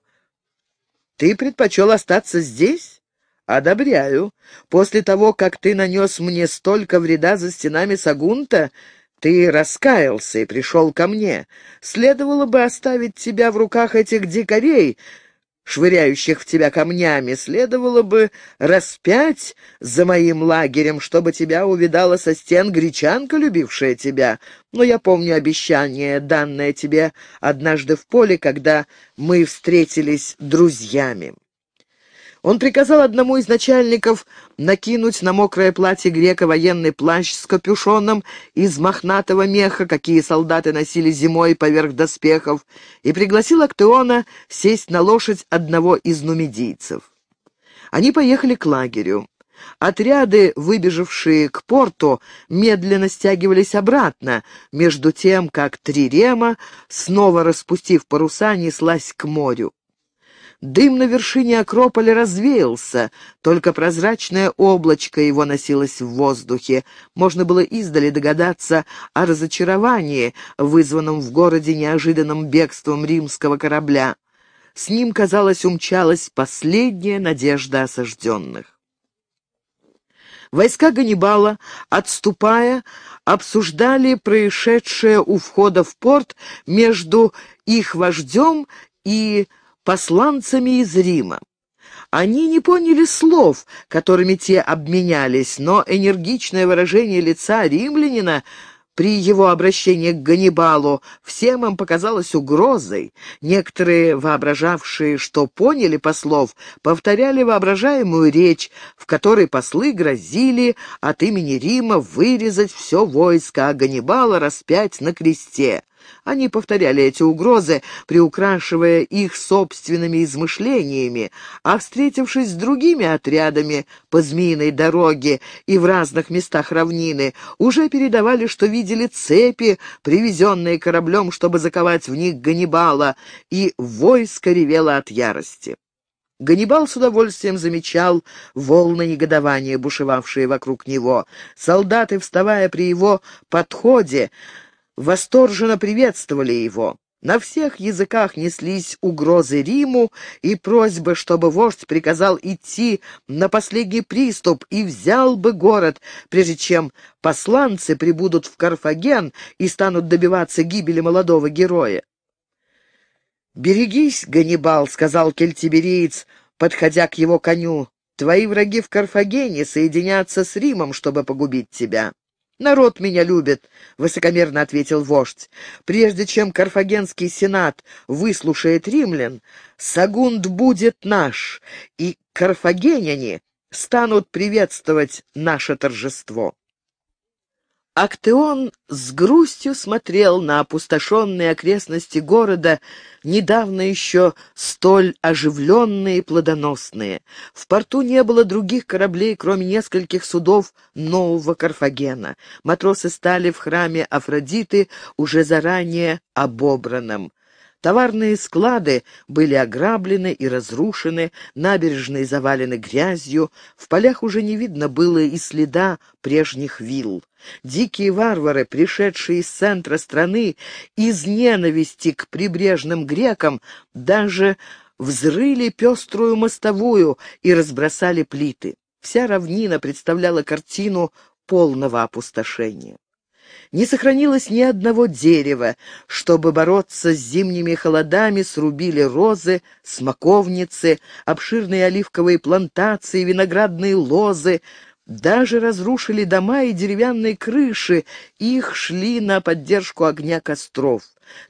«Ты предпочел остаться здесь?» «Одобряю. После того, как ты нанес мне столько вреда за стенами Сагунта, ты раскаялся и пришел ко мне. Следовало бы оставить тебя в руках этих дикарей, швыряющих в тебя камнями, следовало бы распять за моим лагерем, чтобы тебя увидала со стен гречанка, любившая тебя. Но я помню обещание, данное тебе однажды в поле, когда мы встретились друзьями. Он приказал одному из начальников накинуть на мокрое платье грека военный плащ с капюшоном из мохнатого меха, какие солдаты носили зимой поверх доспехов, и пригласил Актеона сесть на лошадь одного из нумидийцев. Они поехали к лагерю. Отряды, выбежавшие к порту, медленно стягивались обратно, между тем, как Трирема, снова распустив паруса, неслась к морю. Дым на вершине Акрополя развеялся, только прозрачное облачко его носилось в воздухе. Можно было издали догадаться о разочаровании, вызванном в городе неожиданным бегством римского корабля. С ним, казалось, умчалась последняя надежда осажденных. Войска Ганнибала, отступая, обсуждали происшедшее у входа в порт между их вождем и посланцами из Рима. Они не поняли слов, которыми те обменялись, но энергичное выражение лица римлянина при его обращении к Ганнибалу всем им показалось угрозой. Некоторые, воображавшие, что поняли послов, повторяли воображаемую речь, в которой послы грозили от имени Рима вырезать все войско, а Ганнибала распять на кресте. Они повторяли эти угрозы, приукрашивая их собственными измышлениями, а встретившись с другими отрядами по змеиной дороге и в разных местах равнины, уже передавали, что видели цепи, привезенные кораблем, чтобы заковать в них Ганнибала, и войско ревело от ярости. Ганнибал с удовольствием замечал волны негодования, бушевавшие вокруг него. Солдаты, вставая при его подходе, восторженно приветствовали его. На всех языках неслись угрозы Риму и просьбы, чтобы вождь приказал идти на последний приступ и взял бы город, прежде чем посланцы прибудут в Карфаген и станут добиваться гибели молодого героя. «Берегись, Ганнибал», — сказал кельтибериец, подходя к его коню. «Твои враги в Карфагене соединятся с Римом, чтобы погубить тебя». «Народ меня любит», — высокомерно ответил вождь. «Прежде чем Карфагенский сенат выслушает римлян, Сагунд будет наш, и карфагеняне станут приветствовать наше торжество». Актеон с грустью смотрел на опустошенные окрестности города, недавно еще столь оживленные и плодоносные. В порту не было других кораблей, кроме нескольких судов нового Карфагена. Матросы стали в храме Афродиты уже заранее обобранным. Товарные склады были ограблены и разрушены, набережные завалены грязью, в полях уже не видно было и следа прежних вилл. Дикие варвары, пришедшие из центра страны, из ненависти к прибрежным грекам, даже взрыли пеструю мостовую и разбросали плиты. Вся равнина представляла картину полного опустошения. Не сохранилось ни одного дерева. Чтобы бороться с зимними холодами, срубили розы, смоковницы, обширные оливковые плантации, виноградные лозы, даже разрушили дома и деревянные крыши, их шли на поддержку огня костров.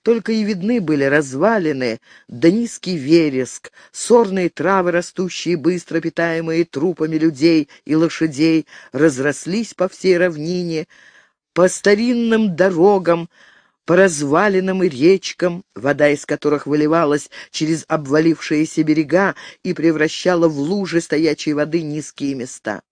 Только и видны были развалины, да низкий вереск, сорные травы, растущие быстро, питаемые трупами людей и лошадей, разрослись по всей равнине, по старинным дорогам, по развалинам и речкам, вода из которых выливалась через обвалившиеся берега и превращала в лужи стоячей воды низкие места.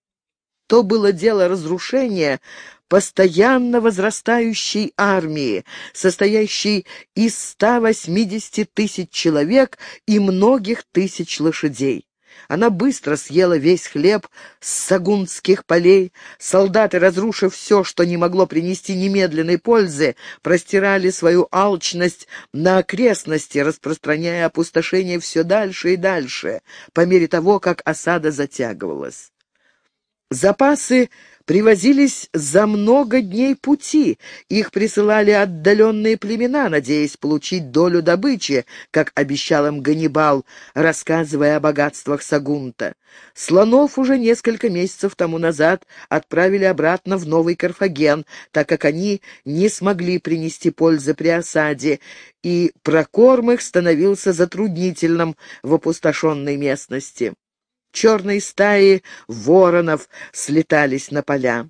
То было дело разрушения постоянно возрастающей армии, состоящей из 180 тысяч человек и многих тысяч лошадей. Она быстро съела весь хлеб с сагунских полей. Солдаты, разрушив все, что не могло принести немедленной пользы, простирали свою алчность на окрестности, распространяя опустошение все дальше и дальше, по мере того, как осада затягивалась. Запасы привозились за много дней пути. Их присылали отдаленные племена, надеясь получить долю добычи, как обещал им Ганнибал, рассказывая о богатствах Сагунта. Слонов уже несколько месяцев тому назад отправили обратно в Новый Карфаген, так как они не смогли принести пользы при осаде, и прокорм их становился затруднительным в опустошенной местности. Черные стаи воронов слетались на поля.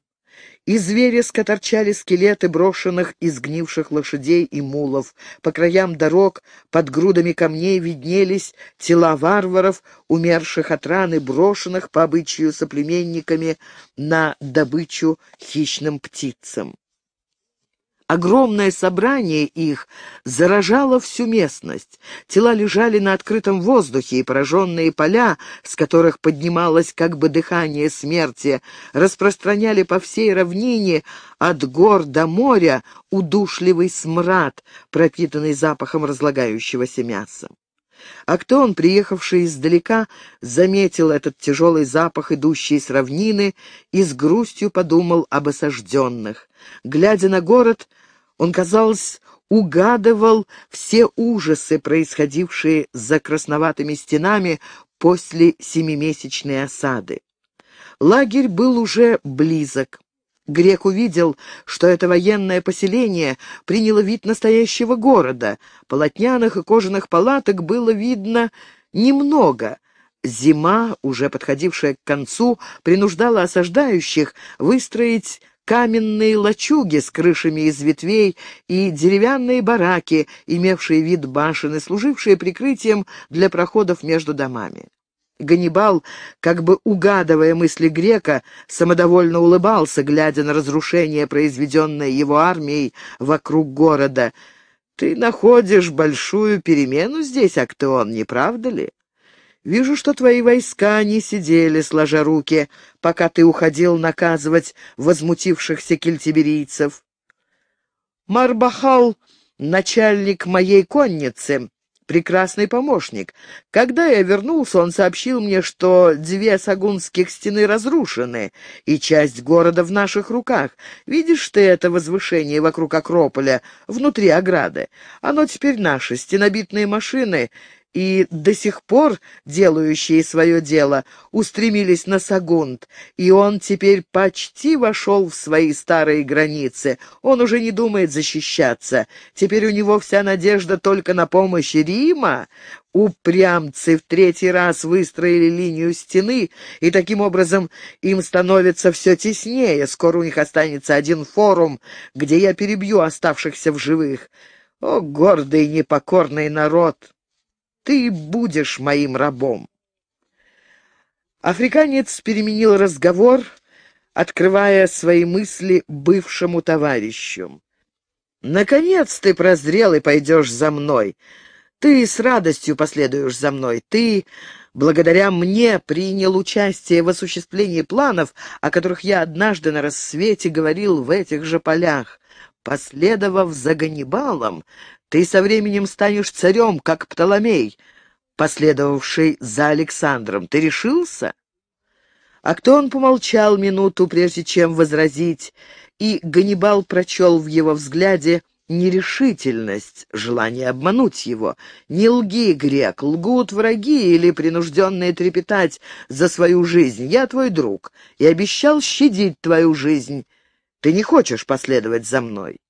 Из вереска торчали скелеты брошенных и сгнивших лошадей и мулов. По краям дорог под грудами камней виднелись тела варваров, умерших от раны, брошенных по обычаю соплеменниками на добычу хищным птицам. Огромное собрание их заражало всю местность. Тела лежали на открытом воздухе, и пораженные поля, с которых поднималось как бы дыхание смерти, распространяли по всей равнине от гор до моря удушливый смрад, пропитанный запахом разлагающегося мяса. А кто он, приехавший издалека, заметил этот тяжелый запах, идущий с равнины, и с грустью подумал об осажденных. Глядя на город, он, казалось, угадывал все ужасы, происходившие за красноватыми стенами после семимесячной осады. Лагерь был уже близок. Грек увидел, что это военное поселение приняло вид настоящего города. Полотняных и кожаных палаток было видно немного. Зима, уже подходившая к концу, принуждала осаждающих выстроить каменные лачуги с крышами из ветвей и деревянные бараки, имевшие вид башен и служившие прикрытием для проходов между домами. Ганнибал, как бы угадывая мысли грека, самодовольно улыбался, глядя на разрушение, произведенное его армией вокруг города. «Ты находишь большую перемену здесь, Актеон, не правда ли?» Вижу, что твои войска не сидели, сложа руки, пока ты уходил наказывать возмутившихся кельтиберийцев. Марбахал — начальник моей конницы, прекрасный помощник. Когда я вернулся, он сообщил мне, что две сагунских стены разрушены, и часть города в наших руках. Видишь ты это возвышение вокруг Акрополя, внутри ограды? Оно теперь наше, стенобитные машины и до сих пор делающие свое дело устремились на Сагунт, и он теперь почти вошел в свои старые границы. Он уже не думает защищаться. Теперь у него вся надежда только на помощь Рима. Упрямцы в третий раз выстроили линию стены, и таким образом им становится все теснее. Скоро у них останется один форум, где я перебью оставшихся в живых. О, гордый непокорный народ! Ты будешь моим рабом. Африканец переменил разговор, открывая свои мысли бывшему товарищу. «Наконец ты прозрел и пойдешь за мной. Ты с радостью последуешь за мной. Ты, благодаря мне, принял участие в осуществлении планов, о которых я однажды на рассвете говорил в этих же полях. Последовав за Ганнибалом, ты со временем станешь царем, как Птоломей, последовавший за Александром. Ты решился?» А кто он помолчал минуту, прежде чем возразить, и Ганнибал прочел в его взгляде нерешительность, желание обмануть его. «Не лги, грек, лгут враги или принужденные трепетать за свою жизнь. Я твой друг и обещал щадить твою жизнь. Ты не хочешь последовать за мной?»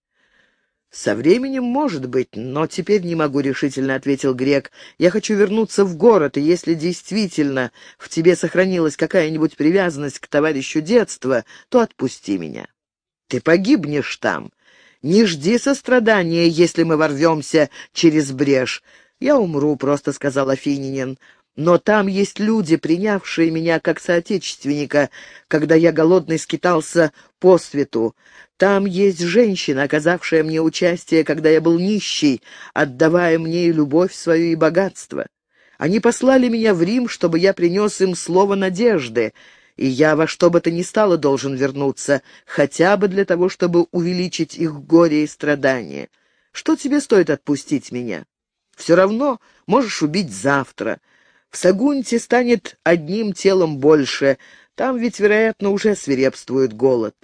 «Со временем, может быть, но теперь не могу решительно», — ответил Грек. «Я хочу вернуться в город, и если действительно в тебе сохранилась какая-нибудь привязанность к товарищу детства, то отпусти меня. Ты погибнешь там. Не жди сострадания, если мы ворвемся через брешь. Я умру», — просто сказал Афининин. Но там есть люди, принявшие меня как соотечественника, когда я голодный скитался по свету. Там есть женщина, оказавшая мне участие, когда я был нищий, отдавая мне и любовь свою, и богатство. Они послали меня в Рим, чтобы я принес им слово надежды, и я во что бы то ни стало должен вернуться, хотя бы для того, чтобы увеличить их горе и страдания. Что тебе стоит отпустить меня? Все равно можешь убить завтра. В Сагунте станет одним телом больше, там ведь, вероятно, уже свирепствует голод.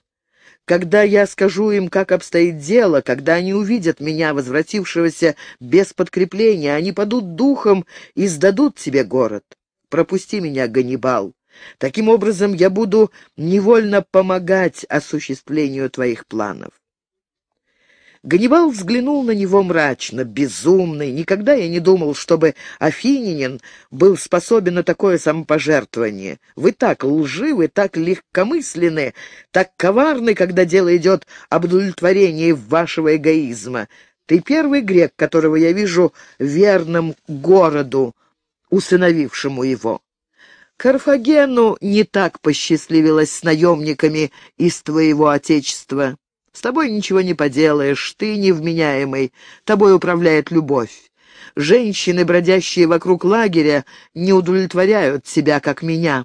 Когда я скажу им, как обстоит дело, когда они увидят меня, возвратившегося без подкрепления, они падут духом и сдадут тебе город. Пропусти меня, Ганнибал. Таким образом, я буду невольно помогать осуществлению твоих планов. Ганнибал взглянул на него мрачно, безумный. Никогда я не думал, чтобы Афининин был способен на такое самопожертвование. Вы так лживы, так легкомысленны, так коварны, когда дело идет об удовлетворении вашего эгоизма. Ты первый грек, которого я вижу верным городу, усыновившему его. Карфагену не так посчастливилось с наемниками из твоего отечества. С тобой ничего не поделаешь, ты невменяемый, тобой управляет любовь. Женщины, бродящие вокруг лагеря, не удовлетворяют тебя, как меня.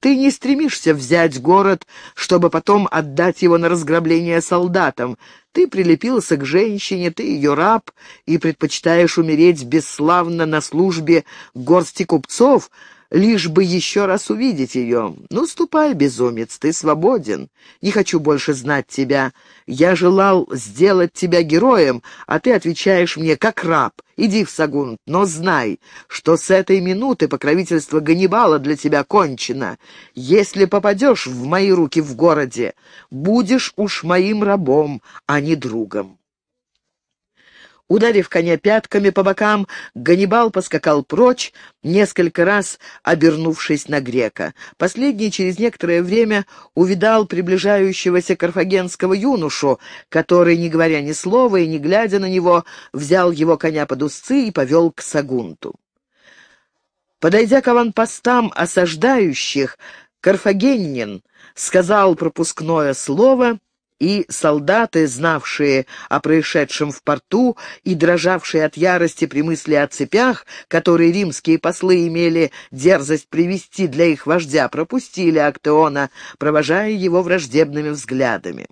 Ты не стремишься взять город, чтобы потом отдать его на разграбление солдатам. Ты прилепился к женщине, ты ее раб, и предпочитаешь умереть бесславно на службе горсти купцов, лишь бы еще раз увидеть ее. Ну, ступай, безумец, ты свободен. Не хочу больше знать тебя. Я желал сделать тебя героем, а ты отвечаешь мне как раб. Иди в Сагунт, но знай, что с этой минуты покровительство Ганнибала для тебя кончено. Если попадешь в мои руки в городе, будешь уж моим рабом, а не другом. Ударив коня пятками по бокам, Ганнибал поскакал прочь, несколько раз обернувшись на грека. Последний через некоторое время увидал приближающегося карфагенского юношу, который, не говоря ни слова и не глядя на него, взял его коня под узцы и повел к Сагунту. Подойдя к аванпостам осаждающих, карфагенин сказал пропускное слово и солдаты, знавшие о происшедшем в порту и дрожавшие от ярости при мысли о цепях, которые римские послы имели дерзость привести для их вождя, пропустили Актеона, провожая его враждебными взглядами.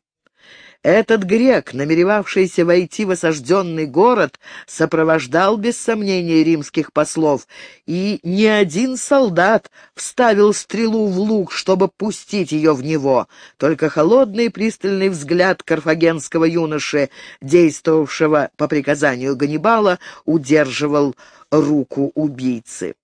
Этот грек, намеревавшийся войти в осажденный город, сопровождал без сомнения римских послов, и ни один солдат вставил стрелу в лук, чтобы пустить ее в него. Только холодный пристальный взгляд карфагенского юноши, действовавшего по приказанию Ганнибала, удерживал руку убийцы.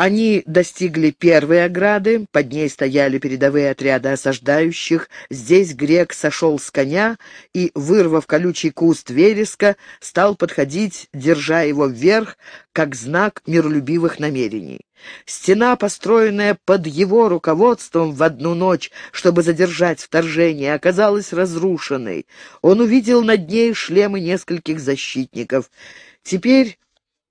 Они достигли первой ограды, под ней стояли передовые отряды осаждающих. Здесь грек сошел с коня и, вырвав колючий куст вереска, стал подходить, держа его вверх, как знак миролюбивых намерений. Стена, построенная под его руководством в одну ночь, чтобы задержать вторжение, оказалась разрушенной. Он увидел над ней шлемы нескольких защитников. Теперь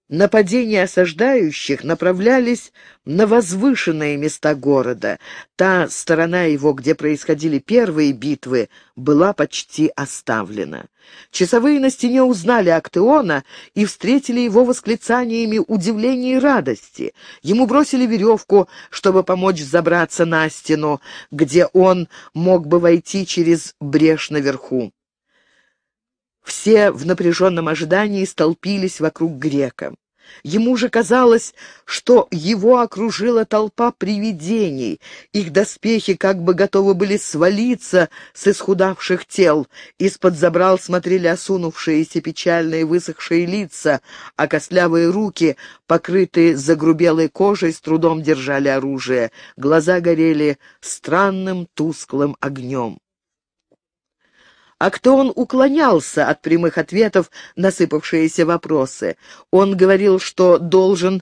Нападения осаждающих направлялись на возвышенные места города. Та сторона его, где происходили первые битвы, была почти оставлена. Часовые на стене узнали Актеона и встретили его восклицаниями удивления и радости. Ему бросили веревку, чтобы помочь забраться на стену, где он мог бы войти через брешь наверху. Все в напряженном ожидании столпились вокруг грека. Ему же казалось, что его окружила толпа привидений. Их доспехи как бы готовы были свалиться с исхудавших тел. Из-под забрал смотрели осунувшиеся печальные высохшие лица, а костлявые руки, покрытые загрубелой кожей, с трудом держали оружие. Глаза горели странным тусклым огнем. А кто он уклонялся от прямых ответов на сыпавшиеся вопросы. Он говорил, что должен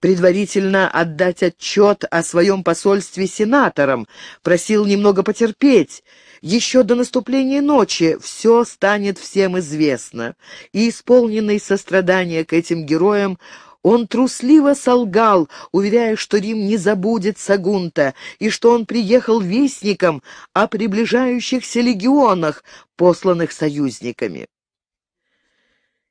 предварительно отдать отчет о своем посольстве сенаторам, просил немного потерпеть. Еще до наступления ночи все станет всем известно. И, исполненный сострадания к этим героям, он трусливо солгал, уверяя, что Рим не забудет Сагунта, и что он приехал вестником о приближающихся легионах, посланных союзниками.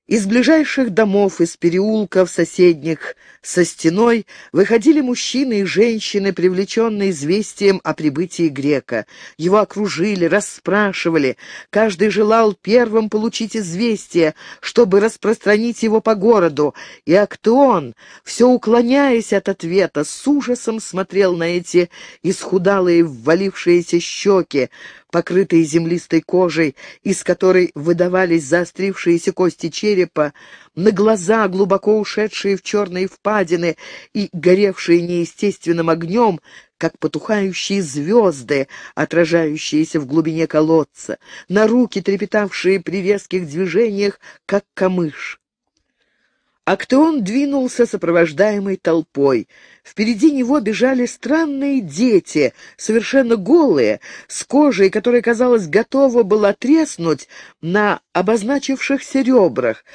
Из ближайших домов, из переулков соседних со стеной выходили мужчины и женщины, привлеченные известием о прибытии грека. Его окружили, расспрашивали. Каждый желал первым получить известие, чтобы распространить его по городу. И Актеон, все уклоняясь от ответа, с ужасом смотрел на эти исхудалые ввалившиеся щеки, покрытые землистой кожей, из которой выдавались заострившиеся кости черепа, на глаза, глубоко ушедшие в черные впадины и горевшие неестественным огнем, как потухающие звезды, отражающиеся в глубине колодца, на руки, трепетавшие при резких движениях, как камыш. Актеон двинулся, сопровождаемый толпой. Впереди него бежали странные дети, совершенно голые, с кожей, которая, казалось, готова была треснуть на обозначившихся ребрах,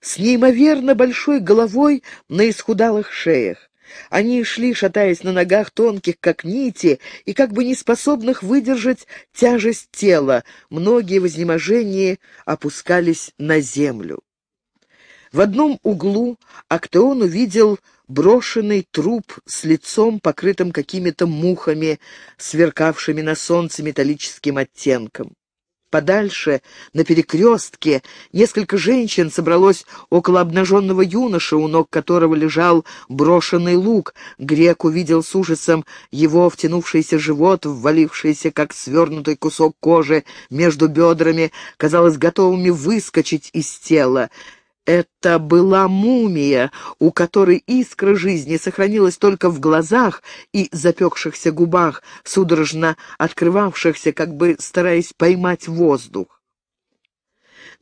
с неимоверно большой головой на исхудалых шеях. Они шли, шатаясь на ногах тонких, как нити, и как бы не способных выдержать тяжесть тела. Многие в опускались на землю. В одном углу Актеон увидел брошенный труп с лицом, покрытым какими-то мухами, сверкавшими на солнце металлическим оттенком. Подальше, на перекрестке, несколько женщин собралось около обнаженного юноши, у ног которого лежал брошенный лук. Грек увидел с ужасом его втянувшийся живот, ввалившийся, как свернутый кусок кожи между бедрами, казалось готовыми выскочить из тела. Это была мумия, у которой искра жизни сохранилась только в глазах и запекшихся губах, судорожно открывавшихся, как бы стараясь поймать воздух.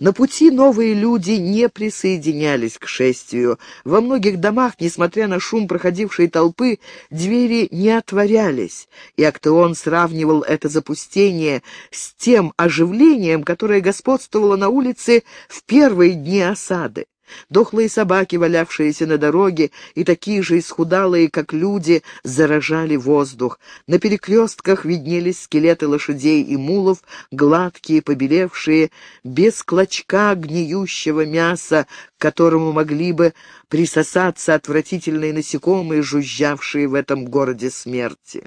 На пути новые люди не присоединялись к шествию. Во многих домах, несмотря на шум проходившей толпы, двери не отворялись, и Актеон сравнивал это запустение с тем оживлением, которое господствовало на улице в первые дни осады. Дохлые собаки, валявшиеся на дороге, и такие же исхудалые, как люди, заражали воздух. На перекрестках виднелись скелеты лошадей и мулов, гладкие, побелевшие, без клочка гниющего мяса, к которому могли бы присосаться отвратительные насекомые, жужжавшие в этом городе смерти.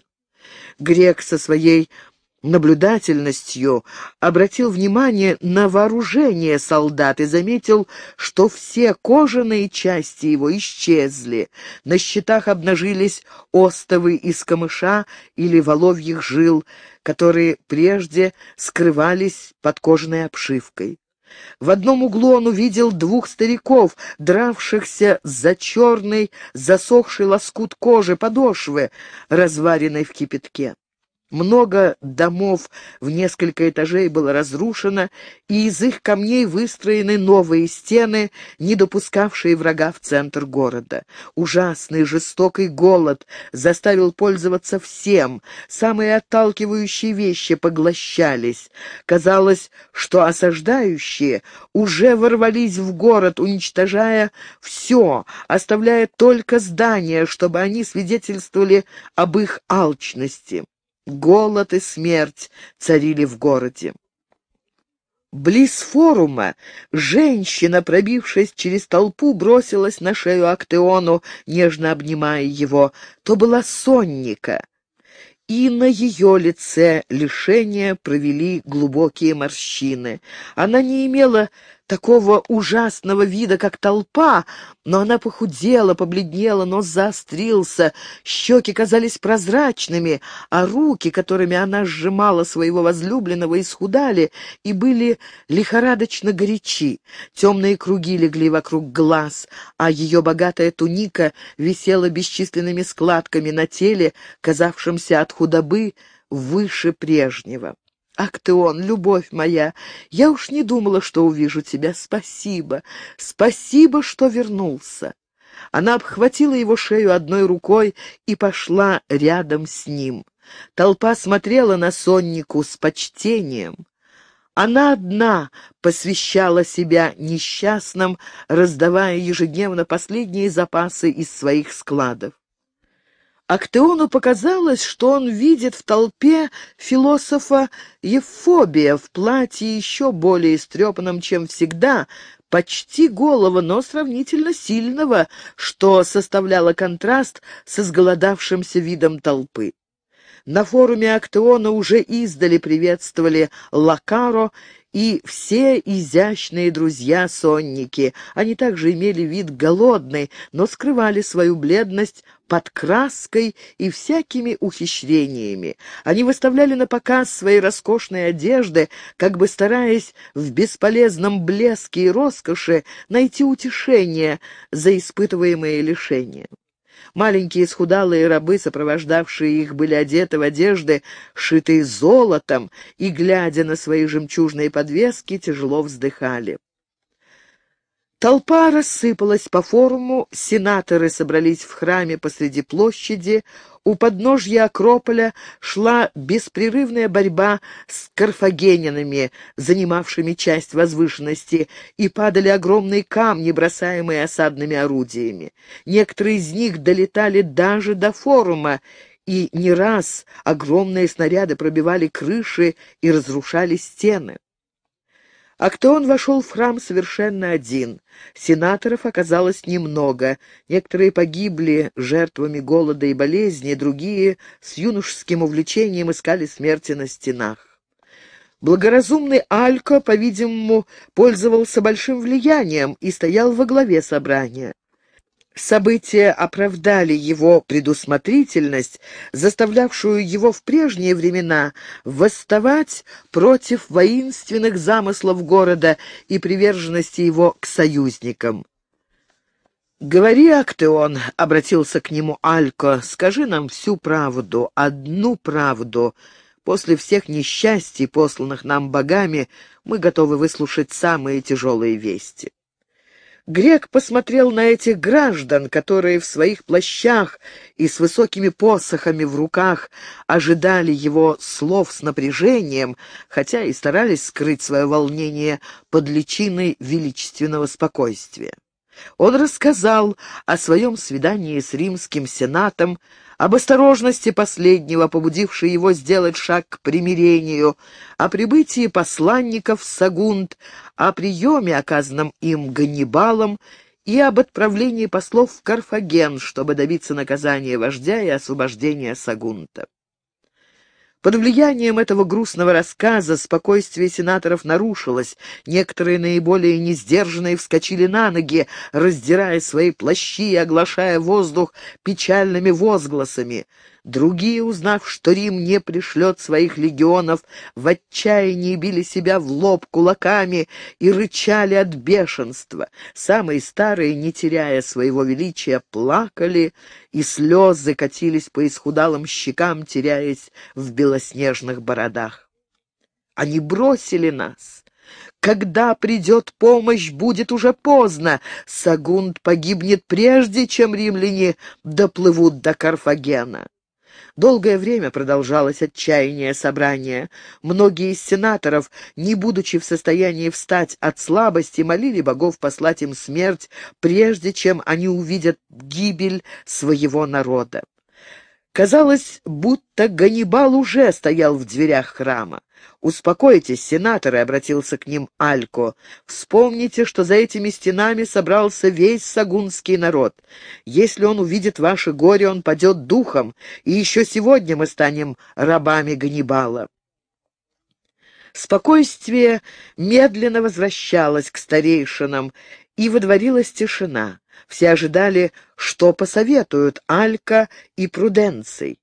Грек со своей наблюдательностью обратил внимание на вооружение солдат и заметил, что все кожаные части его исчезли. На щитах обнажились остовы из камыша или воловьих жил, которые прежде скрывались под кожаной обшивкой. В одном углу он увидел двух стариков, дравшихся за черный, засохший лоскут кожи подошвы, разваренной в кипятке. Много домов в несколько этажей было разрушено, и из их камней выстроены новые стены, не допускавшие врага в центр города. Ужасный жестокий голод заставил пользоваться всем, самые отталкивающие вещи поглощались. Казалось, что осаждающие уже ворвались в город, уничтожая все, оставляя только здания, чтобы они свидетельствовали об их алчности. Голод и смерть царили в городе. Близ форума женщина, пробившись через толпу, бросилась на шею Актеону, нежно обнимая его. То была сонника. И на ее лице лишения провели глубокие морщины. Она не имела такого ужасного вида, как толпа, но она похудела, побледнела, нос заострился, щеки казались прозрачными, а руки, которыми она сжимала своего возлюбленного, исхудали и были лихорадочно горячи. Темные круги легли вокруг глаз, а ее богатая туника висела бесчисленными складками на теле, казавшемся от худобы выше прежнего. Актеон, любовь моя, я уж не думала, что увижу тебя. Спасибо, спасибо, что вернулся. Она обхватила его шею одной рукой и пошла рядом с ним. Толпа смотрела на соннику с почтением. Она одна посвящала себя несчастным, раздавая ежедневно последние запасы из своих складов. Актеону показалось, что он видит в толпе философа Евфобия в платье еще более истрепанном, чем всегда, почти голого, но сравнительно сильного, что составляло контраст с изголодавшимся видом толпы. На форуме Актеона уже издали приветствовали Лакаро и все изящные друзья-сонники. Они также имели вид голодный, но скрывали свою бледность под краской и всякими ухищрениями. Они выставляли на показ свои роскошные одежды, как бы стараясь в бесполезном блеске и роскоши найти утешение за испытываемые лишения. Маленькие схудалые рабы, сопровождавшие их, были одеты в одежды, шитые золотом, и, глядя на свои жемчужные подвески, тяжело вздыхали. Толпа рассыпалась по форуму, сенаторы собрались в храме посреди площади, у подножья Акрополя шла беспрерывная борьба с карфагенинами, занимавшими часть возвышенности, и падали огромные камни, бросаемые осадными орудиями. Некоторые из них долетали даже до форума, и не раз огромные снаряды пробивали крыши и разрушали стены. Актеон вошел в храм совершенно один. Сенаторов оказалось немного. Некоторые погибли жертвами голода и болезни, другие с юношеским увлечением искали смерти на стенах. Благоразумный Алько, по-видимому, пользовался большим влиянием и стоял во главе собрания. События оправдали его предусмотрительность, заставлявшую его в прежние времена восставать против воинственных замыслов города и приверженности его к союзникам. «Говори, Актеон», — обратился к нему Алько, — «скажи нам всю правду, одну правду. После всех несчастий, посланных нам богами, мы готовы выслушать самые тяжелые вести». Грек посмотрел на этих граждан, которые в своих плащах и с высокими посохами в руках ожидали его слов с напряжением, хотя и старались скрыть свое волнение под личиной величественного спокойствия. Он рассказал о своем свидании с римским сенатом, об осторожности последнего, побудившей его сделать шаг к примирению, о прибытии посланников в Сагунт, о приеме, оказанном им Ганнибалом, и об отправлении послов в Карфаген, чтобы добиться наказания вождя и освобождения Сагунта. Под влиянием этого грустного рассказа спокойствие сенаторов нарушилось. Некоторые наиболее несдержанные вскочили на ноги, раздирая свои плащи и оглашая воздух печальными возгласами. Другие, узнав, что Рим не пришлет своих легионов, в отчаянии били себя в лоб кулаками и рычали от бешенства. Самые старые, не теряя своего величия, плакали, и слезы катились по исхудалым щекам, теряясь в белоснежных бородах. Они бросили нас. Когда придет помощь, будет уже поздно. Сагунд погибнет прежде, чем римляне доплывут до Карфагена. Долгое время продолжалось отчаяние собрания. Многие из сенаторов, не будучи в состоянии встать от слабости, молили богов послать им смерть, прежде чем они увидят гибель своего народа. Казалось, будто Ганнибал уже стоял в дверях храма. «Успокойтесь, сенаторы», — обратился к ним Алько. «Вспомните, что за этими стенами собрался весь сагунский народ. Если он увидит ваше горе, он падет духом, и еще сегодня мы станем рабами Ганнибала». Спокойствие медленно возвращалось к старейшинам, и водворилась тишина. Все ожидали, что посоветуют Алька и Пруденций.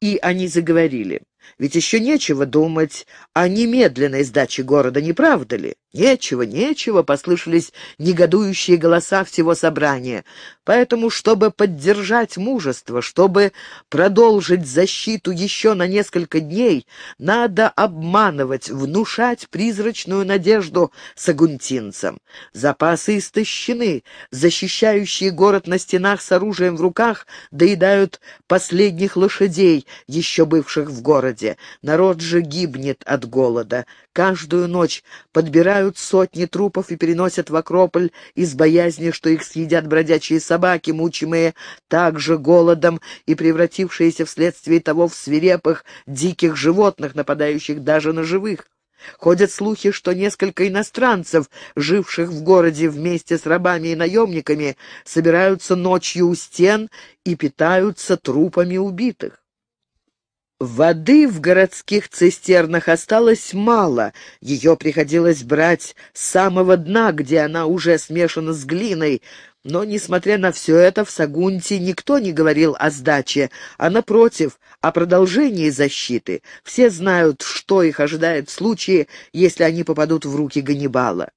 И они заговорили. Ведь еще нечего думать о немедленной сдаче города, не правда ли? Нечего, нечего, послышались негодующие голоса всего собрания. Поэтому, чтобы поддержать мужество, чтобы продолжить защиту еще на несколько дней, надо обманывать, внушать призрачную надежду сагунтинцам. Запасы истощены, защищающие город на стенах с оружием в руках доедают последних лошадей, еще бывших в городе. Народ же гибнет от голода. Каждую ночь подбирают сотни трупов и переносят в Акрополь из боязни, что их съедят бродячие собаки, мучимые также голодом и превратившиеся вследствие того в свирепых, диких животных, нападающих даже на живых. Ходят слухи, что несколько иностранцев, живших в городе вместе с рабами и наемниками, собираются ночью у стен и питаются трупами убитых. Воды в городских цистернах осталось мало, ее приходилось брать с самого дна, где она уже смешана с глиной, но, несмотря на все это, в Сагунте никто не говорил о сдаче, а, напротив, о продолжении защиты. Все знают, что их ожидает в случае, если они попадут в руки Ганнибала.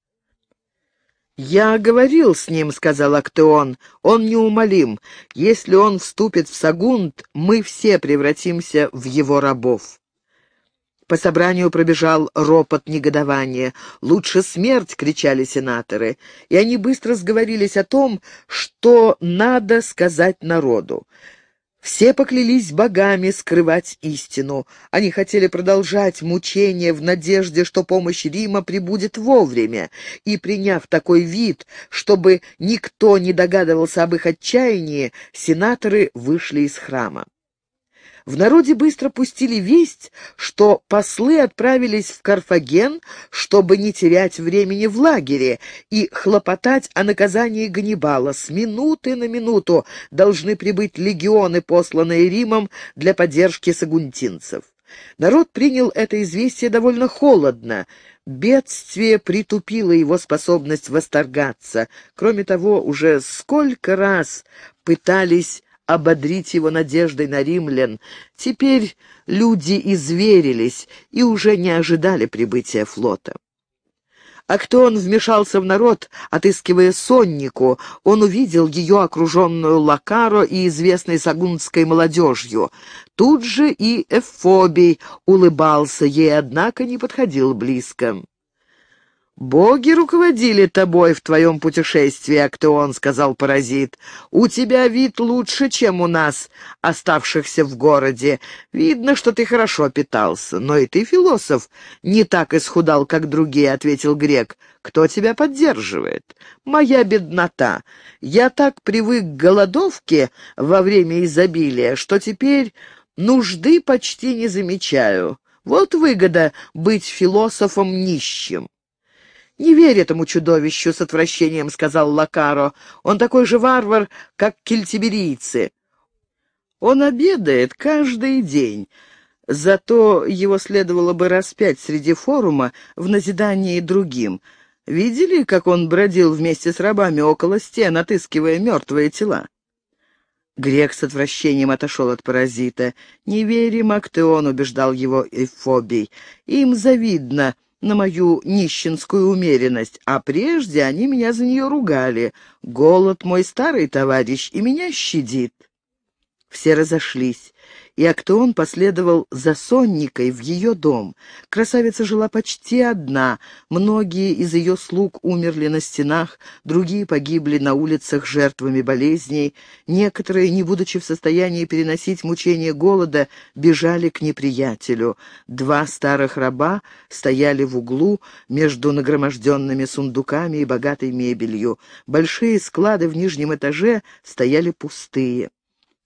«Я говорил с ним», — сказал Актеон, — «он неумолим. Если он вступит в Сагунт, мы все превратимся в его рабов». По собранию пробежал ропот негодования. «Лучше смерть!» — кричали сенаторы. И они быстро сговорились о том, что надо сказать народу. Все поклялись богами скрывать истину. Они хотели продолжать мучения в надежде, что помощь Рима прибудет вовремя, и, приняв такой вид, чтобы никто не догадывался об их отчаянии, сенаторы вышли из храма. В народе быстро пустили весть, что послы отправились в Карфаген, чтобы не терять времени в лагере и хлопотать о наказании Ганнибала. С минуты на минуту должны прибыть легионы, посланные Римом для поддержки сагунтинцев. Народ принял это известие довольно холодно. Бедствие притупило его способность восторгаться. Кроме того, уже сколько раз пытались ободрить его надеждой на римлян. Теперь люди изверились и уже не ожидали прибытия флота. А кто он вмешался в народ, отыскивая соннику, он увидел ее окруженную Лакаро и известной сагунской молодежью. Тут же и Эфобий улыбался ей, однако не подходил близко. «Боги руководили тобой в твоем путешествии, Актеон», — сказал паразит. «У тебя вид лучше, чем у нас, оставшихся в городе. Видно, что ты хорошо питался. Но и ты, философ, не так исхудал, как другие», — ответил грек. «Кто тебя поддерживает?» «Моя беднота. Я так привык к голодовке во время изобилия, что теперь нужды почти не замечаю. Вот выгода быть философом нищим». «Не верь этому чудовищу с отвращением», — сказал Лакаро. «Он такой же варвар, как кельтиберийцы. Он обедает каждый день». Зато его следовало бы распять среди форума в назидании другим. Видели, как он бродил вместе с рабами около стен, отыскивая мертвые тела? Грек с отвращением отошел от паразита. «Не верим, Актеон», — убеждал его Эфобий. «Им завидно» на мою нищенскую умеренность, а прежде они меня за нее ругали. Голод мой старый товарищ и меня щадит. Все разошлись и Актеон последовал за Сонникой в ее дом. Красавица жила почти одна, многие из ее слуг умерли на стенах, другие погибли на улицах жертвами болезней, некоторые, не будучи в состоянии переносить мучения голода, бежали к неприятелю. Два старых раба стояли в углу между нагроможденными сундуками и богатой мебелью. Большие склады в нижнем этаже стояли пустые.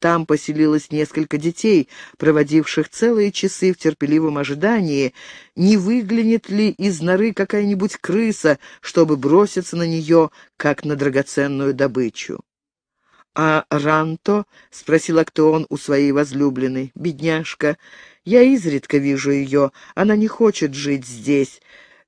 Там поселилось несколько детей, проводивших целые часы в терпеливом ожидании, не выглянет ли из норы какая-нибудь крыса, чтобы броситься на нее, как на драгоценную добычу. «А Ранто?» — спросил Актеон у своей возлюбленной. «Бедняжка, я изредка вижу ее, она не хочет жить здесь».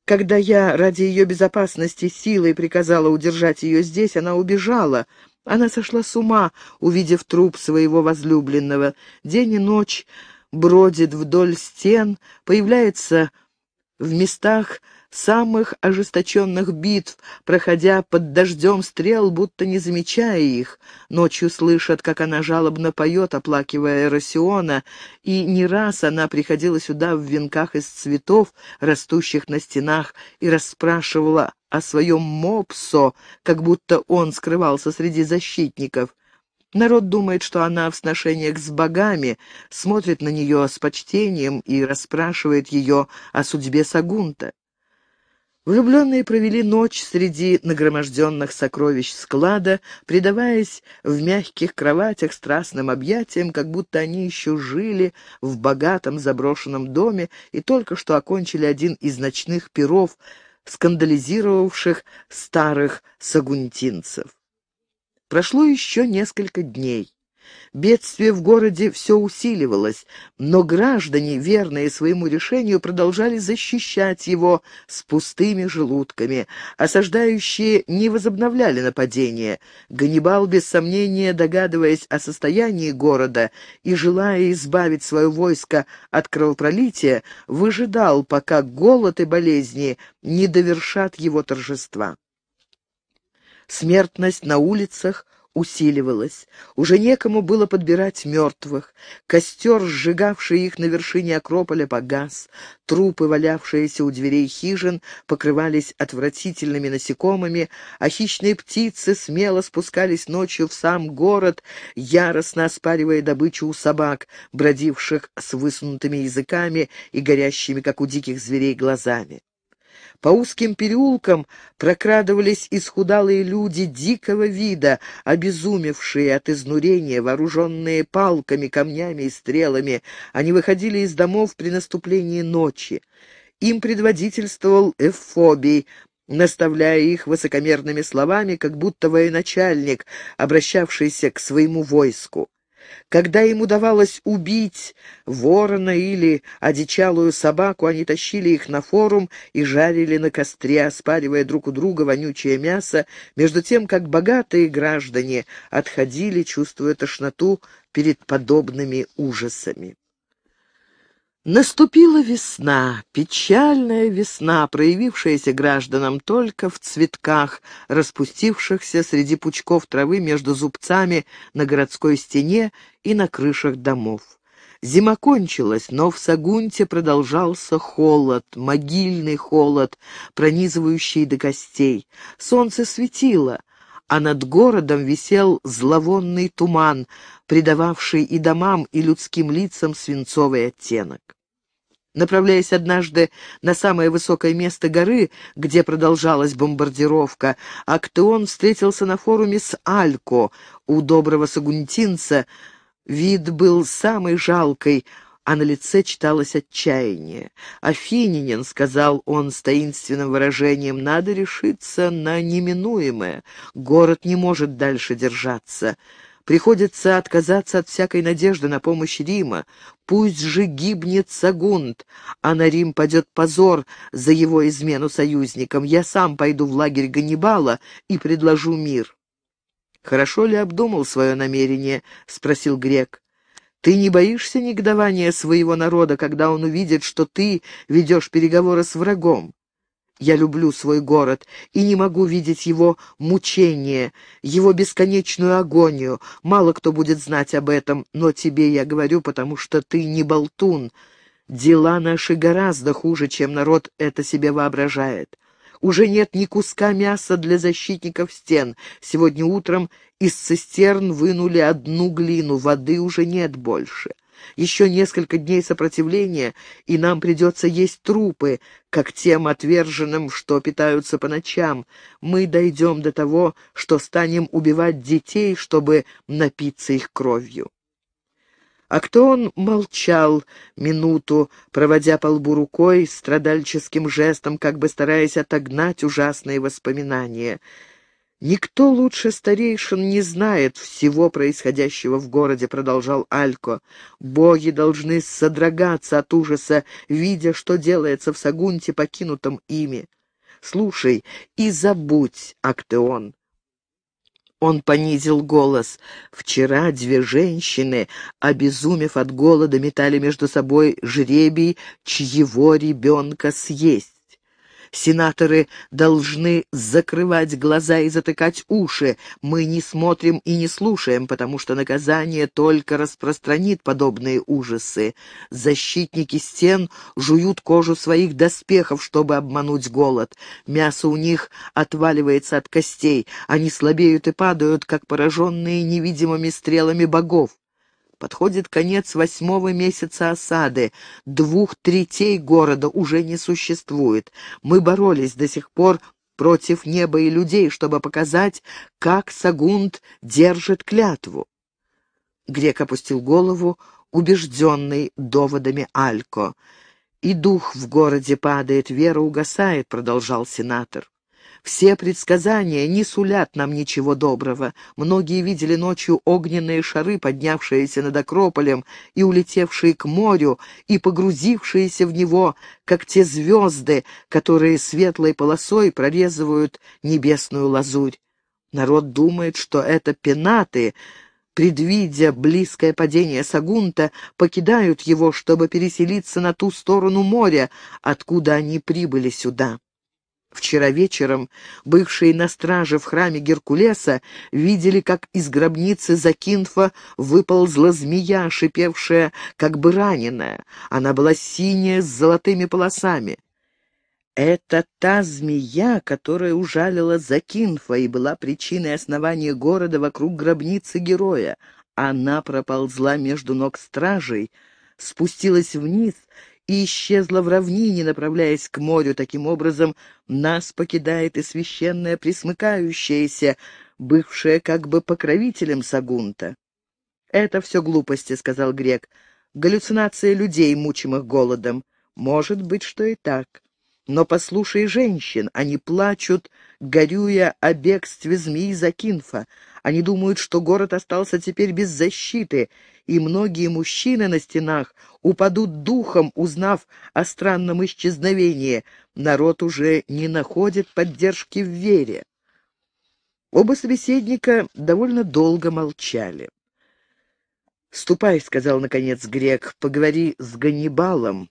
Когда я ради ее безопасности силой приказала удержать ее здесь, она убежала. Она сошла с ума, увидев труп своего возлюбленного. День и ночь бродит вдоль стен, появляется в местах самых ожесточенных битв, проходя под дождем стрел, будто не замечая их. Ночью слышат, как она жалобно поет, оплакивая Росиона, и не раз она приходила сюда в венках из цветов, растущих на стенах, и расспрашивала о своем мопсо, как будто он скрывался среди защитников. Народ думает, что она в сношениях с богами, смотрит на нее с почтением и расспрашивает ее о судьбе Сагунта. Влюбленные провели ночь среди нагроможденных сокровищ склада, предаваясь в мягких кроватях страстным объятиям, как будто они еще жили в богатом заброшенном доме и только что окончили один из ночных перов, скандализировавших старых сагунтинцев. Прошло еще несколько дней. Бедствие в городе все усиливалось, но граждане, верные своему решению, продолжали защищать его с пустыми желудками. Осаждающие не возобновляли нападения. Ганнибал, без сомнения, догадываясь о состоянии города и желая избавить свое войско от кровопролития, выжидал, пока голод и болезни не довершат его торжества. Смертность на улицах усиливалась. Уже некому было подбирать мертвых. Костер, сжигавший их на вершине Акрополя, погас. Трупы, валявшиеся у дверей хижин, покрывались отвратительными насекомыми, а хищные птицы смело спускались ночью в сам город, яростно оспаривая добычу у собак, бродивших с высунутыми языками и горящими, как у диких зверей, глазами. По узким переулкам прокрадывались исхудалые люди дикого вида, обезумевшие от изнурения, вооруженные палками, камнями и стрелами. Они выходили из домов при наступлении ночи. Им предводительствовал Эфобий, наставляя их высокомерными словами, как будто военачальник, обращавшийся к своему войску. Когда им удавалось убить ворона или одичалую собаку, они тащили их на форум и жарили на костре, оспаривая друг у друга вонючее мясо, между тем, как богатые граждане отходили, чувствуя тошноту перед подобными ужасами. Наступила весна, печальная весна, проявившаяся гражданам только в цветках, распустившихся среди пучков травы между зубцами на городской стене и на крышах домов. Зима кончилась, но в Сагунте продолжался холод, могильный холод, пронизывающий до костей. Солнце светило, а над городом висел зловонный туман, придававший и домам, и людским лицам свинцовый оттенок. Направляясь однажды на самое высокое место горы, где продолжалась бомбардировка, Актеон встретился на форуме с Алько. У доброго сагунтинца вид был самый жалкий, а на лице читалось отчаяние. «Афининин», — сказал он с таинственным выражением, — «надо решиться на неминуемое. Город не может дальше держаться». Приходится отказаться от всякой надежды на помощь Рима. Пусть же гибнет Сагунт, а на Рим падет позор за его измену союзникам. Я сам пойду в лагерь Ганнибала и предложу мир. «Хорошо ли обдумал свое намерение?» — спросил грек. «Ты не боишься негодования своего народа, когда он увидит, что ты ведешь переговоры с врагом? Я люблю свой город и не могу видеть его мучение, его бесконечную агонию. Мало кто будет знать об этом, но тебе я говорю, потому что ты не болтун. Дела наши гораздо хуже, чем народ это себе воображает. Уже нет ни куска мяса для защитников стен. Сегодня утром из цистерн вынули одну глину, воды уже нет больше. Еще несколько дней сопротивления, и нам придется есть трупы, как тем отверженным, что питаются по ночам. Мы дойдем до того, что станем убивать детей, чтобы напиться их кровью. А кто он молчал минуту, проводя по лбу рукой, страдальческим жестом, как бы стараясь отогнать ужасные воспоминания — «Никто лучше старейшин не знает всего происходящего в городе», — продолжал Алько. «Боги должны содрогаться от ужаса, видя, что делается в Сагунте, покинутом ими. Слушай и забудь, Актеон». Он понизил голос. Вчера две женщины, обезумев от голода, метали между собой жребий, чьего ребенка съесть. Сенаторы должны закрывать глаза и затыкать уши. Мы не смотрим и не слушаем, потому что наказание только распространит подобные ужасы. Защитники стен жуют кожу своих доспехов, чтобы обмануть голод. Мясо у них отваливается от костей. Они слабеют и падают, как пораженные невидимыми стрелами богов. Подходит конец восьмого месяца осады. Двух третей города уже не существует. Мы боролись до сих пор против неба и людей, чтобы показать, как Сагунт держит клятву. Грек опустил голову, убежденный доводами Алько. «И дух в городе падает, вера угасает», — продолжал сенатор. Все предсказания не сулят нам ничего доброго. Многие видели ночью огненные шары, поднявшиеся над Акрополем и улетевшие к морю, и погрузившиеся в него, как те звезды, которые светлой полосой прорезывают небесную лазурь. Народ думает, что это пенаты, предвидя близкое падение Сагунта, покидают его, чтобы переселиться на ту сторону моря, откуда они прибыли сюда. Вчера вечером бывшие на страже в храме Геркулеса видели, как из гробницы Закинфа выползла змея, шипевшая, как бы раненая. Она была синяя, с золотыми полосами. Это та змея, которая ужалила Закинфа и была причиной основания города вокруг гробницы героя. Она проползла между ног стражей, спустилась вниз и исчезла в равнине, направляясь к морю. Таким образом, нас покидает и священное присмыкающееся, бывшее как бы покровителем Сагунта. «Это все глупости», — сказал грек. «Галлюцинация людей, мучимых голодом. Может быть, что и так. Но послушай женщин, они плачут, горюя о бегстве змеи Закинфа. Они думают, что город остался теперь без защиты, и многие мужчины на стенах упадут духом, узнав о странном исчезновении. Народ уже не находит поддержки в вере. Оба собеседника довольно долго молчали. «Ступай», — сказал наконец грек, — «поговори с Ганнибалом,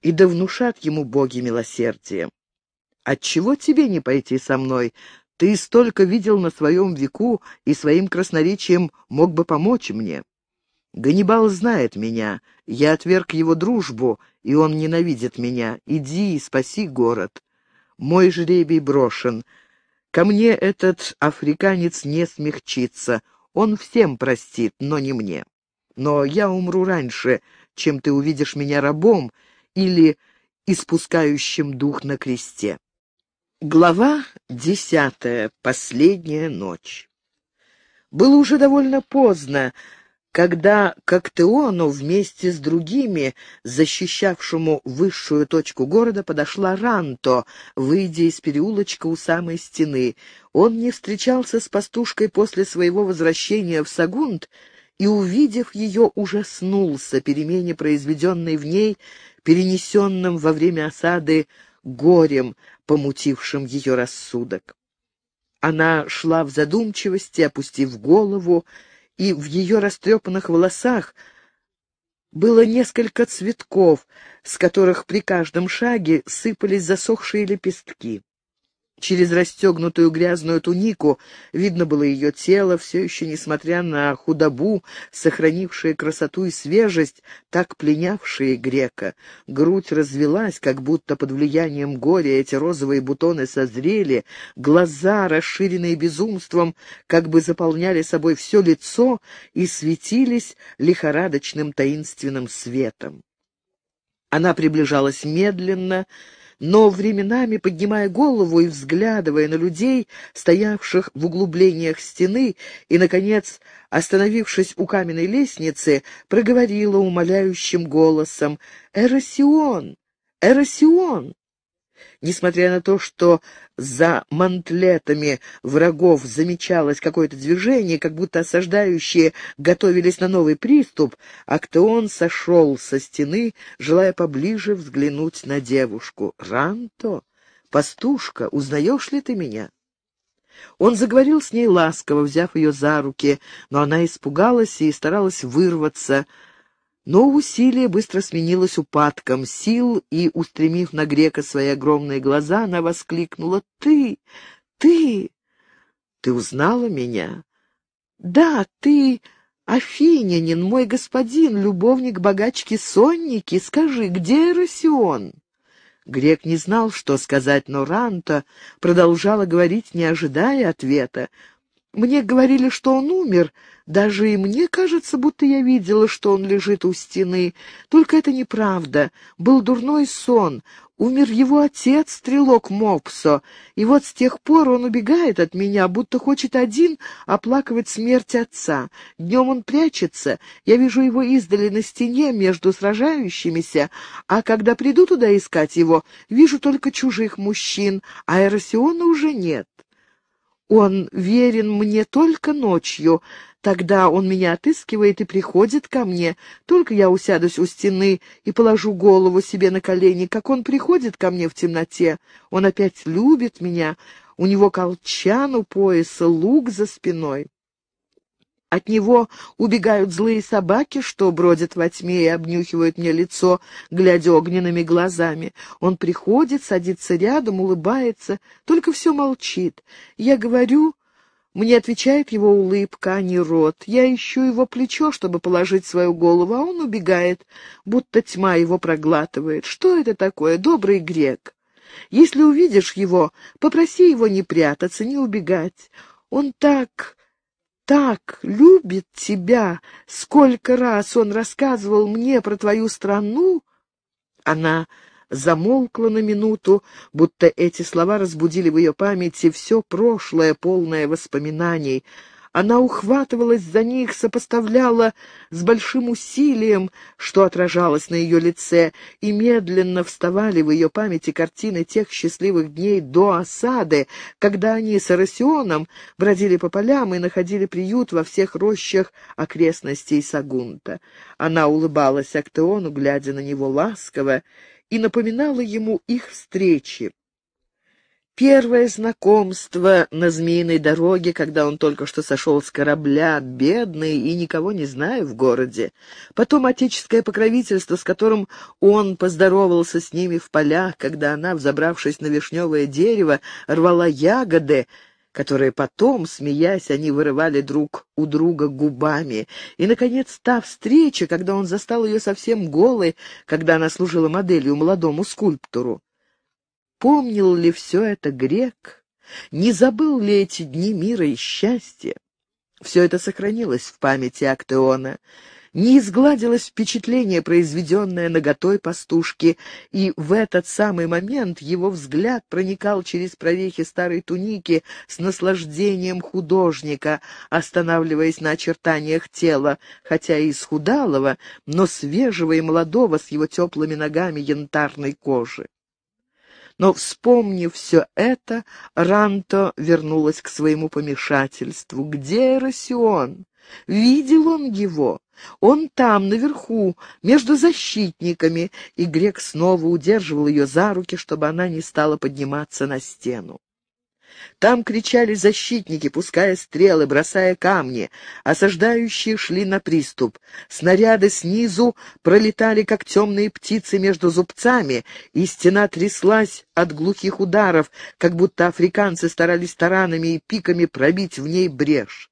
и да внушат ему боги милосердия. Отчего тебе не пойти со мной? Ты столько видел на своем веку и своим красноречием мог бы помочь мне. Ганнибал знает меня, я отверг его дружбу, и он ненавидит меня. Иди и спаси город. Мой жребий брошен. Ко мне этот африканец не смягчится. Он всем простит, но не мне. Но я умру раньше, чем ты увидишь меня рабом или испускающим дух на кресте. Глава десятая. Последняя ночь. Было уже довольно поздно, когда к вместе с другими, защищавшему высшую точку города, подошла Ранто, выйдя из переулочка у самой стены. Он не встречался с пастушкой после своего возвращения в Сагунт и, увидев ее, ужаснулся перемене, произведенной в ней, перенесенным во время осады горем, помутившим ее рассудок. Она шла в задумчивости, опустив голову, и в ее растрепанных волосах было несколько цветков, с которых при каждом шаге сыпались засохшие лепестки. Через расстегнутую грязную тунику видно было ее тело, все еще, несмотря на худобу, сохранившее красоту и свежесть, так пленявшие грека. Грудь развелась, как будто под влиянием горя эти розовые бутоны созрели, глаза, расширенные безумством, как бы заполняли собой все лицо и светились лихорадочным таинственным светом. Она приближалась медленно, но временами, поднимая голову и взглядывая на людей, стоявших в углублениях стены, и, наконец, остановившись у каменной лестницы, проговорила умоляющим голосом «Эросион! Эросион!» Несмотря на то, что за мантлетами врагов замечалось какое-то движение, как будто осаждающие готовились на новый приступ, Актеон сошел со стены, желая поближе взглянуть на девушку. «Ранто, пастушка, узнаешь ли ты меня?» Он заговорил с ней ласково, взяв ее за руки, но она испугалась и старалась вырваться, но усилие быстро сменилось упадком сил, и, устремив на грека свои огромные глаза, она воскликнула «Ты! Ты! Ты узнала меня?» «Да, ты, Афинянин, мой господин, любовник богачки Сонники. Скажи, где Эросион?» Грек не знал, что сказать, но Ранта продолжала говорить, не ожидая ответа. Мне говорили, что он умер. Даже и мне кажется, будто я видела, что он лежит у стены. Только это неправда. Был дурной сон. Умер его отец, стрелок Мопсо, и вот с тех пор он убегает от меня, будто хочет один оплакивать смерть отца. Днем он прячется, я вижу его издали на стене между сражающимися, а когда приду туда искать его, вижу только чужих мужчин, а Эросиона уже нет. Он верен мне только ночью. Тогда он меня отыскивает и приходит ко мне. Только я усядусь у стены и положу голову себе на колени, как он приходит ко мне в темноте. Он опять любит меня. У него колчан у пояса, лук за спиной. От него убегают злые собаки, что бродят во тьме и обнюхивают мне лицо, глядя огненными глазами. Он приходит, садится рядом, улыбается, только все молчит. Я говорю... Мне отвечает его улыбка, а не рот. Я ищу его плечо, чтобы положить свою голову, а он убегает, будто тьма его проглатывает. Что это такое, добрый грек? Если увидишь его, попроси его не прятаться, не убегать. Он так так любит тебя. Сколько раз он рассказывал мне про твою страну. Она замолкла на минуту, будто эти слова разбудили в ее памяти все прошлое, полное воспоминаний — она ухватывалась за них, сопоставляла с большим усилием, что отражалось на ее лице, и медленно вставали в ее памяти картины тех счастливых дней до осады, когда они с Арасионом бродили по полям и находили приют во всех рощах окрестностей Сагунта. Она улыбалась Актеону, глядя на него ласково, и напоминала ему их встречи. Первое знакомство на Змеиной дороге, когда он только что сошел с корабля, бедный и никого не зная в городе. Потом отеческое покровительство, с которым он поздоровался с ними в полях, когда она, взобравшись на вишневое дерево, рвала ягоды, которые потом, смеясь, они вырывали друг у друга губами. И, наконец, та встреча, когда он застал ее совсем голой, когда она служила моделью молодому скульптору. Помнил ли все это грек? Не забыл ли эти дни мира и счастья? Все это сохранилось в памяти Актеона. Не изгладилось впечатление, произведенное наготой пастушки, и в этот самый момент его взгляд проникал через прорехи старой туники с наслаждением художника, останавливаясь на очертаниях тела, хотя и исхудалого, но свежего и молодого с его теплыми ногами янтарной кожи. Но, вспомнив все это, Ранто вернулась к своему помешательству. Где Эросион? Видел он его? Он там, наверху, между защитниками, и грек снова удерживал ее за руки, чтобы она не стала подниматься на стену. Там кричали защитники, пуская стрелы, бросая камни. Осаждающие шли на приступ. Снаряды снизу пролетали, как темные птицы между зубцами, и стена тряслась от глухих ударов, как будто африканцы старались таранами и пиками пробить в ней брешь.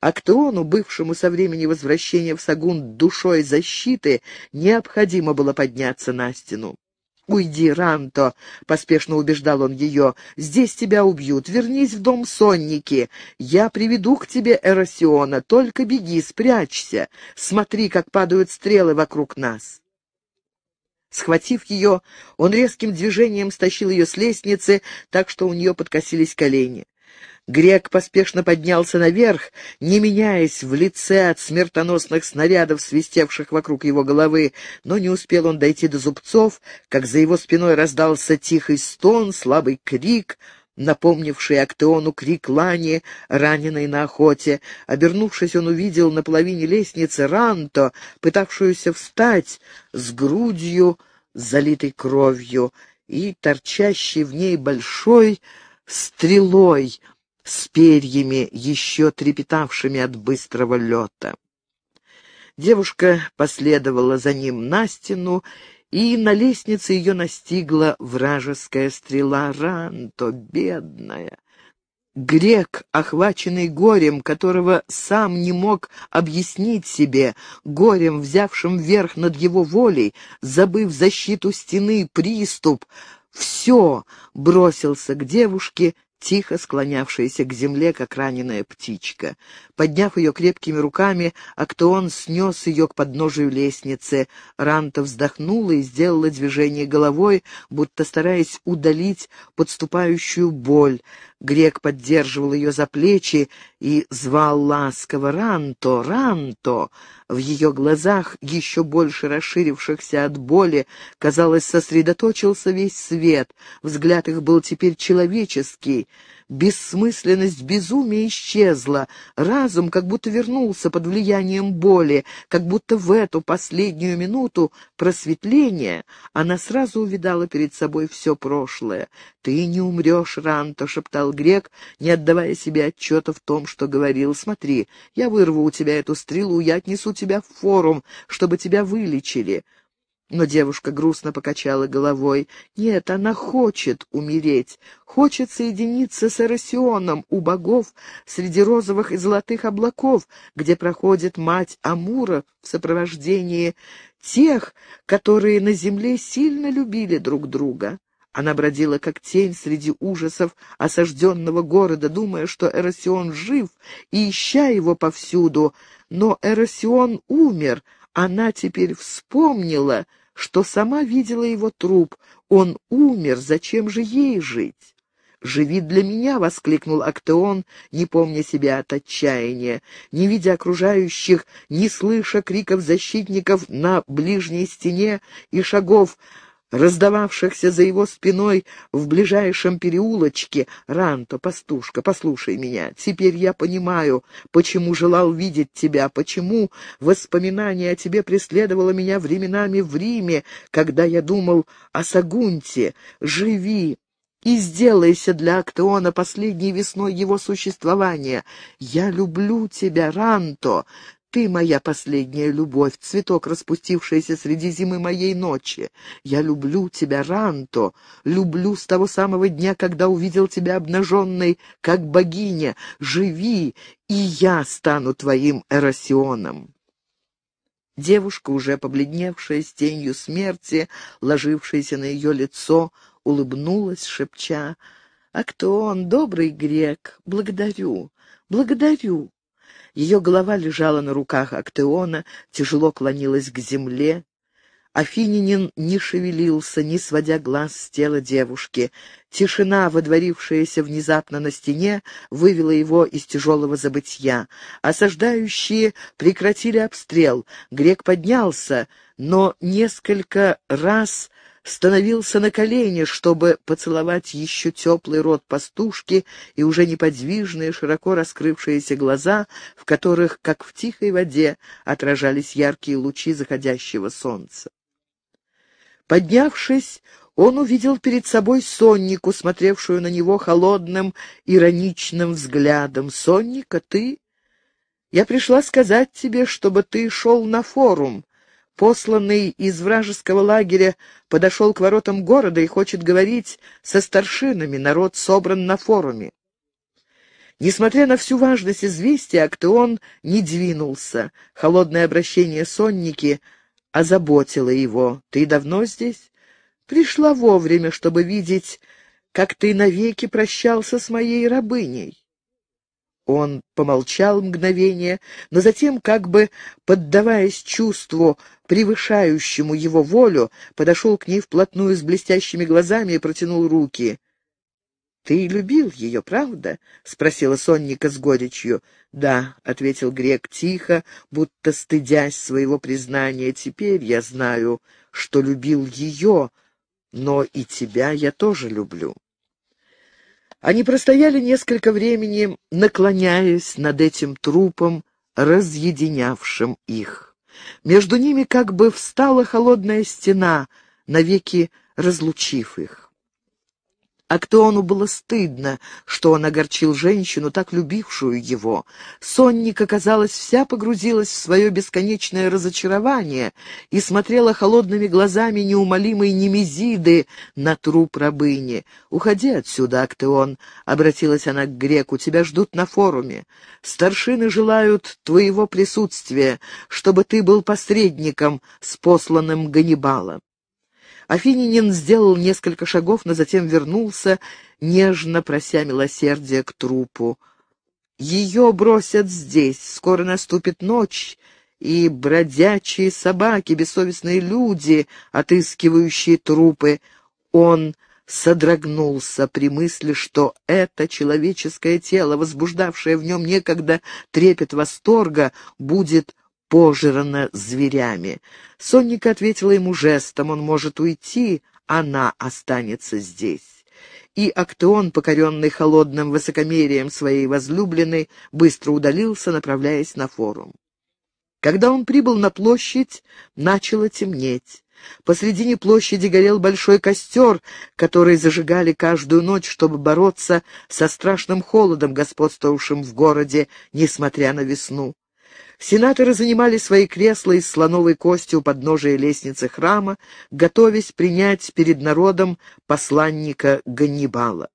Актеону, бывшему со времени возвращения в Сагун душой защиты, необходимо было подняться на стену. «Уйди, Ранто!» — поспешно убеждал он ее. «Здесь тебя убьют. Вернись в дом сонники. Я приведу к тебе Эросиона. Только беги, спрячься. Смотри, как падают стрелы вокруг нас». Схватив ее, он резким движением стащил ее с лестницы, так что у нее подкосились колени. Грек поспешно поднялся наверх, не меняясь в лице от смертоносных снарядов, свистевших вокруг его головы, но не успел он дойти до зубцов, как за его спиной раздался тихий стон, слабый крик, напомнивший Актеону крик Лани, раненой на охоте. Обернувшись, он увидел на половине лестницы Ранто, пытавшуюся встать с грудью, залитой кровью, и торчащий в ней большой стрелой — с перьями, еще трепетавшими от быстрого лета. Девушка последовала за ним на стену, и на лестнице ее настигла вражеская стрела Ранто, бедная. Грек, охваченный горем, которого сам не мог объяснить себе, горем, взявшим верх над его волей, забыв защиту стены, приступ, все бросился к девушке, тихо склонявшаяся к земле, как раненая птичка. Подняв ее крепкими руками, Актеон снес ее к подножию лестницы. Ранта вздохнула и сделала движение головой, будто стараясь удалить подступающую боль. Грек поддерживал ее за плечи и звал ласково «Ранто! Ранто!». В ее глазах, еще больше расширившихся от боли, казалось, сосредоточился весь свет. Взгляд их был теперь человеческий. Бессмысленность безумия исчезла, разум как будто вернулся под влиянием боли, как будто в эту последнюю минуту просветления она сразу увидала перед собой все прошлое. «Ты не умрешь, Ранто», — шептал грек, не отдавая себе отчета в том, что говорил. «Смотри, я вырву у тебя эту стрелу, я отнесу тебя в форум, чтобы тебя вылечили». Но девушка грустно покачала головой. Нет, она хочет умереть, хочет соединиться с Эросионом у богов среди розовых и золотых облаков, где проходит мать Амура в сопровождении тех, которые на земле сильно любили друг друга. Она бродила как тень среди ужасов осажденного города, думая, что Эросион жив, и ища его повсюду. Но Эросион умер, она теперь вспомнила, что сама видела его труп. Он умер, зачем же ей жить? «Живи для меня!» — воскликнул Актеон, не помня себя от отчаяния. Не видя окружающих, не слыша криков защитников на ближней стене и шагов раздававшихся за его спиной в ближайшем переулочке. «Ранто, пастушка, послушай меня. Теперь я понимаю, почему желал видеть тебя, почему воспоминание о тебе преследовало меня временами в Риме, когда я думал о Сагунте. Живи, и сделайся для Актеона последней весной его существования. Я люблю тебя, Ранто. Ты моя последняя любовь, цветок, распустившийся среди зимы моей ночи. Я люблю тебя, Ранто, люблю с того самого дня, когда увидел тебя обнаженной, как богиня. Живи, и я стану твоим эросионом. Девушка, уже побледневшая с тенью смерти, ложившаяся на ее лицо, улыбнулась, шепча, «А кто он, добрый грек? Благодарю, благодарю!» Ее голова лежала на руках Актеона, тяжело клонилась к земле. Афининин не шевелился, не сводя глаз с тела девушки. Тишина, водворившаяся внезапно на стене, вывела его из тяжелого забытья. Осаждающие прекратили обстрел. Грек поднялся, но несколько раз становился на колени, чтобы поцеловать еще теплый рот пастушки и уже неподвижные, широко раскрывшиеся глаза, в которых, как в тихой воде, отражались яркие лучи заходящего солнца. Поднявшись, он увидел перед собой Соннику, смотревшую на него холодным, ироничным взглядом. «Сонника, ты? Я пришла сказать тебе, чтобы ты шел на форум посланный из вражеского лагеря, подошел к воротам города и хочет говорить со старшинами, народ собран на форуме. Несмотря на всю важность известия, Актеон не двинулся. Холодное обращение сонники озаботило его. «Ты давно здесь?» «Пришла вовремя, чтобы видеть, как ты навеки прощался с моей рабыней». Он помолчал мгновение, но затем, как бы поддаваясь чувству, превышающему его волю, подошел к ней вплотную с блестящими глазами и протянул руки. «Ты любил ее, правда?» — спросила Сонника с горечью. «Да», — ответил Грек тихо, будто стыдясь своего признания. «Теперь я знаю, что любил ее, но и тебя я тоже люблю». Они простояли несколько времени, наклоняясь над этим трупом, разъединявшим их. Между ними как бы встала холодная стена, навеки разлучив их. Актеону было стыдно, что он огорчил женщину, так любившую его. Сонника, казалось, вся погрузилась в свое бесконечное разочарование и смотрела холодными глазами неумолимой Немезиды на труп рабыни. «Уходи отсюда, Актеон», — обратилась она к греку, — «тебя ждут на форуме. Старшины желают твоего присутствия, чтобы ты был посредником с посланным Ганнибалом». Афининин сделал несколько шагов, но затем вернулся, нежно прося милосердия к трупу. «Ее бросят здесь, скоро наступит ночь, и бродячие собаки, бессовестные люди, отыскивающие трупы. Он содрогнулся при мысли, что это человеческое тело, возбуждавшее в нем некогда трепет восторга, будет пожрано зверями. Сонника ответила ему жестом, он может уйти, она останется здесь. И Актеон, покоренный холодным высокомерием своей возлюбленной, быстро удалился, направляясь на форум. Когда он прибыл на площадь, начало темнеть. Посредине площади горел большой костер, который зажигали каждую ночь, чтобы бороться со страшным холодом, господствовавшим в городе, несмотря на весну. Сенаторы занимали свои кресла из слоновой кости у подножия лестницы храма, готовясь принять перед народом посланника Ганнибала.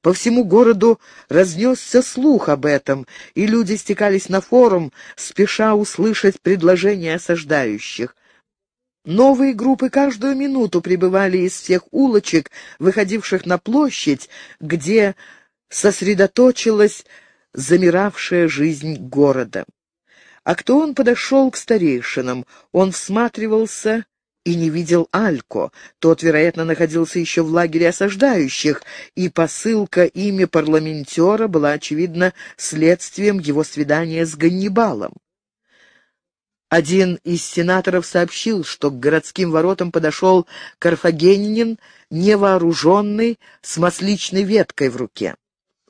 По всему городу разнесся слух об этом, и люди стекались на форум, спеша услышать предложения осаждающих. Новые группы каждую минуту прибывали из всех улочек, выходивших на площадь, где сосредоточилась замиравшая жизнь города. А кто он подошел к старейшинам, он всматривался и не видел Алько. Тот, вероятно, находился еще в лагере осаждающих, и посылка ими парламентера была, очевидно, следствием его свидания с Ганнибалом. Один из сенаторов сообщил, что к городским воротам подошел карфагенинин, невооруженный, с масличной веткой в руке.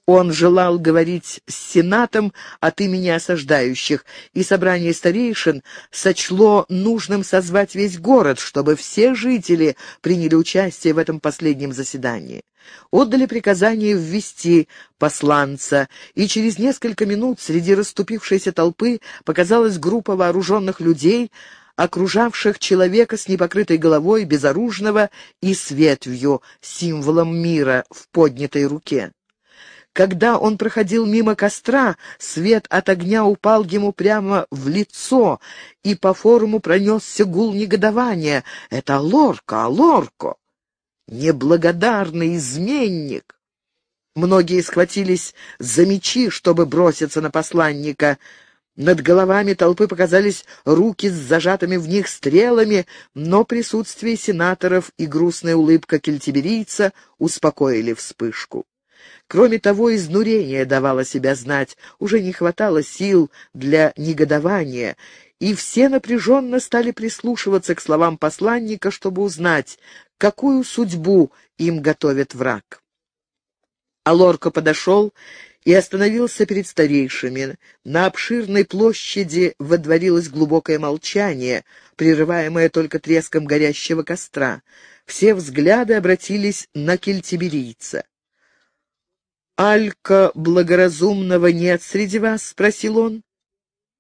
Он желал говорить с Сенатом от имени осаждающих, и собрание старейшин сочло нужным созвать весь город, чтобы все жители приняли участие в этом последнем заседании. Отдали приказание ввести посланца, и через несколько минут среди расступившейся толпы показалась группа вооруженных людей, окружавших человека с непокрытой головой, безоружного и с ветвью, символом мира в поднятой руке. Когда он проходил мимо костра, свет от огня упал ему прямо в лицо, и по форуму пронесся гул негодования. «Это Лорка, Лорко!» «Неблагодарный изменник!» Многие схватились за мечи, чтобы броситься на посланника. Над головами толпы показались руки с зажатыми в них стрелами, но присутствие сенаторов и грустная улыбка кельтиберийца успокоили вспышку. Кроме того, изнурение давало себя знать, уже не хватало сил для негодования, и все напряженно стали прислушиваться к словам посланника, чтобы узнать, какую судьбу им готовит враг. Алорко подошел и остановился перед старейшими. На обширной площади водворилось глубокое молчание, прерываемое только треском горящего костра. Все взгляды обратились на кельтиберийца. «Алька благоразумного нет среди вас?» — спросил он.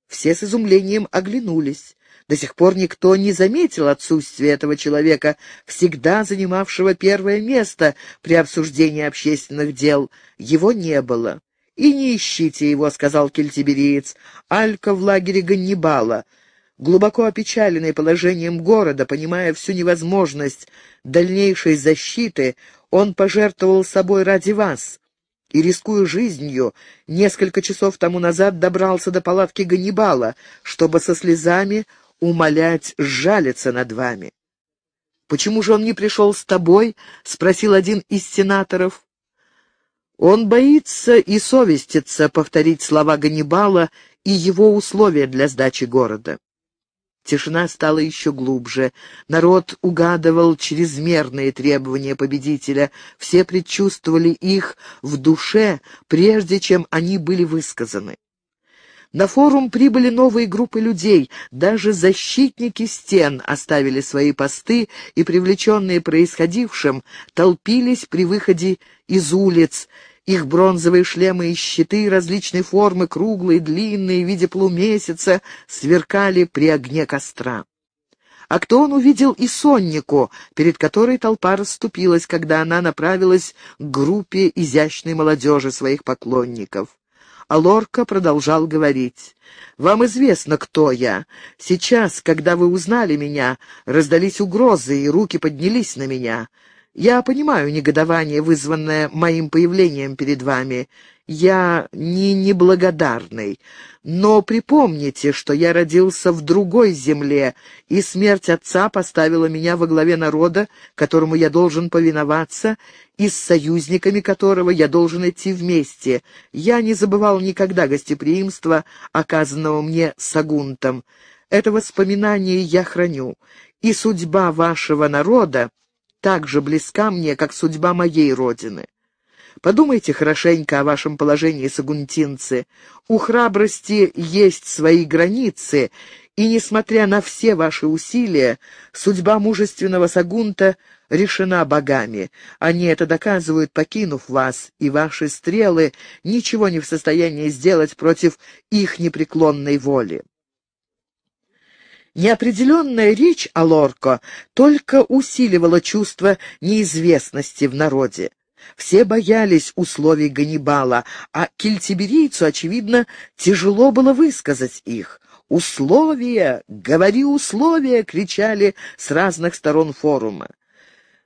Все с изумлением оглянулись. До сих пор никто не заметил отсутствия этого человека, всегда занимавшего первое место при обсуждении общественных дел. Его не было. «И не ищите его», — сказал кельтибериец. «Алька в лагере Ганнибала». Глубоко опечаленный положением города, понимая всю невозможность дальнейшей защиты, он пожертвовал собой ради вас и, рискуя жизнью, несколько часов тому назад добрался до палатки Ганнибала, чтобы со слезами умолять сжалиться над вами. «Почему же он не пришел с тобой?» — спросил один из сенаторов. «Он боится и совестится повторить слова Ганнибала и его условия для сдачи города». Тишина стала еще глубже. Народ угадывал чрезмерные требования победителя. Все предчувствовали их в душе, прежде чем они были высказаны. На форум прибыли новые группы людей, даже защитники стен оставили свои посты и, привлеченные происходившим, толпились при выходе из улиц, их бронзовые шлемы и щиты различной формы, круглые, длинные, в виде полумесяца, сверкали при огне костра. А кто он увидел и соннику, перед которой толпа расступилась, когда она направилась к группе изящной молодежи своих поклонников. а Лорка продолжал говорить. «Вам известно, кто я. Сейчас, когда вы узнали меня, раздались угрозы, и руки поднялись на меня. Я понимаю негодование, вызванное моим появлением перед вами. Я не неблагодарный. Но припомните, что я родился в другой земле, и смерть отца поставила меня во главе народа, которому я должен повиноваться, и с союзниками которого я должен идти вместе. Я не забывал никогда гостеприимства, оказанного мне Сагунтом. Это воспоминание я храню, и судьба вашего народа так же близка мне, как судьба моей родины. Подумайте хорошенько о вашем положении, сагунтинцы. У храбрости есть свои границы, и, несмотря на все ваши усилия, судьба мужественного Сагунта решена богами. Они это доказывают, покинув вас, и ваши стрелы ничего не в состоянии сделать против их непреклонной воли. Неопределенная речь о Лорко только усиливала чувство неизвестности в народе. Все боялись условий Ганнибала, а кельтиберийцу, очевидно, тяжело было высказать их. «Условия! Говори условия!» — кричали с разных сторон форума.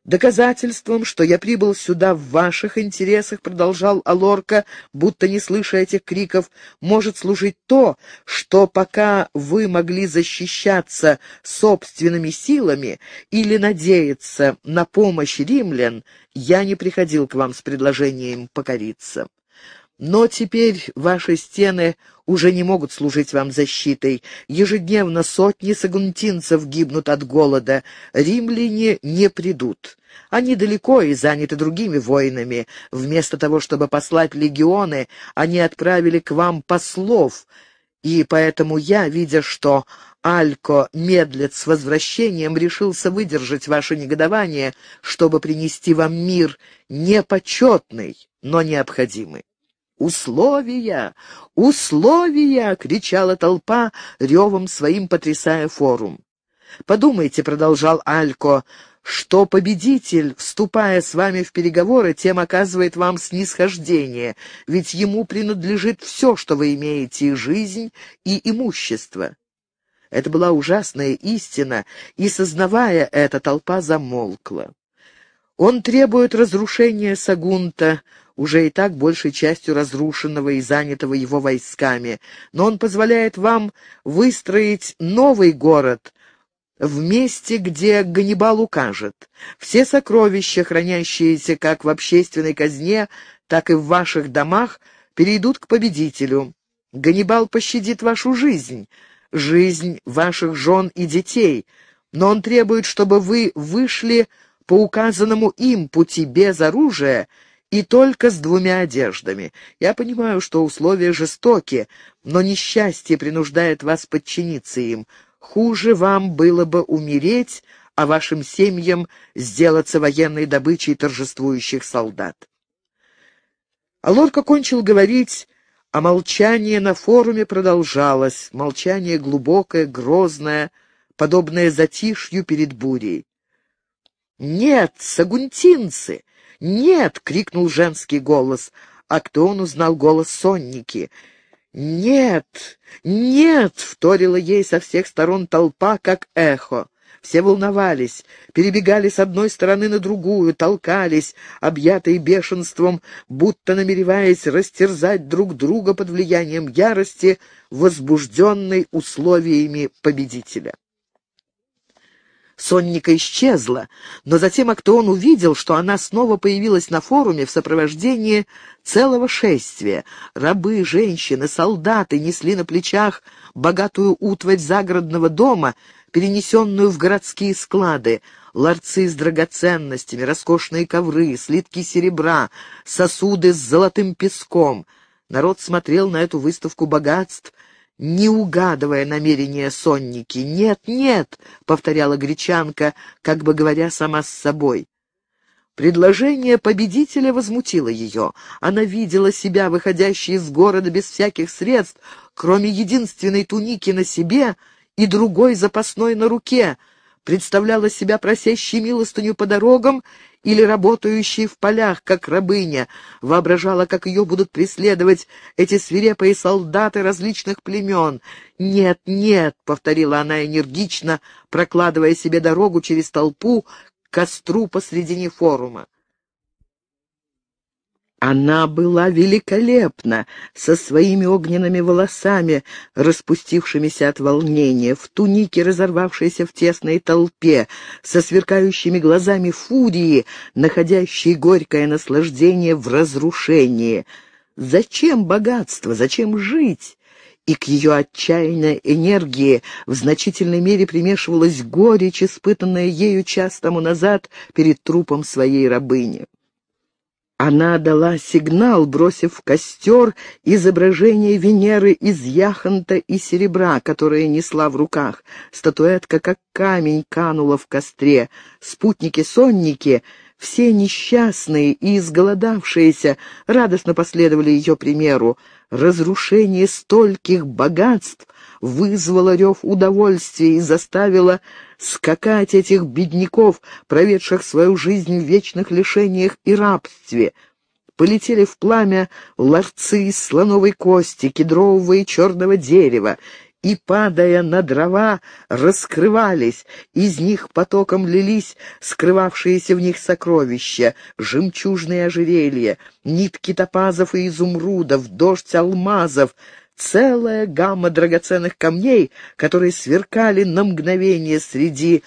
Доказательством, что я прибыл сюда в ваших интересах, продолжал Алорка, будто не слыша этих криков, может служить то, что пока вы могли защищаться собственными силами или надеяться на помощь римлян, я не приходил к вам с предложением покориться. Но теперь ваши стены уже не могут служить вам защитой. Ежедневно сотни сагунтинцев гибнут от голода. Римляне не придут. Они далеко и заняты другими воинами. Вместо того, чтобы послать легионы, они отправили к вам послов. И поэтому я, видя, что Алько медлит с возвращением, решился выдержать ваше негодование, чтобы принести вам мир непочетный, но необходимый. «Условия! Условия!» — кричала толпа, ревом своим потрясая форум. «Подумайте», — продолжал Алько, — «что победитель, вступая с вами в переговоры, тем оказывает вам снисхождение, ведь ему принадлежит все, что вы имеете, и жизнь, и имущество». Это была ужасная истина, и, сознавая это, толпа замолкла. Он требует разрушения Сагунта, уже и так большей частью разрушенного и занятого его войсками, но он позволяет вам выстроить новый город в месте, где Ганнибал укажет. Все сокровища, хранящиеся как в общественной казне, так и в ваших домах, перейдут к победителю. Ганнибал пощадит вашу жизнь, жизнь ваших жен и детей, но он требует, чтобы вы вышли по указанному им пути без оружия и только с двумя одеждами. Я понимаю, что условия жестоки, но несчастье принуждает вас подчиниться им. Хуже вам было бы умереть, а вашим семьям сделаться военной добычей торжествующих солдат. Алорка кончил говорить, а молчание на форуме продолжалось, молчание глубокое, грозное, подобное затишью перед бурей. «Нет, сагунтинцы! «Нет!» — крикнул женский голос, а кто он узнал голос сонники. «Нет! Нет!» — вторила ей со всех сторон толпа, как эхо. Все волновались, перебегали с одной стороны на другую, толкались, объятые бешенством, будто намереваясь растерзать друг друга под влиянием ярости, возбужденной условиями победителя. Сонника исчезла, но затем Актеон увидел, что она снова появилась на форуме в сопровождении целого шествия. Рабы, женщины, солдаты несли на плечах богатую утварь загородного дома, перенесенную в городские склады, ларцы с драгоценностями, роскошные ковры, слитки серебра, сосуды с золотым песком. Народ смотрел на эту выставку богатств — не угадывая намерения сонники. «Нет, нет!» — повторяла гречанка, как бы говоря сама с собой. Предложение победителя возмутило ее. Она видела себя, выходящей из города без всяких средств, кроме единственной туники на себе и другой запасной на руке, представляла себя просящей милостыню по дорогам или работающей в полях, как рабыня, воображала, как ее будут преследовать эти свирепые солдаты различных племен. «Нет, нет», — повторила она энергично, прокладывая себе дорогу через толпу к костру посредине форума. Она была великолепна, со своими огненными волосами, распустившимися от волнения, в тунике, разорвавшейся в тесной толпе, со сверкающими глазами фурии, находящей горькое наслаждение в разрушении. Зачем богатство? Зачем жить? и к ее отчаянной энергии в значительной мере примешивалась горечь, испытанная ею час тому назад перед трупом своей рабыни. Она дала сигнал, бросив в костер изображение Венеры из яхонта и серебра, которое несла в руках. Статуэтка, как камень, канула в костре. Спутники-сонники, все несчастные и изголодавшиеся, радостно последовали ее примеру. Разрушение стольких богатств вызвало рев удовольствия и заставило скакать этих бедняков, проведших свою жизнь в вечных лишениях и рабстве. Полетели в пламя ларцы из слоновой кости, кедрового и черного дерева, и, падая на дрова, раскрывались, из них потоком лились скрывавшиеся в них сокровища, жемчужные ожерелья, нитки топазов и изумрудов, дождь алмазов, целая гамма драгоценных камней, которые сверкали на мгновение среди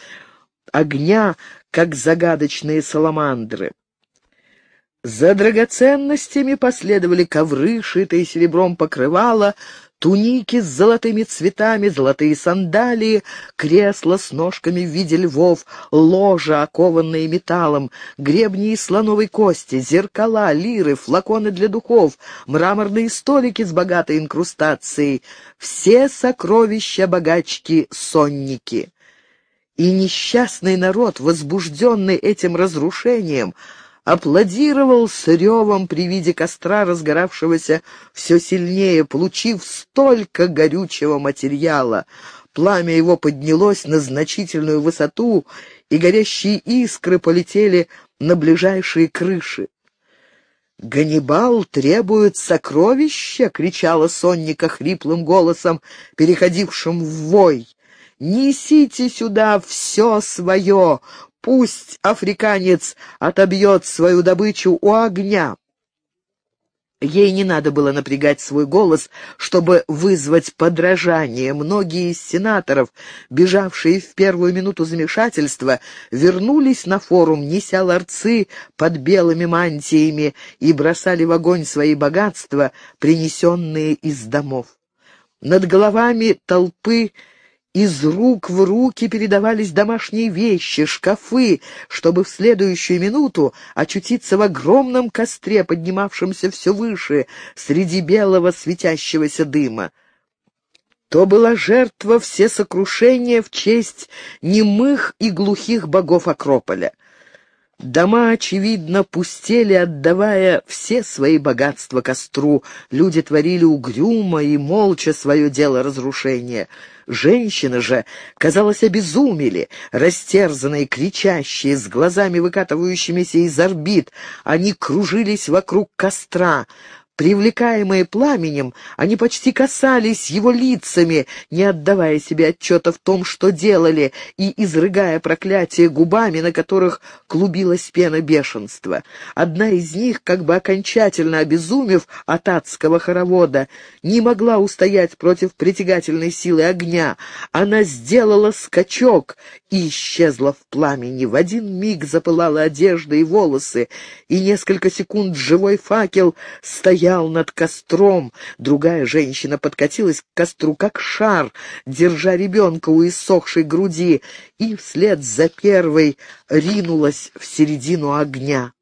огня, как загадочные саламандры. За драгоценностями последовали ковры, шитые серебром покрывала, туники с золотыми цветами, золотые сандалии, кресла с ножками в виде львов, ложа, окованные металлом, гребни из слоновой кости, зеркала, лиры, флаконы для духов, мраморные столики с богатой инкрустацией — все сокровища богачки-сонники. И несчастный народ, возбужденный этим разрушением, — аплодировал с ревом при виде костра, разгоравшегося все сильнее, получив столько горючего материала. Пламя его поднялось на значительную высоту, и горящие искры полетели на ближайшие крыши. «Ганнибал требует сокровища!» — кричала Сонника хриплым голосом, переходившим в вой. «Несите сюда все свое! Пусть африканец отобьет свою добычу у огня. Ей не надо было напрягать свой голос, чтобы вызвать подражание. Многие из сенаторов, бежавшие в первую минуту замешательства, вернулись на форум, неся ларцы под белыми мантиями и бросали в огонь свои богатства, принесенные из домов. Над головами толпы из рук в руки передавались домашние вещи, шкафы, чтобы в следующую минуту очутиться в огромном костре, поднимавшемся все выше, среди белого светящегося дыма. То была жертва всесокрушения в честь немых и глухих богов Акрополя. Дома, очевидно, пустели, отдавая все свои богатства костру. Люди творили угрюмо и молча свое дело разрушения. Женщины же, казалось, обезумели, растерзанные, кричащие, с глазами выкатывающимися из орбит. Они кружились вокруг костра. Привлекаемые пламенем, они почти касались его лицами, не отдавая себе отчета в том, что делали, и изрыгая проклятие губами, на которых клубилась пена бешенства. Одна из них, как бы окончательно обезумев от адского хоровода, не могла устоять против притягательной силы огня. Она сделала скачок и исчезла в пламени. В один миг запылала одежда и волосы, и несколько секунд живой факел стоял стоял над костром. Другая женщина подкатилась к костру, как шар, держа ребенка у иссохшей груди, и вслед за первой ринулась в середину огня.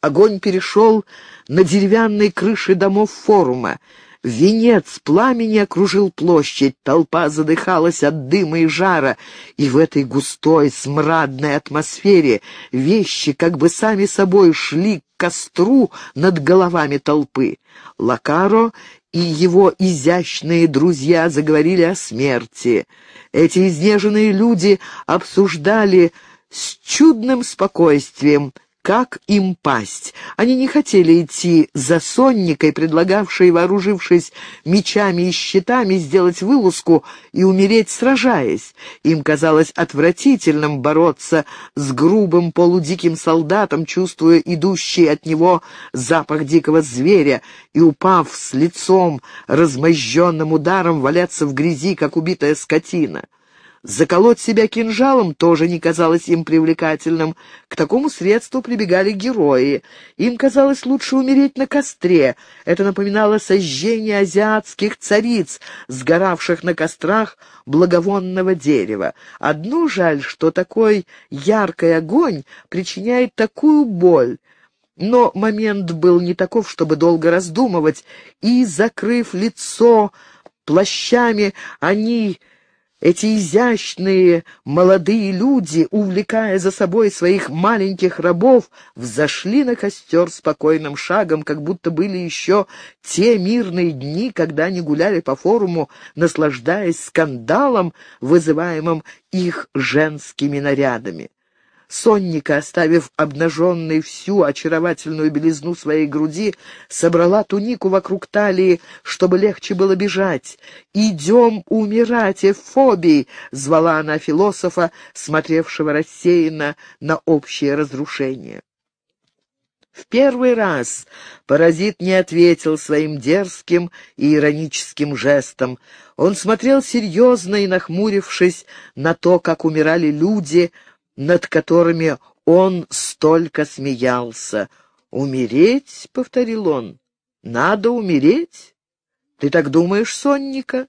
Огонь перешел на деревянные крыши домов форума. Венец пламени окружил площадь, толпа задыхалась от дыма и жара, и в этой густой, смрадной атмосфере вещи как бы сами собой шли костру над головами толпы. Лакаро и его изящные друзья заговорили о смерти. Эти изнеженные люди обсуждали с чудным спокойствием, как им пасть. Они не хотели идти за сонникой, предлагавшей, вооружившись мечами и щитами, сделать вылазку и умереть, сражаясь. Им казалось отвратительным бороться с грубым полудиким солдатом, чувствуя идущий от него запах дикого зверя, и, упав с лицом, размозженным ударом, валяться в грязи, как убитая скотина. Заколоть себя кинжалом тоже не казалось им привлекательным. К такому средству прибегали герои. Им казалось лучше умереть на костре. Это напоминало сожжение азиатских цариц, сгоравших на кострах благовонного дерева. Одно жаль, что такой яркий огонь причиняет такую боль. Но момент был не таков, чтобы долго раздумывать, и, закрыв лицо плащами, они эти изящные молодые люди, увлекая за собой своих маленьких рабов, взошли на костер спокойным шагом, как будто были еще те мирные дни, когда они гуляли по форуму, наслаждаясь скандалом, вызываемым их женскими нарядами. Сонника, оставив обнаженной всю очаровательную белизну своей груди, собрала тунику вокруг талии, чтобы легче было бежать. «Идем умирать, Эфобий!» — звала она философа, смотревшего рассеянно на общее разрушение. В первый раз паразит не ответил своим дерзким и ироническим жестом. Он смотрел серьезно и, нахмурившись на то, как умирали люди, — над которыми он столько смеялся. «Умереть?» — повторил он. «Надо умереть? Ты так думаешь, Сонника?»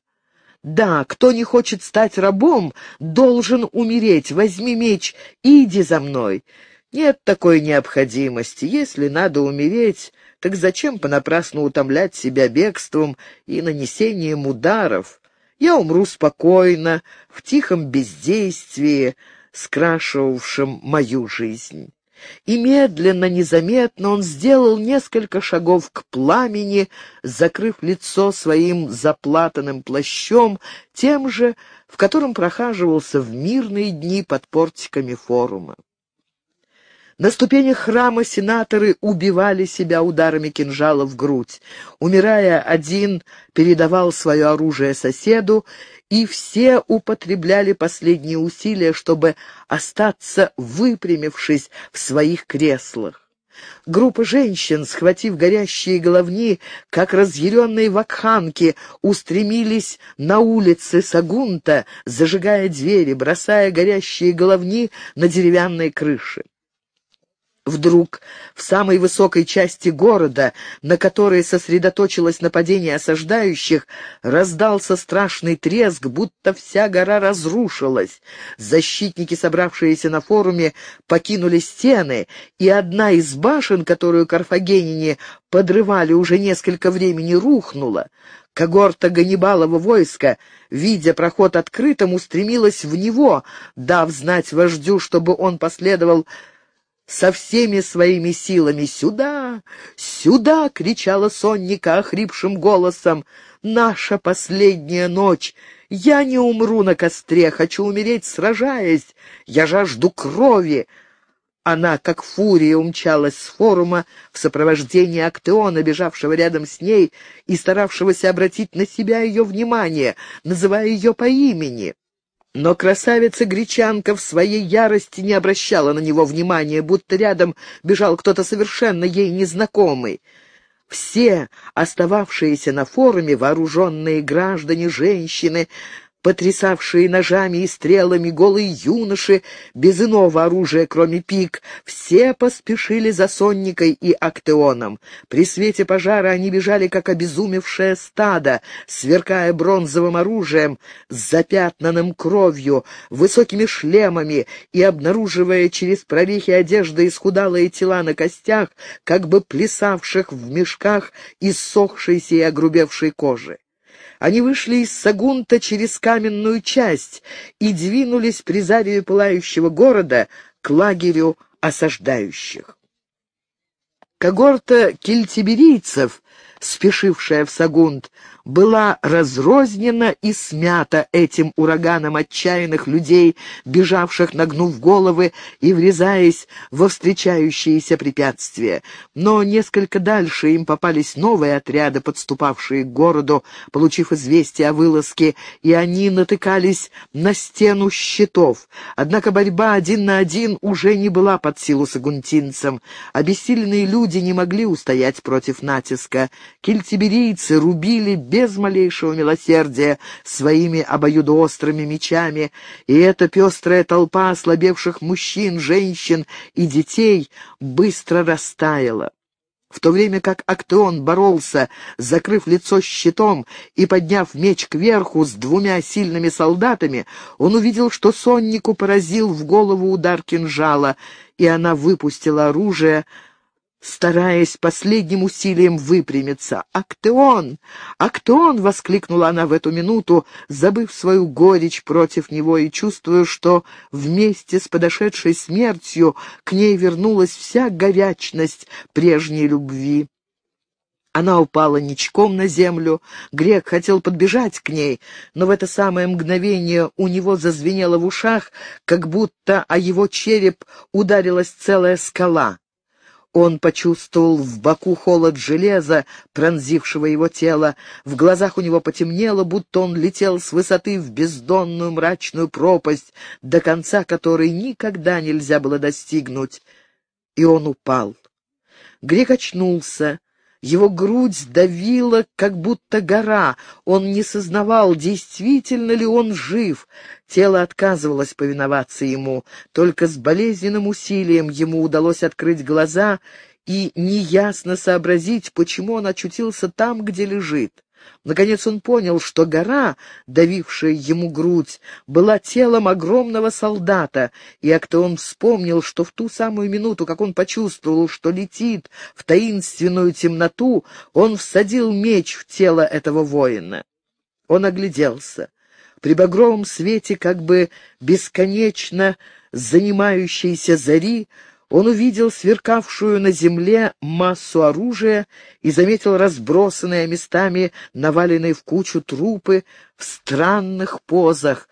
«Да, кто не хочет стать рабом, должен умереть. Возьми меч и иди за мной. Нет такой необходимости. Если надо умереть, так зачем понапрасну утомлять себя бегством и нанесением ударов? Я умру спокойно, в тихом бездействии, скрашивавшим мою жизнь. И медленно, незаметно он сделал несколько шагов к пламени, закрыв лицо своим заплатанным плащом, тем же, в котором прохаживался в мирные дни под портиками форума. На ступенях храма сенаторы убивали себя ударами кинжала в грудь. Умирая, один передавал свое оружие соседу, и все употребляли последние усилия, чтобы остаться выпрямившись в своих креслах. Группа женщин, схватив горящие головни, как разъяренные вакханки, устремились на улицы Сагунта, зажигая двери, бросая горящие головни на деревянные крыши. Вдруг в самой высокой части города, на которой сосредоточилось нападение осаждающих, раздался страшный треск, будто вся гора разрушилась. Защитники, собравшиеся на форуме, покинули стены, и одна из башен, которую карфагенине подрывали уже несколько времени, рухнула. Когорта Ганнибалова войска, видя проход открытым, устремилась в него, дав знать вождю, чтобы он последовал со всеми своими силами. «Сюда! Сюда!» — кричала Сонника охрипшим голосом. «Наша последняя ночь! Я не умру на костре, хочу умереть, сражаясь! Я жажду крови!» Она, как фурия, умчалась с форума в сопровождении Актеона, бежавшего рядом с ней и старавшегося обратить на себя ее внимание, называя ее по имени. Но красавица-гречанка в своей ярости не обращала на него внимания, будто рядом бежал кто-то совершенно ей незнакомый. Все остававшиеся на форуме, вооруженные граждане, женщины, потрясавшие ножами и стрелами голые юноши, без иного оружия, кроме пик, все поспешили за Сонникой и Актеоном. При свете пожара они бежали, как обезумевшее стадо, сверкая бронзовым оружием, с запятнанным кровью, высокими шлемами и обнаруживая через прорехи одежды исхудалые тела на костях, как бы плясавших в мешках иссохшейся и огрубевшей кожи. Они вышли из Сагунта через каменную часть и двинулись при зареве пылающего города к лагерю осаждающих. Когорта кельтиберийцев спешившая в Сагунт, была разрознена и смята этим ураганом отчаянных людей, бежавших, нагнув головы и врезаясь во встречающиеся препятствия. Но несколько дальше им попались новые отряды, подступавшие к городу, получив известие о вылазке, и они натыкались на стену щитов. Однако борьба один на один уже не была под силу сагунтинцам. Обессиленные люди не могли устоять против натиска. Кельтиберийцы рубили без малейшего милосердия своими обоюдоострыми мечами, и эта пестрая толпа ослабевших мужчин, женщин и детей быстро растаяла. В то время как Актеон боролся, закрыв лицо щитом и подняв меч кверху с двумя сильными солдатами, он увидел, что соннику поразил в голову удар кинжала, и она выпустила оружие, стараясь последним усилием выпрямиться. «Актеон! Актеон!» — воскликнула она в эту минуту, забыв свою горечь против него и чувствуя, что вместе с подошедшей смертью к ней вернулась вся горячность прежней любви. Она упала ничком на землю. Грек хотел подбежать к ней, но в это самое мгновение у него зазвенело в ушах, как будто о его череп ударилась целая скала. Он почувствовал в боку холод железа, пронзившего его тело. В глазах у него потемнело, будто он летел с высоты в бездонную мрачную пропасть, до конца которой никогда нельзя было достигнуть. И он упал. Грек очнулся. Его грудь давила, как будто гора. Он не сознавал, действительно ли он жив. Тело отказывалось повиноваться ему. Только с болезненным усилием ему удалось открыть глаза и неясно сообразить, почему он очутился там, где лежит. Наконец он понял, что гора, давившая ему грудь, была телом огромного солдата, и он вспомнил, что в ту самую минуту, как он почувствовал, что летит в таинственную темноту, он всадил меч в тело этого воина. Он огляделся. При багровом свете, как бы бесконечно занимающейся зари, он увидел сверкавшую на земле массу оружия и заметил разбросанные местами, наваленные в кучу трупы в странных позах,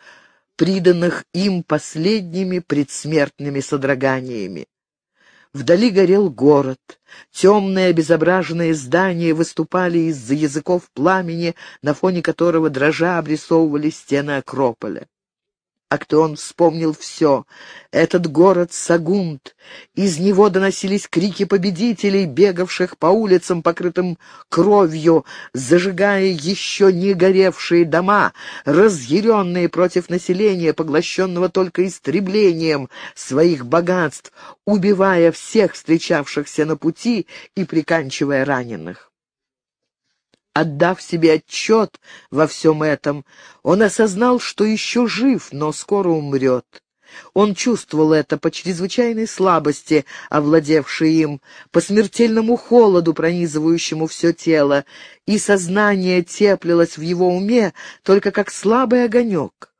приданных им последними предсмертными содроганиями. Вдали горел город. Темные обезображенные здания выступали из-за языков пламени, на фоне которого дрожа обрисовывали стены Акрополя. Актеон вспомнил все. Этот город Сагунт. Из него доносились крики победителей, бегавших по улицам, покрытым кровью, зажигая еще не горевшие дома, разъяренные против населения, поглощенного только истреблением своих богатств, убивая всех встречавшихся на пути и приканчивая раненых. Отдав себе отчет во всем этом, он осознал, что еще жив, но скоро умрет. Он чувствовал это по чрезвычайной слабости, овладевшей им, по смертельному холоду, пронизывающему все тело, и сознание теплилось в его уме только как слабый огонек.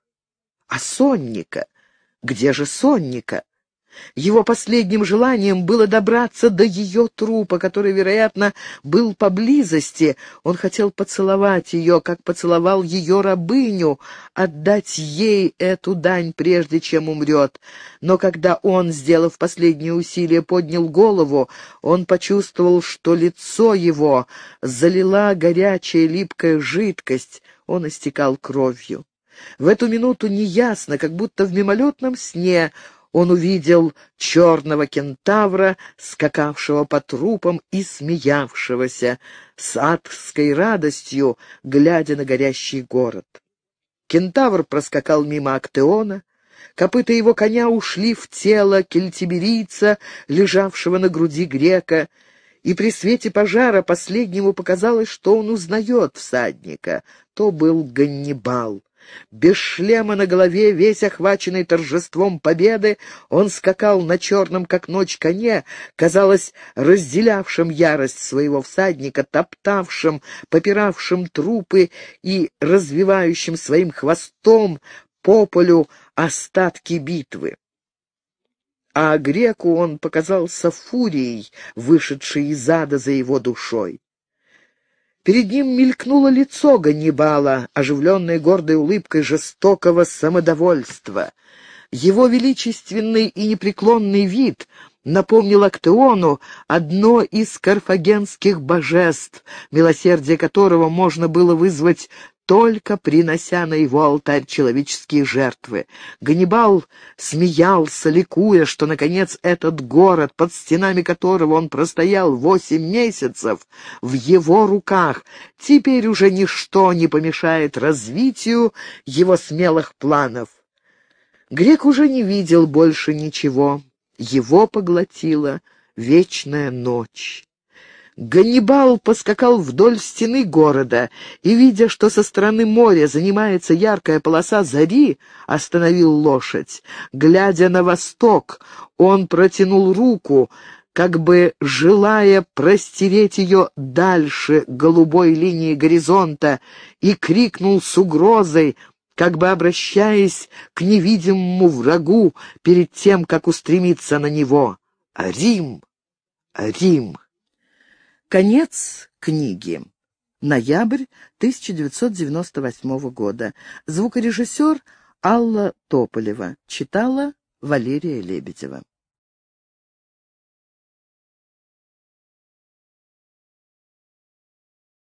А сонника? Где же сонника? Его последним желанием было добраться до ее трупа, который, вероятно, был поблизости. Он хотел поцеловать ее, как поцеловал ее рабыню, отдать ей эту дань, прежде чем умрет. Но когда он, сделав последнее усилие, поднял голову, он почувствовал, что лицо его залила горячая липкая жидкость, он истекал кровью. В эту минуту неясно, как будто в мимолетном сне, он увидел черного кентавра, скакавшего по трупам и смеявшегося с адской радостью, глядя на горящий город. Кентавр проскакал мимо Актеона, копыта его коня ушли в тело кельтиберийца, лежавшего на груди грека, и при свете пожара последнему показалось, что он узнает всадника. То был Ганнибал. Без шлема на голове, весь охваченный торжеством победы, он скакал на черном, как ночь, коне, казалось, разделявшим ярость своего всадника, топтавшим, попиравшим трупы и развивающим своим хвостом по полю остатки битвы. А греку он показался фурией, вышедшей из ада за его душой. Перед ним мелькнуло лицо Ганнибала, оживленное гордой улыбкой жестокого самодовольства. Его величественный и непреклонный вид напомнил Актеону одно из карфагенских божеств, милосердие которого можно было вызвать только принося на его алтарь человеческие жертвы. Ганнибал смеялся, ликуя, что, наконец, этот город, под стенами которого он простоял восемь месяцев, в его руках, теперь уже ничто не помешает развитию его смелых планов. Грек уже не видел больше ничего. Его поглотила вечная ночь. Ганнибал поскакал вдоль стены города и, видя, что со стороны моря занимается яркая полоса зари, остановил лошадь. Глядя на восток, он протянул руку, как бы желая простереть ее дальше голубой линии горизонта, и крикнул с угрозой, как бы обращаясь к невидимому врагу перед тем, как устремиться на него. «Рим! Рим!» Конец книги. Ноябрь 1998 года. Звукорежиссер Алла Тополева. Читала Валерия Лебедева.